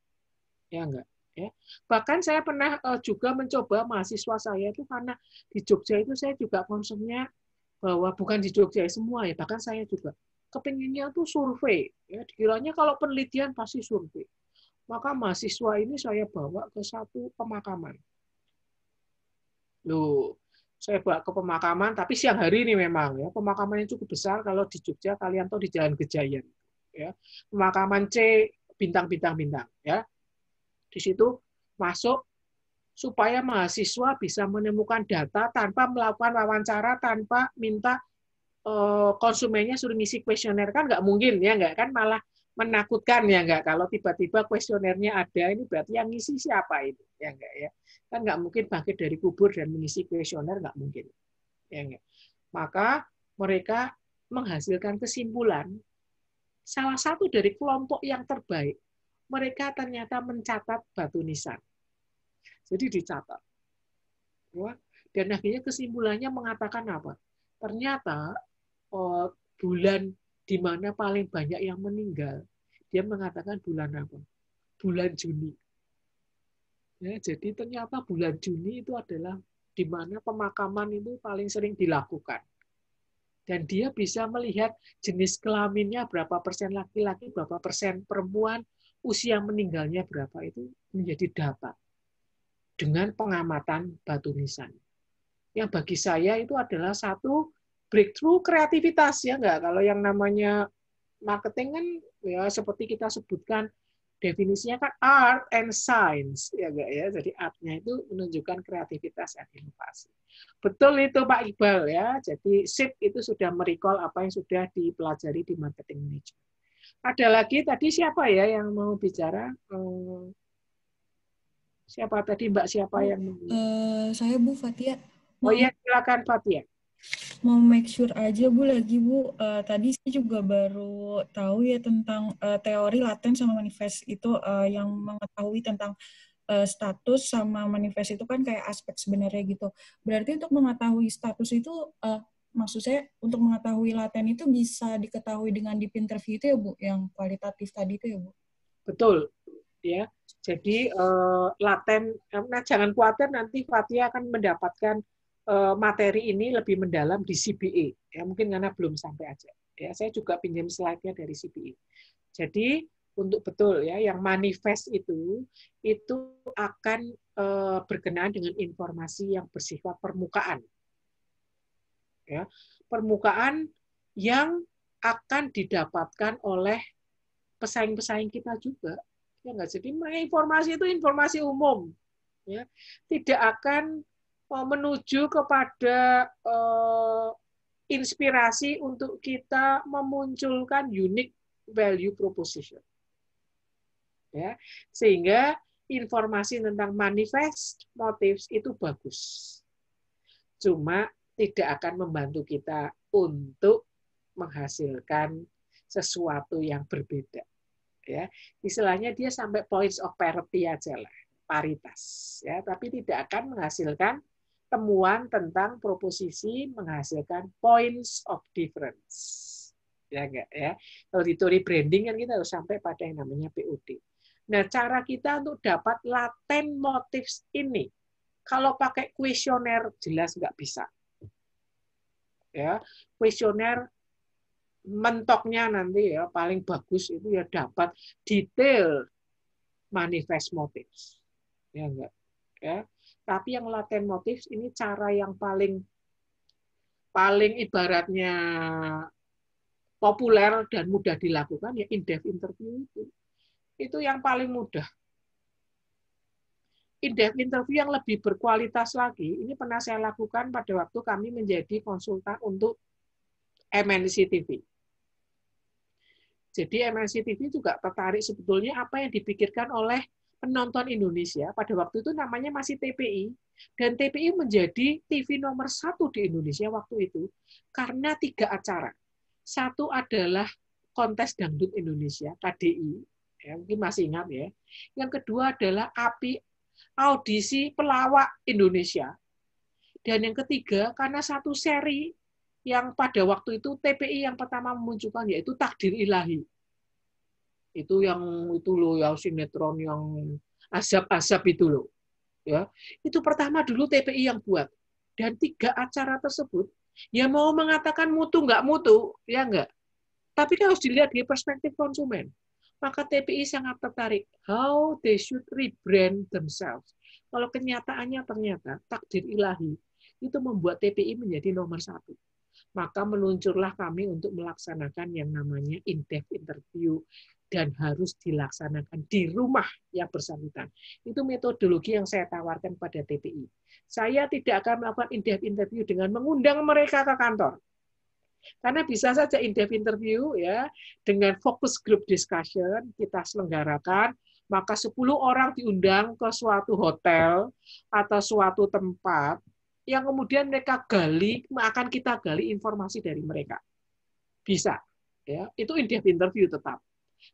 Ya enggak ya. Bahkan saya pernah uh, juga mencoba mahasiswa saya itu karena di Jogja itu saya juga konsumnya bahwa bukan di Jogja semua ya bahkan saya juga. Kepinginnya tuh survei ya. Dikiranya kalau penelitian pasti survei maka mahasiswa ini saya bawa ke satu pemakaman. Loh, saya bawa ke pemakaman, tapi siang hari ini memang ya pemakamannya cukup besar. Kalau di Jogja kalian tahu di Jalan Gejayan, ya pemakaman C bintang bintang bintang, ya di situ masuk supaya mahasiswa bisa menemukan data tanpa melakukan wawancara, tanpa minta eh, konsumennya suruh ngisi kuesioner kan nggak mungkin ya nggak kan malah menakutkan ya enggak kalau tiba-tiba kuesionernya ada ini berarti yang ngisi siapa itu ya enggak ya? Kan enggak mungkin bangkit dari kubur dan mengisi kuesioner enggak mungkin. Ya enggak maka mereka menghasilkan kesimpulan salah satu dari kelompok yang terbaik mereka ternyata mencatat batu nisan. Jadi dicatat. Dan akhirnya kesimpulannya mengatakan apa? Ternyata oh, bulan di mana paling banyak yang meninggal, dia mengatakan bulan apa? Bulan Juni. Ya, jadi ternyata bulan Juni itu adalah di mana pemakaman itu paling sering dilakukan. Dan dia bisa melihat jenis kelaminnya berapa persen laki-laki, berapa persen perempuan, usia meninggalnya berapa itu menjadi data dengan pengamatan batu nisan. Yang bagi saya itu adalah satu breakthrough kreativitas ya enggak kalau yang namanya marketing kan ya seperti kita sebutkan definisinya kan art and science ya enggak ya jadi artnya itu menunjukkan kreativitas dan inovasi betul itu Pak Iqbal ya jadi SIP itu sudah merecall apa yang sudah dipelajari di marketing management ada lagi tadi siapa ya yang mau bicara hmm. Siapa tadi Mbak siapa yang uh, saya Bu Fatia. Oh iya, silakan Fatia. Mau make sure aja Bu lagi Bu. Uh, tadi saya juga baru tahu ya tentang uh, teori laten sama manifest itu uh, yang mengetahui tentang uh, status sama manifest itu kan kayak aspek sebenarnya gitu. Berarti untuk mengetahui status itu uh, maksud saya untuk mengetahui laten itu bisa diketahui dengan deep interview itu ya Bu, yang kualitatif tadi itu ya Bu. Betul ya. Jadi uh, laten, nah jangan khawatir nanti Fatia akan mendapatkan materi ini lebih mendalam di CBE. Ya mungkin karena belum sampai aja. Ya saya juga pinjam slide-nya dari CBE. Jadi untuk betul ya yang manifest itu itu akan uh, berkenaan dengan informasi yang bersifat permukaan. Ya, permukaan yang akan didapatkan oleh pesaing-pesaing kita juga ya nggak jadi informasi itu informasi umum ya tidak akan menuju kepada uh, inspirasi untuk kita memunculkan unique value proposition. Ya sehingga informasi tentang manifest motives itu bagus. Cuma tidak akan membantu kita untuk menghasilkan sesuatu yang berbeda. Ya istilahnya dia sampai points of parity aja lah paritas. Ya tapi tidak akan menghasilkan temuan tentang proposisi menghasilkan points of difference. Ya enggak ya? Kalau di teori branding kan kita harus sampai pada yang namanya POD nah cara kita untuk dapat laten motifs ini kalau pakai kuesioner jelas nggak bisa. Ya kuesioner mentoknya nanti ya paling bagus itu ya dapat detail manifest motifs. Ya enggak ya tapi yang laten motifs ini cara yang paling paling ibaratnya populer dan mudah dilakukan ya in-depth interview itu. Itu yang paling mudah. In-depth interview yang lebih berkualitas lagi ini pernah saya lakukan pada waktu kami menjadi konsultan untuk MNC TV jadi MNC TV juga tertarik sebetulnya apa yang dipikirkan oleh penonton Indonesia pada waktu itu namanya masih TPI dan TPI menjadi TV nomor satu di Indonesia waktu itu karena tiga acara. Satu adalah kontes dangdut Indonesia KDI, ya, mungkin masih ingat ya. Yang kedua adalah API audisi pelawak Indonesia. Dan yang ketiga karena satu seri yang pada waktu itu TPI yang pertama memunculkan yaitu takdir ilahi. Itu yang itu loh yang sinetron yang asap-asap itu loh. Ya. Itu pertama dulu TPI yang buat. Dan tiga acara tersebut ya mau mengatakan mutu nggak mutu, ya nggak. Tapi kan harus dilihat dari perspektif konsumen. Maka TPI sangat tertarik how they should rebrand themselves. Kalau kenyataannya ternyata takdir ilahi itu membuat TPI menjadi nomor satu maka meluncurlah kami untuk melaksanakan yang namanya in-depth interview dan harus dilaksanakan di rumah yang bersangkutan. Itu metodologi yang saya tawarkan pada TPI. Saya tidak akan melakukan in-depth interview dengan mengundang mereka ke kantor. Karena bisa saja in-depth interview ya dengan fokus group discussion kita selenggarakan, maka 10 orang diundang ke suatu hotel atau suatu tempat yang kemudian mereka gali akan kita gali informasi dari mereka bisa ya itu in-depth interview tetap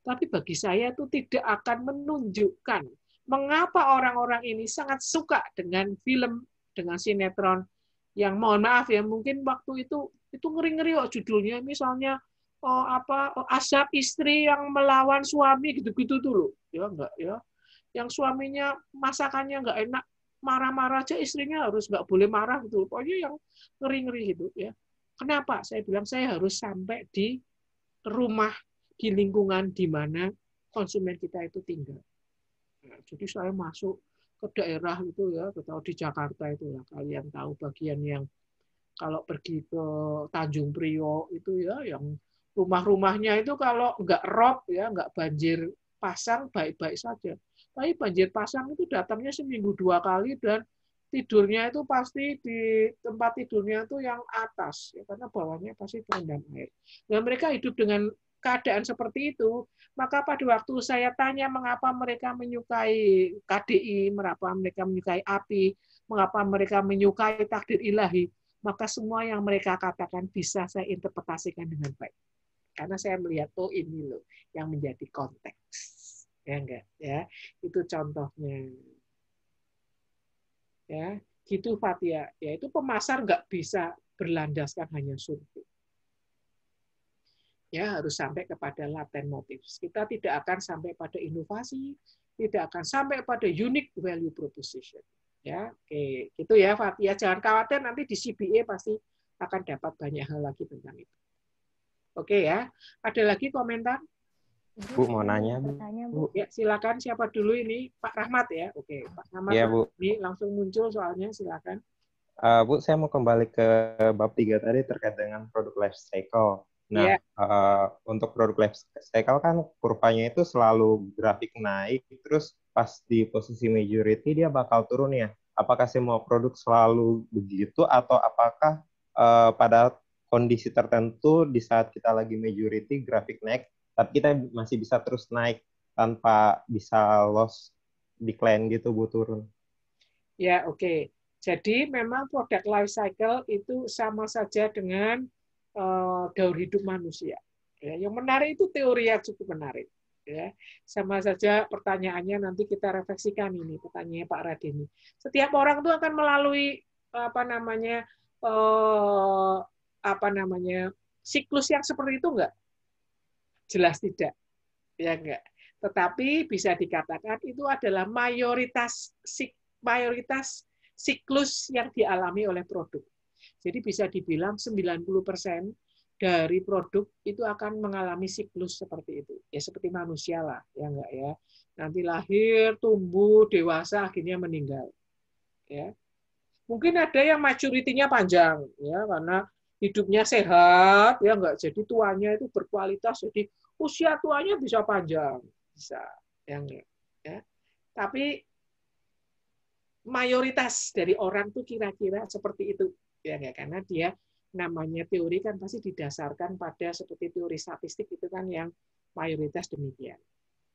tapi bagi saya itu tidak akan menunjukkan mengapa orang-orang ini sangat suka dengan film dengan sinetron yang mohon maaf ya mungkin waktu itu itu ngeri-ngeri kok judulnya misalnya oh, apa oh, asap istri yang melawan suami gitu-gitu dulu ya enggak ya yang suaminya masakannya enggak enak marah-marah aja istrinya harus nggak boleh marah gitu. Pokoknya yang ngeri-ngeri gitu ya. Kenapa? Saya bilang saya harus sampai di rumah di lingkungan di mana konsumen kita itu tinggal. Nah, jadi saya masuk ke daerah itu ya, tahu di Jakarta itu ya, kalian tahu bagian yang kalau pergi ke Tanjung Priok itu ya, yang rumah-rumahnya itu kalau nggak rob ya, nggak banjir pasang baik-baik saja. Tapi banjir pasang itu datangnya seminggu dua kali dan tidurnya itu pasti di tempat tidurnya itu yang atas ya karena bawahnya pasti terendam air. Dan mereka hidup dengan keadaan seperti itu, maka pada waktu saya tanya mengapa mereka menyukai KDI, mengapa mereka menyukai api, mengapa mereka menyukai takdir ilahi, maka semua yang mereka katakan bisa saya interpretasikan dengan baik. Karena saya melihat oh ini loh yang menjadi konteks. Ya enggak, ya. Itu contohnya. Ya, gitu Fatia. Ya itu pemasar nggak bisa berlandaskan hanya survei ya harus sampai kepada laten motif. Kita tidak akan sampai pada inovasi, tidak akan sampai pada unique value proposition. Ya, oke, gitu ya Fatia. Jangan khawatir nanti di CBA pasti akan dapat banyak hal lagi tentang itu. Oke ya. Ada lagi komentar? Bu mau nanya, Bu. Bu. Ya, silakan siapa dulu ini? Pak Rahmat ya. Oke, Pak Rahmat. Ya, Bu. Ini langsung muncul soalnya, silakan. Uh, Bu, saya mau kembali ke bab tiga tadi terkait dengan produk life cycle. Nah, yeah. Iya. uh, untuk produk life cycle kan kurvanya itu selalu grafik naik, terus pas di posisi majority dia bakal turun ya. Apakah semua produk selalu begitu atau apakah uh, pada kondisi tertentu di saat kita lagi majority grafik naik, tapi kita masih bisa terus naik tanpa bisa loss decline gitu bu turun? Ya oke. Okay. Jadi memang produk life cycle itu sama saja dengan daur hidup manusia. Ya, yang menarik itu teori yang cukup menarik. Ya, sama saja pertanyaannya nanti kita refleksikan ini pertanyaannya Pak Radeni. Setiap orang itu akan melalui apa namanya uh, apa namanya siklus yang seperti itu enggak? Jelas tidak, ya enggak. Tetapi bisa dikatakan itu adalah mayoritas mayoritas siklus yang dialami oleh produk. Jadi bisa dibilang 90% dari produk itu akan mengalami siklus seperti itu. Ya seperti manusia lah, ya enggak ya. Nanti lahir, tumbuh, dewasa, akhirnya meninggal. Ya. Mungkin ada yang maturity-nya panjang, ya karena hidupnya sehat, ya enggak. Jadi tuanya itu berkualitas, jadi usia tuanya bisa panjang, bisa, ya enggak. Ya. Tapi mayoritas dari orang tuh kira-kira seperti itu ya karena dia namanya teori kan pasti didasarkan pada seperti teori statistik itu kan yang mayoritas demikian.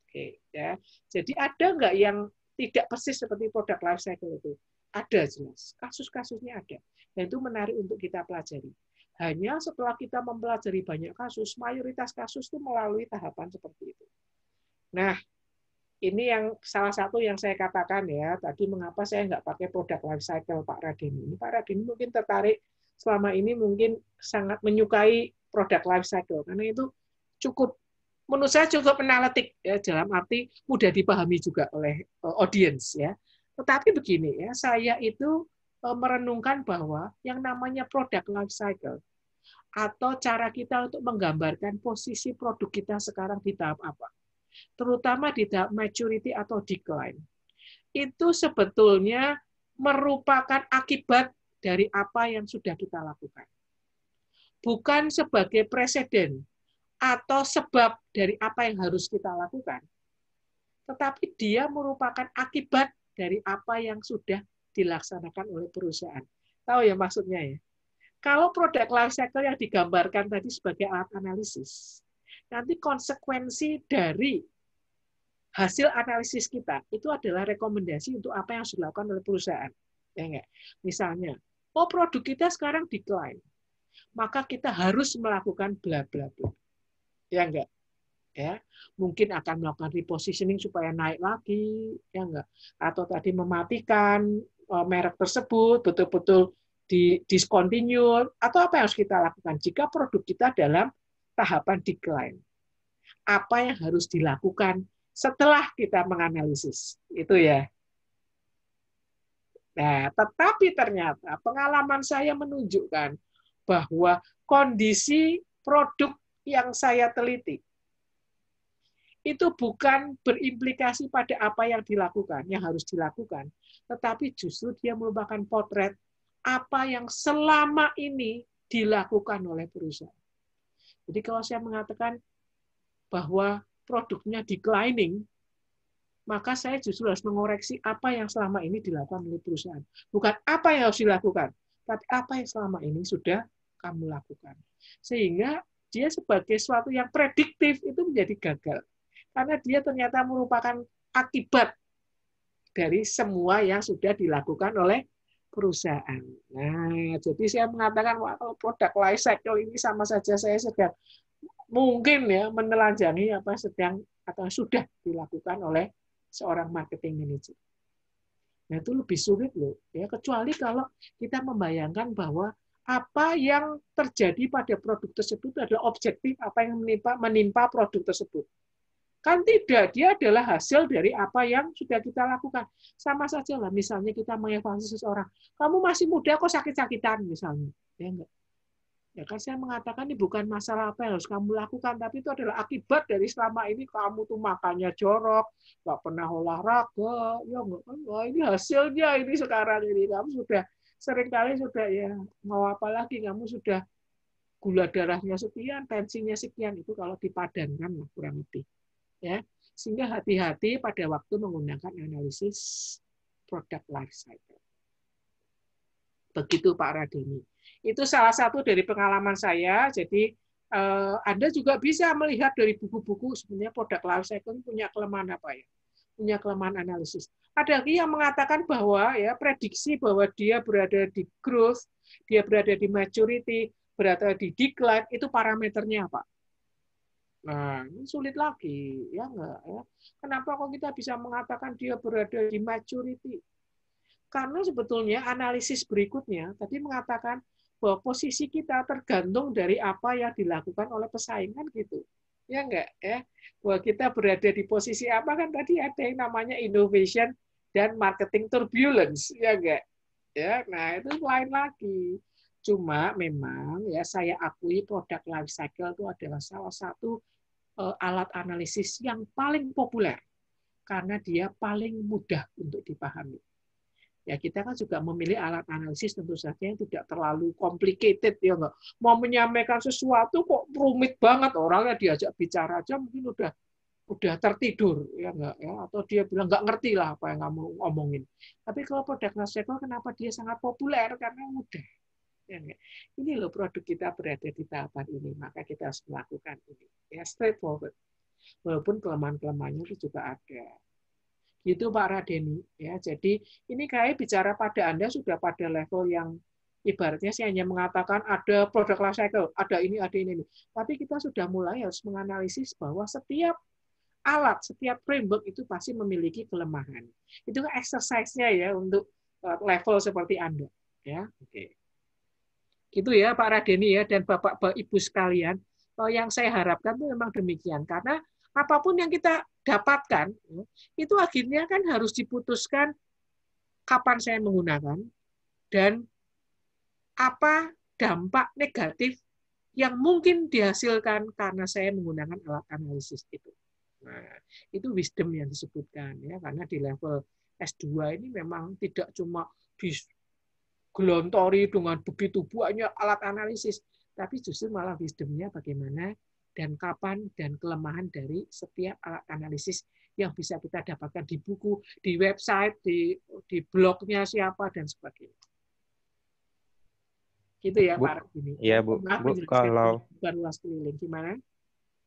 Oke, ya. Jadi ada nggak yang tidak persis seperti produk life cycle itu? Ada jelas. Kasus-kasusnya ada. Dan itu menarik untuk kita pelajari. Hanya setelah kita mempelajari banyak kasus, mayoritas kasus itu melalui tahapan seperti itu. Nah, ini yang salah satu yang saya katakan ya tadi mengapa saya nggak pakai produk life cycle Pak Radini. Ini Pak Radini mungkin tertarik selama ini mungkin sangat menyukai produk life cycle karena itu cukup menurut saya cukup analitik ya dalam arti mudah dipahami juga oleh uh, audience ya. Tetapi begini ya, saya itu uh, merenungkan bahwa yang namanya produk life cycle atau cara kita untuk menggambarkan posisi produk kita sekarang di tahap apa terutama di maturity atau decline, itu sebetulnya merupakan akibat dari apa yang sudah kita lakukan. Bukan sebagai presiden atau sebab dari apa yang harus kita lakukan, tetapi dia merupakan akibat dari apa yang sudah dilaksanakan oleh perusahaan. Tahu ya maksudnya ya? Kalau produk life cycle yang digambarkan tadi sebagai alat analisis, nanti konsekuensi dari hasil analisis kita itu adalah rekomendasi untuk apa yang harus dilakukan oleh perusahaan. Ya enggak? Misalnya, oh produk kita sekarang decline, maka kita harus melakukan bla bla bla. Ya enggak? Ya, mungkin akan melakukan repositioning supaya naik lagi, ya enggak? Atau tadi mematikan eh, merek tersebut betul-betul di discontinue atau apa yang harus kita lakukan jika produk kita dalam tahapan decline apa yang harus dilakukan setelah kita menganalisis. Itu ya. Nah, tetapi ternyata pengalaman saya menunjukkan bahwa kondisi produk yang saya teliti itu bukan berimplikasi pada apa yang dilakukan, yang harus dilakukan, tetapi justru dia merupakan potret apa yang selama ini dilakukan oleh perusahaan. Jadi kalau saya mengatakan bahwa produknya declining, maka saya justru harus mengoreksi apa yang selama ini dilakukan oleh perusahaan. Bukan apa yang harus dilakukan, tapi apa yang selama ini sudah kamu lakukan. Sehingga dia sebagai suatu yang prediktif itu menjadi gagal. Karena dia ternyata merupakan akibat dari semua yang sudah dilakukan oleh perusahaan. Nah, jadi saya mengatakan wah kalau produk life cycle ini sama saja saya sedang mungkin ya menelanjangi apa sedang atau sudah dilakukan oleh seorang marketing manager. Nah, itu lebih sulit loh ya kecuali kalau kita membayangkan bahwa apa yang terjadi pada produk tersebut adalah objektif apa yang menimpa menimpa produk tersebut. Kan tidak, dia adalah hasil dari apa yang sudah kita lakukan. Sama saja lah, misalnya kita mengevaluasi seseorang, kamu masih muda kok sakit-sakitan misalnya. Ya enggak? Ya kan saya mengatakan ini bukan masalah apa yang harus kamu lakukan, tapi itu adalah akibat dari selama ini kamu tuh makannya jorok, nggak pernah olahraga, ya enggak, Wah, ini hasilnya ini sekarang ini kamu sudah sering kali sudah ya mau apa lagi kamu sudah gula darahnya sekian, tensinya sekian itu kalau dipadankan kurang lebih ya sehingga hati-hati pada waktu menggunakan analisis produk life cycle. Begitu Pak Radeni. Itu salah satu dari pengalaman saya. Jadi eh, Anda juga bisa melihat dari buku-buku sebenarnya produk life cycle punya kelemahan apa ya? Punya kelemahan analisis. Ada lagi yang mengatakan bahwa ya prediksi bahwa dia berada di growth, dia berada di maturity, berada di decline itu parameternya apa? Nah, ini sulit lagi, ya enggak ya. Kenapa kok kita bisa mengatakan dia berada di maturity? Karena sebetulnya analisis berikutnya tadi mengatakan bahwa posisi kita tergantung dari apa yang dilakukan oleh pesaing kan gitu. Ya enggak ya? Bahwa kita berada di posisi apa kan tadi ada yang namanya innovation dan marketing turbulence, ya enggak? Ya, nah itu lain lagi. Cuma memang ya saya akui produk life cycle itu adalah salah satu alat analisis yang paling populer karena dia paling mudah untuk dipahami. Ya kita kan juga memilih alat analisis tentu saja yang tidak terlalu complicated ya enggak. Mau menyampaikan sesuatu kok rumit banget orangnya diajak bicara aja mungkin udah udah tertidur ya enggak ya atau dia bilang nggak ngerti lah apa yang kamu ngomongin. Tapi kalau produk Nasdaq kenapa dia sangat populer karena mudah ini loh produk kita berada di tahapan ini, maka kita harus melakukan ini. Ya, straightforward. Walaupun kelemahan-kelemahannya itu juga ada. Gitu Pak Radeni. Ya, jadi ini kayak bicara pada Anda sudah pada level yang ibaratnya saya hanya mengatakan ada produk life cycle, ada ini, ada ini. Tapi kita sudah mulai harus menganalisis bahwa setiap alat, setiap framework itu pasti memiliki kelemahan. Itu kan exercise-nya ya untuk uh, level seperti Anda. Ya, oke. Okay. Gitu ya Pak Radeni ya dan Bapak-Bapak Ibu sekalian. Yang saya harapkan itu memang demikian karena apa pun yang kita dapatkan ya, itu akhirnya kan harus diputuskan kapan saya menggunakan dan apa dampak negatif yang mungkin dihasilkan karena saya menggunakan alat analisis itu. Nah, itu wisdom yang disebutkan ya karena di level S2 ini memang tidak cuma gelontori dengan begitu banyak alat analisis, tapi justru malah wisdomnya bagaimana dan kapan dan kelemahan dari setiap alat analisis yang bisa kita dapatkan di buku, di website, di di blognya siapa dan sebagainya. Gitu ya Bu, Pak ini. Iya Bu. Maaf, Bu kalau bukan luas keliling gimana?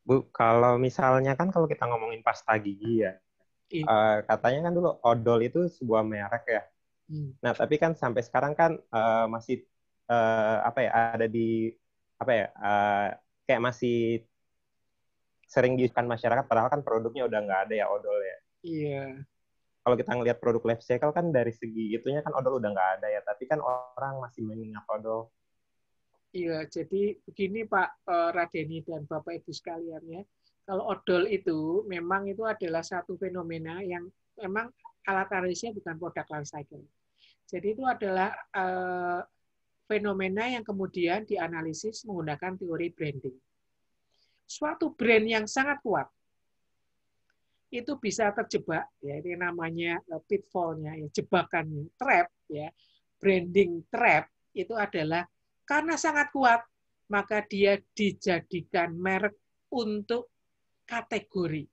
Bu, kalau misalnya kan kalau kita ngomongin pasta gigi ya, iya. uh, katanya kan dulu odol itu sebuah merek ya. Hmm. Nah, tapi kan sampai sekarang kan uh, masih uh, apa ya ada di apa ya uh, kayak masih sering diusahakan masyarakat padahal kan produknya udah nggak ada ya odol ya. Iya. Kalau kita ngelihat produk life cycle kan dari segi itunya kan odol udah nggak ada ya, tapi kan orang masih mengingat odol. Iya, jadi begini Pak Radeni dan Bapak Ibu sekalian ya. Kalau odol itu memang itu adalah satu fenomena yang memang alat analisnya bukan produk life cycle. Jadi itu adalah uh, fenomena yang kemudian dianalisis menggunakan teori branding. Suatu brand yang sangat kuat itu bisa terjebak ya ini namanya uh, pitfallnya ya jebakannya trap ya branding trap itu adalah karena sangat kuat maka dia dijadikan merek untuk kategori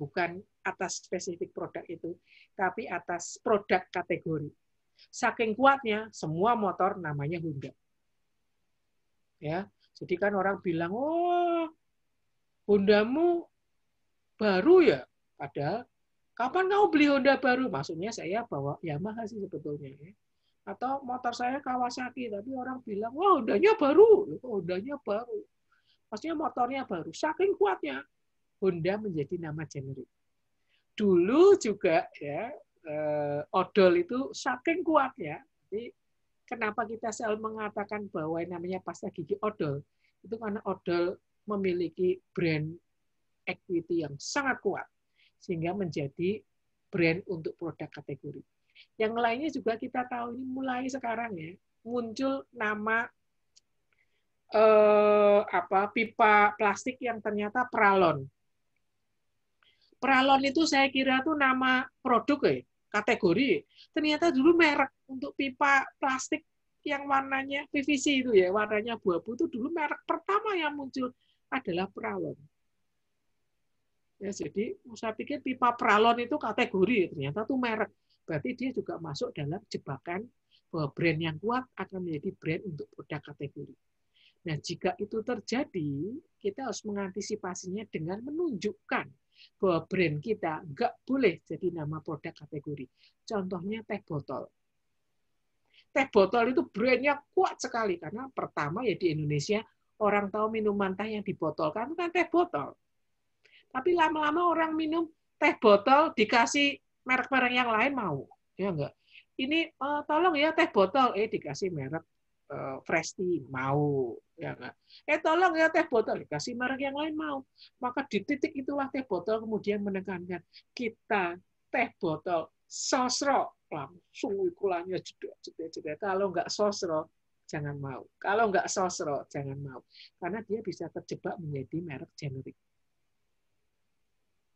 bukan atas spesifik produk itu tapi atas produk kategori Saking kuatnya, semua motor namanya Honda. Ya, Jadi kan orang bilang, oh Hondamu baru ya? Padahal kapan kamu beli Honda baru? Maksudnya saya bawa Yamaha sih sebetulnya. Ya. Atau motor saya Kawasaki, tapi orang bilang, wah Hondanya baru. Hondanya baru. Maksudnya motornya baru. Saking kuatnya, Honda menjadi nama generik. Dulu juga ya, eh, odol itu saking kuatnya. Jadi kenapa kita selalu mengatakan bahwa yang namanya pasta gigi odol? Itu karena odol memiliki brand equity yang sangat kuat sehingga menjadi brand untuk produk kategori. Yang lainnya juga kita tahu ini mulai sekarang ya muncul nama eh, apa pipa plastik yang ternyata pralon. Pralon itu saya kira tuh nama produk ya, kategori. Ternyata dulu merek untuk pipa plastik yang warnanya PVC itu ya, warnanya abu-abu itu dulu merek pertama yang muncul adalah pralon. Ya, jadi saya pikir pipa pralon itu kategori, ternyata itu merek. Berarti dia juga masuk dalam jebakan bahwa brand yang kuat akan menjadi brand untuk produk kategori. Nah, jika itu terjadi, kita harus mengantisipasinya dengan menunjukkan bahwa brand kita nggak boleh jadi nama produk kategori. Contohnya teh botol. Teh botol itu brandnya kuat sekali karena pertama ya di Indonesia orang tahu minuman teh yang dibotolkan itu kan teh botol. Tapi lama-lama orang minum teh botol dikasih merek-merek yang lain mau, ya enggak? Ini uh, tolong ya teh botol, eh dikasih merek uh, mau, ya enggak? Eh tolong ya teh botol dikasih merek yang lain mau. Maka di titik itulah teh botol kemudian menekankan kita teh botol sosro langsung ikulanya jeda jeda jeda. Kalau enggak sosro jangan mau. Kalau nggak sosro, jangan mau. Karena dia bisa terjebak menjadi merek generik.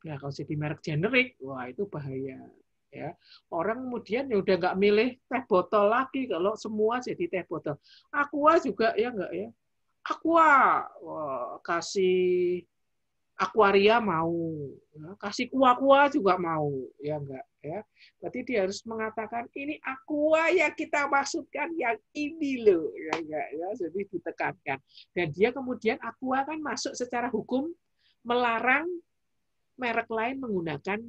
Ya, kalau jadi merek generik, wah itu bahaya. Ya, orang kemudian ya udah nggak milih teh botol lagi kalau semua jadi teh botol. Aqua juga ya nggak ya. Aqua, kasih akuaria mau, ya, kasih kuah-kuah juga mau, ya enggak ya. Berarti dia harus mengatakan ini aqua yang kita maksudkan yang ini loh, ya enggak ya. Jadi ditekankan. Dan dia kemudian aqua kan masuk secara hukum melarang merek lain menggunakan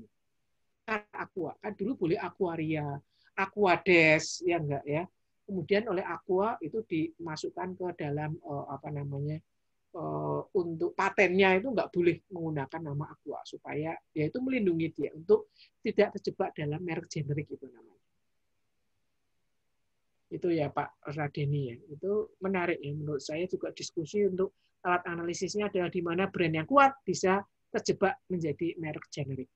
kata aqua. Kan dulu boleh akuaria, aquades, ya enggak ya. Kemudian oleh aqua itu dimasukkan ke dalam eh, apa namanya Eh, untuk patennya itu nggak boleh menggunakan nama Aqua supaya ya itu melindungi dia untuk tidak terjebak dalam merek generik itu namanya. Itu ya Pak Radeni ya. Itu menarik ya menurut saya juga diskusi untuk alat analisisnya adalah di mana brand yang kuat bisa terjebak menjadi merek generik.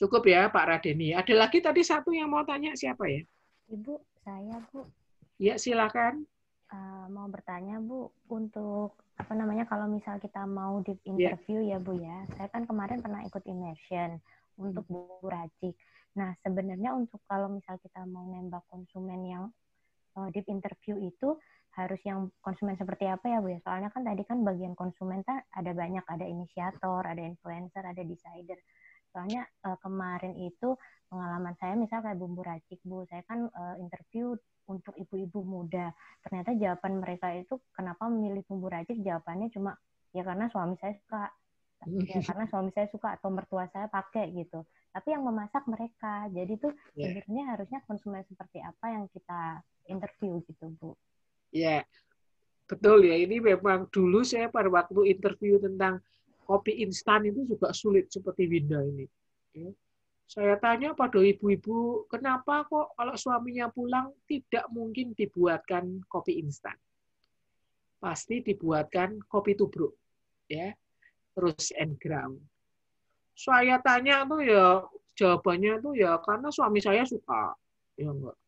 Cukup ya Pak Radeni. Ada lagi tadi satu yang mau tanya siapa ya? Ibu, saya Bu. Ya silakan. Uh, mau bertanya Bu, untuk apa namanya kalau misal kita mau di iya. interview yeah. ya Bu ya, saya kan kemarin pernah ikut immersion untuk hmm. Bu Racik. Nah sebenarnya untuk kalau misal kita mau nembak konsumen yang uh, deep interview itu harus yang konsumen seperti apa ya Bu ya? Soalnya kan tadi kan bagian konsumen kan ada banyak, ada inisiator, ada influencer, ada decider. Soalnya uh, kemarin itu pengalaman saya misal kayak bumbu racik Bu, saya kan uh, interview untuk ibu-ibu muda. Ternyata jawaban mereka itu kenapa memilih bumbu racik jawabannya cuma ya karena suami saya suka. Ya karena suami saya suka atau mertua saya pakai gitu. Tapi yang memasak mereka. Jadi tuh yeah. sebenarnya harusnya konsumen seperti apa yang kita interview gitu, Bu. Iya. Yeah. Betul ya, ini memang dulu saya pada waktu interview tentang kopi instan itu juga sulit seperti Winda ini. Ya. Saya tanya pada ibu-ibu, kenapa kok kalau suaminya pulang tidak mungkin dibuatkan kopi instan? Pasti dibuatkan kopi tubruk, ya, terus and ground. Saya tanya tuh ya jawabannya tuh ya karena suami saya suka, ya enggak.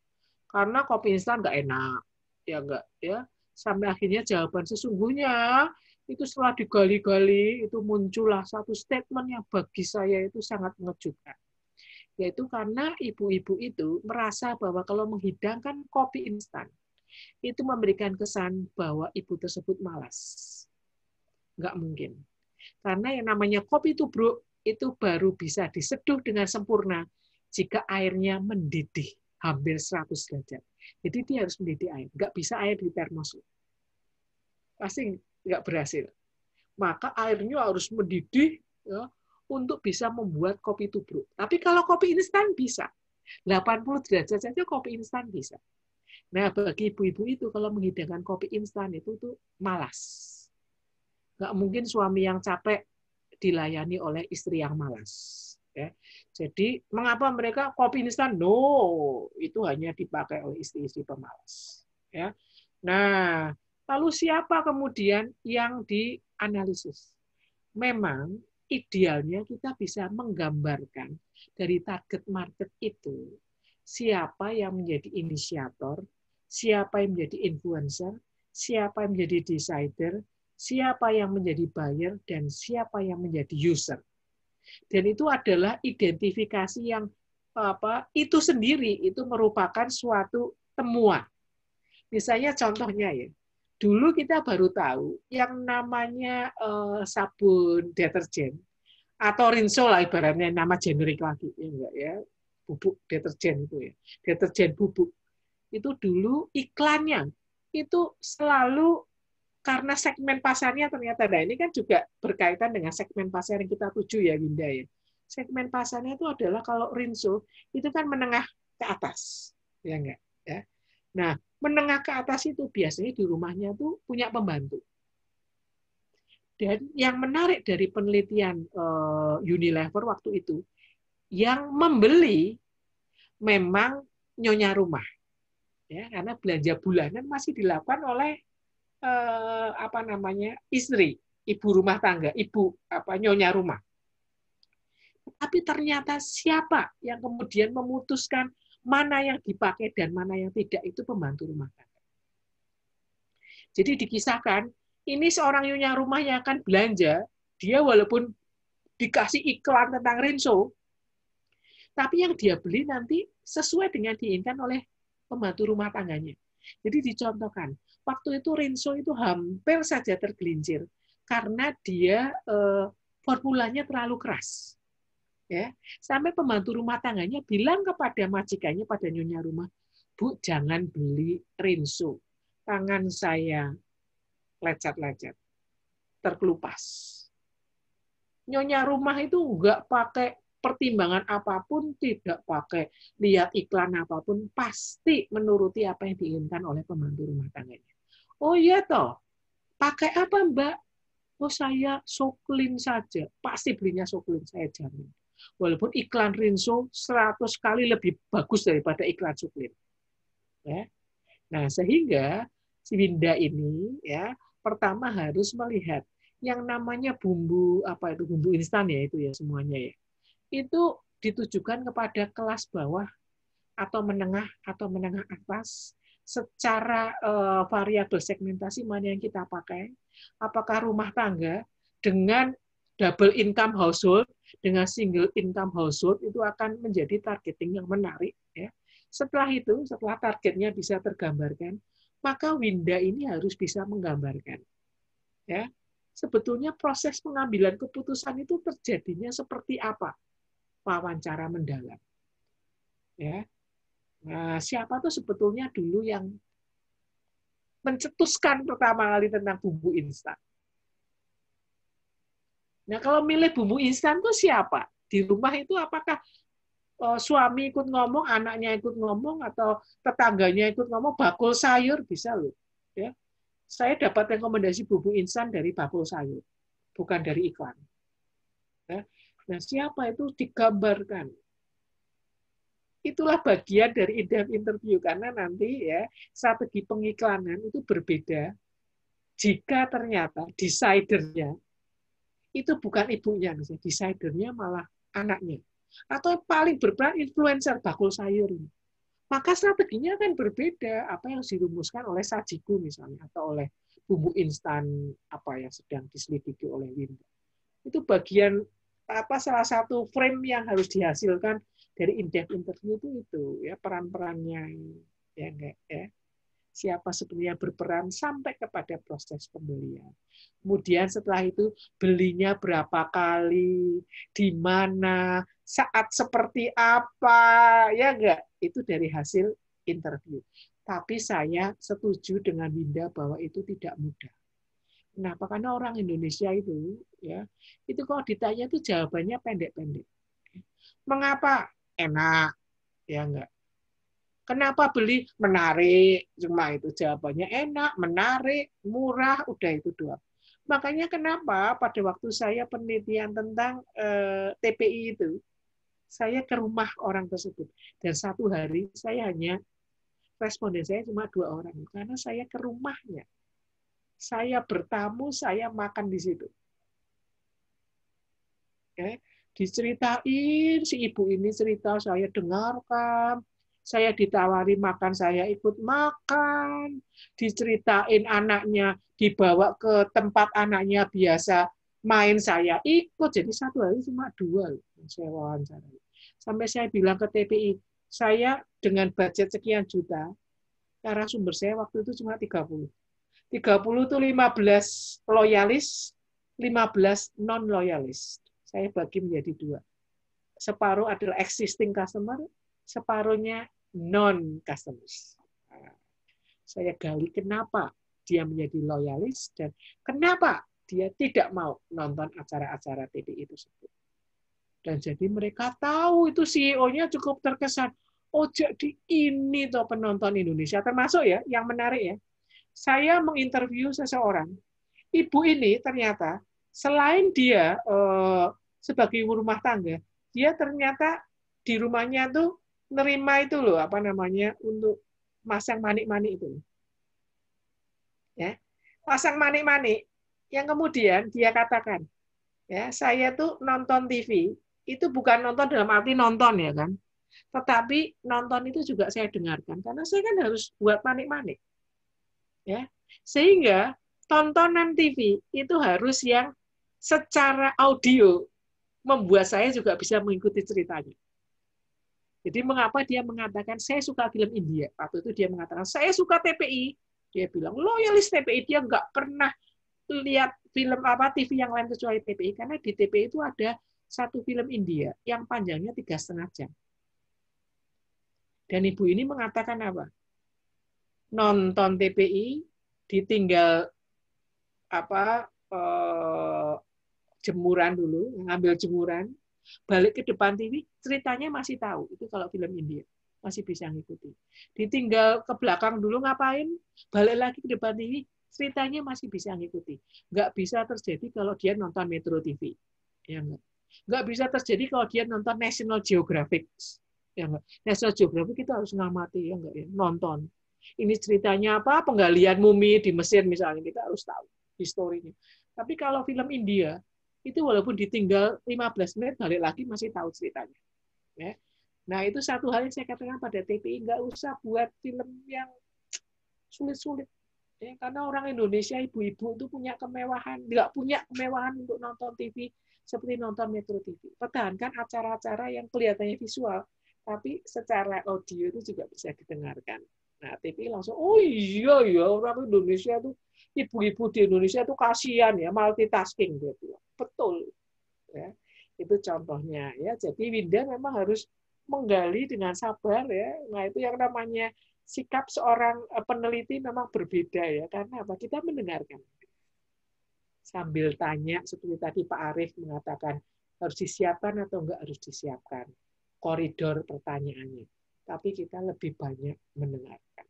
Karena kopi instan enggak enak, ya enggak, ya. Sampai akhirnya jawaban sesungguhnya itu setelah digali-gali itu muncullah satu statement yang bagi saya itu sangat mengejutkan yaitu karena ibu-ibu itu merasa bahwa kalau menghidangkan kopi instan itu memberikan kesan bahwa ibu tersebut malas. Nggak mungkin. Karena yang namanya kopi tubruk itu baru bisa diseduh dengan sempurna jika airnya mendidih hampir 100 derajat. Jadi dia harus mendidih air. Nggak bisa air di termos. pasti nggak berhasil. Maka airnya harus mendidih ya, untuk bisa membuat kopi tubruk. Tapi kalau kopi instan bisa. 80 derajat saja kopi instan bisa. Nah, bagi ibu-ibu itu kalau menghidangkan kopi instan itu tuh malas. Nggak mungkin suami yang capek dilayani oleh istri yang malas. Ya. Jadi mengapa mereka kopi instan? No, itu hanya dipakai oleh istri-istri pemalas. Ya. Nah, lalu siapa kemudian yang dianalisis? Memang idealnya kita bisa menggambarkan dari target market itu siapa yang menjadi inisiator, siapa yang menjadi influencer, siapa yang menjadi decider, siapa yang menjadi buyer, dan siapa yang menjadi user. Dan itu adalah identifikasi yang apa itu sendiri itu merupakan suatu temuan. Misalnya contohnya ya, dulu kita baru tahu yang namanya uh, sabun deterjen atau rinso lah ibaratnya nama generik lagi ya enggak ya bubuk deterjen itu ya deterjen bubuk itu dulu iklannya itu selalu karena segmen pasarnya ternyata nah ini kan juga berkaitan dengan segmen pasar yang kita tuju ya Winda ya. Segmen pasarnya itu adalah kalau Rinso itu kan menengah ke atas, ya enggak ya. Nah, menengah ke atas itu biasanya di rumahnya tuh punya pembantu. Dan yang menarik dari penelitian uh, Unilever waktu itu, yang membeli memang nyonya rumah. Ya, karena belanja bulanan masih dilakukan oleh eh, apa namanya istri, ibu rumah tangga, ibu apa nyonya rumah. Tapi ternyata siapa yang kemudian memutuskan mana yang dipakai dan mana yang tidak itu pembantu rumah tangga. Jadi dikisahkan ini seorang nyonya yang akan belanja, dia walaupun dikasih iklan tentang Rinso, tapi yang dia beli nanti sesuai dengan diinginkan oleh pembantu rumah tangganya. Jadi dicontohkan, waktu itu Rinso itu hampir saja tergelincir karena dia eh, formulanya terlalu keras. Ya, sampai pembantu rumah tangganya bilang kepada majikannya pada nyonya rumah, "Bu, jangan beli Rinso. Tangan saya lecet-lecet, terkelupas." Nyonya rumah itu enggak pakai pertimbangan apa pun, tidak pakai lihat iklan apa pun, pasti menuruti apa yang diinginkan oleh pembantu rumah tangganya. Oh iya toh, pakai apa Mbak? Oh saya soklin saja. Pasti belinya soklin, saya jamin. Walaupun iklan Rinso 100 kali lebih bagus daripada iklan soklin. Ya. Nah, sehingga si Winda ini ya pertama harus melihat yang namanya bumbu apa itu bumbu instan ya itu ya semuanya ya. Itu ditujukan kepada kelas bawah atau menengah atau menengah atas secara uh, variabel segmentasi mana yang kita pakai, apakah rumah tangga dengan double income household dengan single income household itu akan menjadi targeting yang menarik ya. Setelah itu, setelah targetnya bisa tergambarkan, maka Winda ini harus bisa menggambarkan. Ya. Sebetulnya proses pengambilan keputusan itu terjadinya seperti apa? Wawancara mendalam. Ya. Nah, siapa tuh sebetulnya dulu yang mencetuskan pertama kali tentang bumbu instan? Nah, kalau milih bumbu instan tuh siapa? Di rumah itu apakah oh, suami ikut ngomong, anaknya ikut ngomong, atau tetangganya ikut ngomong, bakul sayur bisa loh. Ya, saya dapat rekomendasi bumbu instan dari bakul sayur, bukan dari iklan. Ya. Nah, siapa itu digambarkan itulah bagian dari in interview karena nanti ya strategi pengiklanan itu berbeda jika ternyata decidernya itu bukan ibunya misalnya decidernya malah anaknya. Atau paling berperan influencer bakul sayur. Maka strateginya kan berbeda. Apa yang dirumuskan oleh sajiku misalnya atau oleh bumbu instan apa yang sedang diselidiki oleh Winda. Itu bagian apa salah satu frame yang harus dihasilkan dari in-depth interview itu itu ya peran-perannya ya enggak ya siapa sebenarnya berperan sampai kepada proses pembelian. Kemudian setelah itu belinya berapa kali, di mana, saat seperti apa, ya enggak? Itu dari hasil interview. Tapi saya setuju dengan Winda bahwa itu tidak mudah. Kenapa? Karena orang Indonesia itu ya itu kalau ditanya itu jawabannya pendek-pendek. Mengapa enak? Ya enggak. Kenapa beli menarik? Cuma itu jawabannya enak, menarik, murah, udah itu dua. Makanya kenapa pada waktu saya penelitian tentang eh, TPI itu, saya ke rumah orang tersebut dan satu hari saya hanya responden saya cuma dua orang karena saya ke rumahnya saya bertamu, saya makan di situ. Oke, diceritain si ibu ini cerita, saya dengarkan, saya ditawari makan, saya ikut makan, diceritain anaknya dibawa ke tempat anaknya biasa main saya ikut, jadi satu hari cuma dua saya wawancara. Sampai saya bilang ke TPI, saya dengan budget sekian juta, cara sumber saya waktu itu cuma 30 30 itu 15 loyalis, 15 non loyalis. Saya bagi menjadi dua. Separuh adalah existing customer, separuhnya non customers. Saya gali kenapa dia menjadi loyalis dan kenapa dia tidak mau nonton acara-acara TDI tersebut. Dan jadi mereka tahu itu CEO-nya cukup terkesan. Oh jadi ini tuh penonton Indonesia termasuk ya yang menarik ya saya menginterview seseorang. Ibu ini ternyata selain dia eh, sebagai ibu rumah tangga, dia ternyata di rumahnya tuh nerima itu loh apa namanya untuk masang manik-manik itu. Ya. Pasang manik-manik yang kemudian dia katakan, ya, saya tuh nonton TV itu bukan nonton dalam arti nonton ya kan. Tetapi nonton itu juga saya dengarkan karena saya kan harus buat manik-manik ya sehingga tontonan TV itu harus yang secara audio membuat saya juga bisa mengikuti ceritanya. Jadi mengapa dia mengatakan saya suka film India? Waktu itu dia mengatakan saya suka TPI. Dia bilang loyalis TPI dia nggak pernah lihat film apa TV yang lain kecuali TPI karena di TPI itu ada satu film India yang panjangnya tiga setengah jam. Dan ibu ini mengatakan apa? nonton TPI ditinggal apa eh, jemuran dulu ngambil jemuran balik ke depan TV ceritanya masih tahu. Itu kalau film India masih bisa ngikuti. Ditinggal ke belakang dulu ngapain? Balik lagi ke depan TV ceritanya masih bisa ngikuti. Nggak bisa terjadi kalau dia nonton Metro TV ya enggak nggak bisa terjadi kalau dia nonton National Geographic. Ya enggak National Geographic kita harus ngamati ya enggak ya nonton. Ini ceritanya apa, penggalian mumi di Mesir misalnya, kita harus tahu historinya. Tapi kalau film India, itu walaupun ditinggal 15 menit, balik lagi masih tahu ceritanya. Ya. Nah, itu satu hal yang saya katakan pada TPI, nggak usah buat film yang sulit-sulit. Ya, karena orang Indonesia, ibu-ibu itu punya kemewahan, nggak punya kemewahan untuk nonton TV seperti nonton Metro TV. Pertahankan acara-acara yang kelihatannya visual, tapi secara audio itu juga bisa didengarkan. Nah, TV langsung, oh iya ya orang Indonesia tuh ibu-ibu di Indonesia tuh kasihan ya multitasking gitu. Betul. Ya. Itu contohnya ya. Jadi Winda memang harus menggali dengan sabar ya. Nah, itu yang namanya sikap seorang eh, peneliti memang berbeda ya. Karena apa? Kita mendengarkan. Sambil tanya seperti tadi Pak Arief mengatakan harus disiapkan atau enggak harus disiapkan koridor pertanyaannya tapi kita lebih banyak mendengarkan.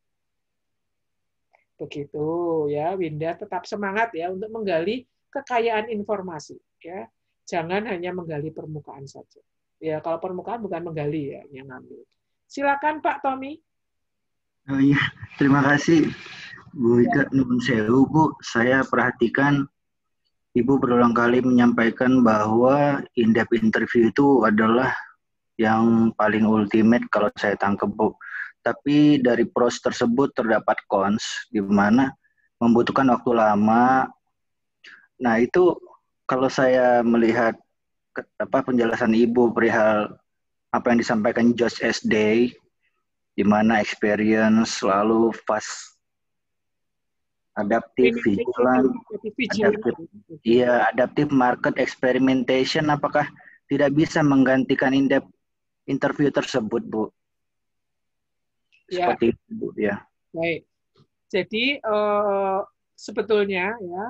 Begitu ya, Winda tetap semangat ya untuk menggali kekayaan informasi ya. Jangan hanya menggali permukaan saja. Ya, kalau permukaan bukan menggali ya, yang ngambil. Silakan Pak Tommy. Oh iya, terima kasih Bu Ika ya. Nun Sewu, Bu. Saya perhatikan Ibu berulang kali menyampaikan bahwa in-depth interview itu adalah yang paling ultimate kalau saya tangkap Bu. Tapi dari pros tersebut terdapat cons di mana membutuhkan waktu lama. Nah, itu kalau saya melihat apa penjelasan Ibu perihal apa yang disampaikan Josh S. Day di mana experience lalu fast adaptif vigilant adaptif iya adaptif market experimentation apakah tidak bisa menggantikan in interview tersebut, Bu. Ya. Seperti itu, Bu. Ya. Baik. Jadi uh, sebetulnya ya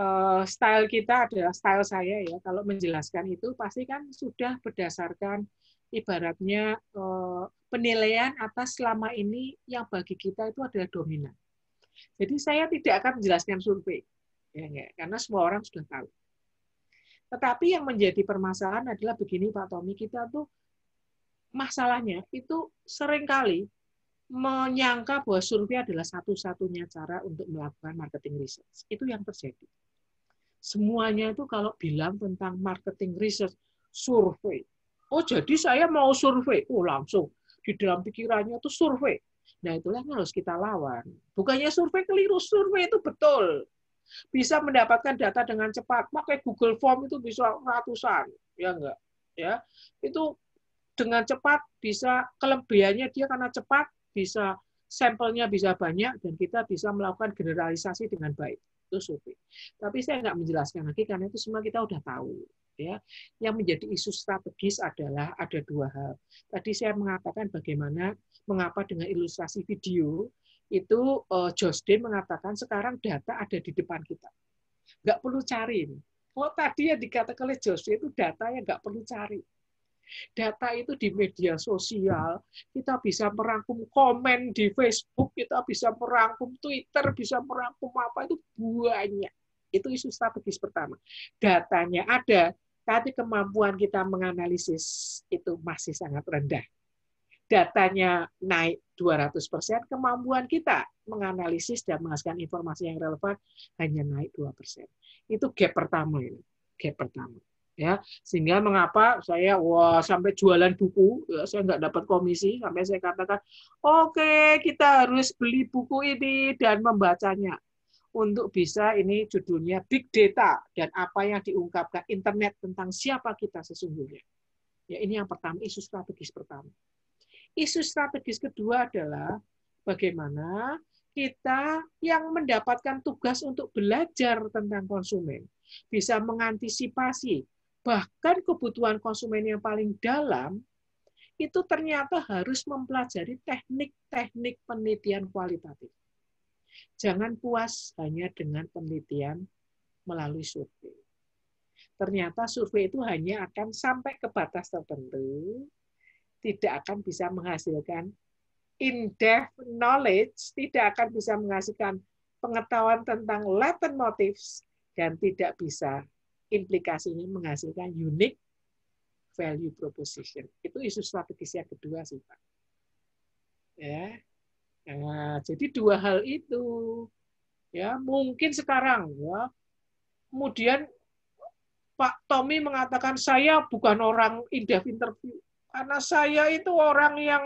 uh, style kita adalah style saya ya. Kalau menjelaskan itu pasti kan sudah berdasarkan ibaratnya uh, penilaian atas selama ini yang bagi kita itu adalah dominan. Jadi saya tidak akan menjelaskan survei, ya enggak, karena semua orang sudah tahu. Tetapi yang menjadi permasalahan adalah begini Pak Tommy, kita tuh masalahnya itu sering kali menyangka bahwa survei adalah satu-satunya cara untuk melakukan marketing research. Itu yang terjadi. Semuanya itu kalau bilang tentang marketing research, survei. Oh, jadi saya mau survei. Oh, langsung di dalam pikirannya itu survei. Nah, itulah yang harus kita lawan. Bukannya survei keliru, survei itu betul. Bisa mendapatkan data dengan cepat. Pakai Google Form itu bisa ratusan. Ya enggak? Ya. Itu dengan cepat bisa kelebihannya dia karena cepat bisa sampelnya bisa banyak dan kita bisa melakukan generalisasi dengan baik. Itu survei. Tapi saya nggak menjelaskan lagi karena itu semua kita udah tahu. Ya, yang menjadi isu strategis adalah ada dua hal. Tadi saya mengatakan bagaimana mengapa dengan ilustrasi video itu uh, Josde mengatakan sekarang data ada di depan kita, nggak perlu cari. Oh tadi yang dikatakan oleh Josde itu data yang nggak perlu cari Data itu di media sosial, kita bisa merangkum komen di Facebook, kita bisa merangkum Twitter, bisa merangkum apa itu banyak. Itu isu strategis pertama. Datanya ada, tapi kemampuan kita menganalisis itu masih sangat rendah. Datanya naik 200%, kemampuan kita menganalisis dan menghasilkan informasi yang relevan hanya naik 2%. Itu gap pertama ini. Gap pertama ya. Sehingga mengapa saya wah sampai jualan buku ya, saya nggak dapat komisi sampai saya katakan oke okay, kita harus beli buku ini dan membacanya. Untuk bisa ini judulnya big data dan apa yang diungkapkan internet tentang siapa kita sesungguhnya. Ya ini yang pertama isu strategis pertama. Isu strategis kedua adalah bagaimana kita yang mendapatkan tugas untuk belajar tentang konsumen bisa mengantisipasi bahkan kebutuhan konsumen yang paling dalam itu ternyata harus mempelajari teknik-teknik penelitian kualitatif. Jangan puas hanya dengan penelitian melalui survei. Ternyata survei itu hanya akan sampai ke batas tertentu, tidak akan bisa menghasilkan in-depth knowledge, tidak akan bisa menghasilkan pengetahuan tentang latent motives, dan tidak bisa implikasinya menghasilkan unique value proposition. Itu isu strategis yang kedua sih Pak. Ya. Nah, jadi dua hal itu ya mungkin sekarang ya kemudian Pak Tommy mengatakan saya bukan orang indef interview karena saya itu orang yang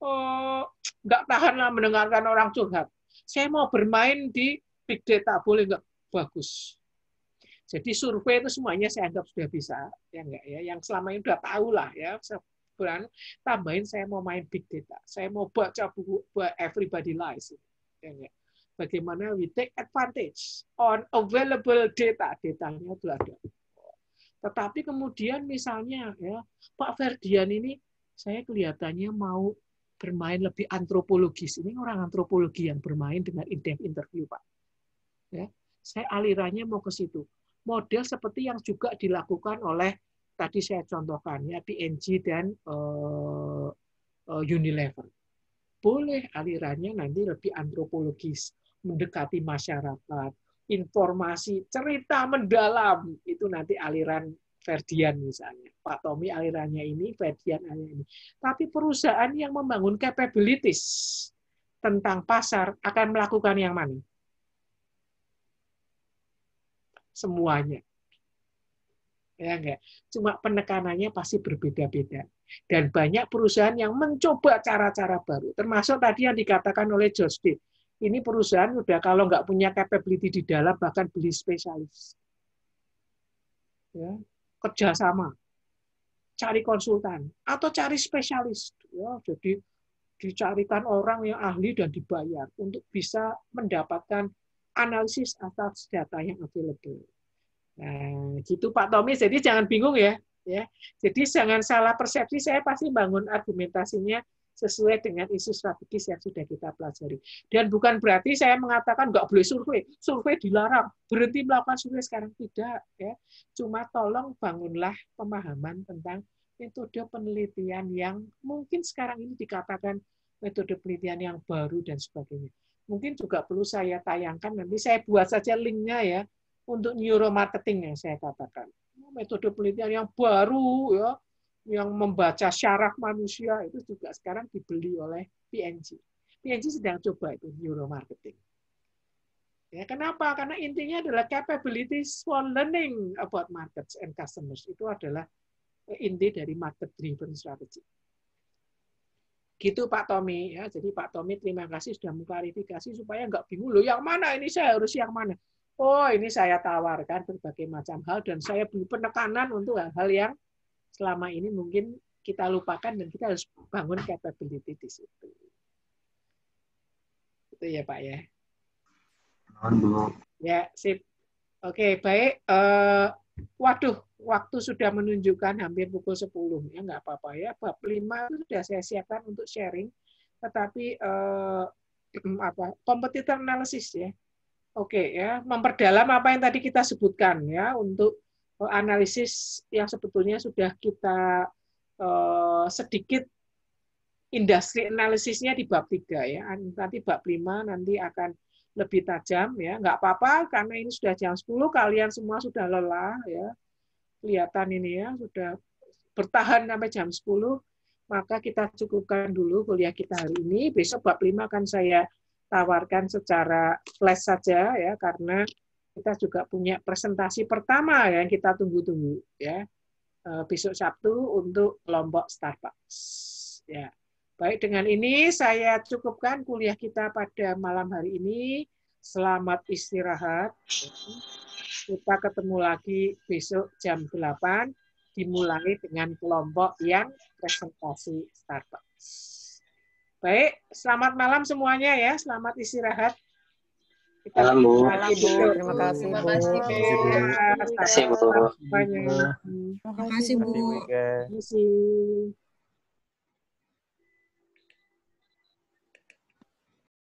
eh, nggak tahan lah mendengarkan orang curhat. Saya mau bermain di big data boleh nggak? Bagus. Jadi survei itu semuanya saya anggap sudah bisa, ya enggak ya. Yang selama ini sudah tahu lah ya. Sebulan tambahin saya mau main big data, saya mau baca buku buat everybody lies, ya enggak. Bagaimana we take advantage on available data, datanya itu ada. Tetapi kemudian misalnya ya Pak Ferdian ini saya kelihatannya mau bermain lebih antropologis. Ini orang antropologi yang bermain dengan in-depth interview, Pak. Ya, saya alirannya mau ke situ model seperti yang juga dilakukan oleh tadi saya contohkan ya PNG dan uh, uh, Unilever. Boleh alirannya nanti lebih antropologis, mendekati masyarakat, informasi, cerita mendalam itu nanti aliran Ferdian misalnya. Pak Tommy alirannya ini, Ferdian alirannya ini. Tapi perusahaan yang membangun capabilities tentang pasar akan melakukan yang mana? Semuanya. Ya enggak? Cuma penekanannya pasti berbeda-beda. Dan banyak perusahaan yang mencoba cara-cara baru. Termasuk tadi yang dikatakan oleh Josdi. Ini perusahaan udah kalau nggak punya capability di dalam bahkan beli spesialis. Ya, kerjasama, cari konsultan atau cari spesialis. Ya, jadi dicarikan orang yang ahli dan dibayar untuk bisa mendapatkan analisis atas data yang available. Nah, gitu Pak Tommy. Jadi jangan bingung ya. ya. Jadi jangan salah persepsi. Saya pasti bangun argumentasinya sesuai dengan isu strategis yang sudah kita pelajari. Dan bukan berarti saya mengatakan nggak boleh survei, survei dilarang, berhenti melakukan survei sekarang tidak. ya. Cuma tolong bangunlah pemahaman tentang metode penelitian yang mungkin sekarang ini dikatakan metode penelitian yang baru dan sebagainya. Mungkin juga perlu saya tayangkan, nanti saya buat saja linknya ya, untuk neuromarketing yang saya katakan. Metode penelitian yang baru, ya, yang membaca syaraf manusia itu juga sekarang dibeli oleh PNG. PNG sedang coba itu neuromarketing. Ya, kenapa? Karena intinya adalah capabilities for learning about markets and customers. Itu adalah inti dari market driven strategy. Gitu Pak Tommy ya. Jadi Pak Tommy terima kasih sudah mengklarifikasi supaya nggak bingung loh yang mana ini saya harus yang mana. Oh ini saya tawarkan berbagai macam hal dan saya beri penekanan untuk hal-hal yang selama ini mungkin kita lupakan dan kita harus bangun capability di situ. Itu ya Pak ya. Ya, sip. Oke, baik. Uh, waduh, waktu sudah menunjukkan hampir pukul 10. Ya, nggak apa-apa ya. Bab 5 itu sudah saya siapkan untuk sharing. Tetapi uh, apa competitor analysis ya. Oke ya, memperdalam apa yang tadi kita sebutkan ya untuk Eh, analisis yang sebetulnya sudah kita uh, sedikit industri analisisnya di bab 3 ya. Nanti bab 5 nanti akan lebih tajam ya. Nggak apa-apa karena ini sudah jam 10 kalian semua sudah lelah ya. Kelihatan ini ya sudah bertahan sampai jam 10 maka kita cukupkan dulu kuliah kita hari ini. Besok bab 5 akan saya tawarkan secara flash saja ya karena kita juga punya presentasi pertama yang kita tunggu-tunggu ya eh, besok Sabtu untuk kelompok Starbucks ya baik dengan ini saya cukupkan kuliah kita pada malam hari ini selamat istirahat kita ketemu lagi besok jam 8 dimulai dengan kelompok yang presentasi Starbucks baik selamat malam semuanya ya selamat istirahat Malam, Bu. Malam, Bu. Terima kasih, Bu. Terima kasih, Bu. Terima kasih, Bu. Terima kasih, Bu. Terima kasih.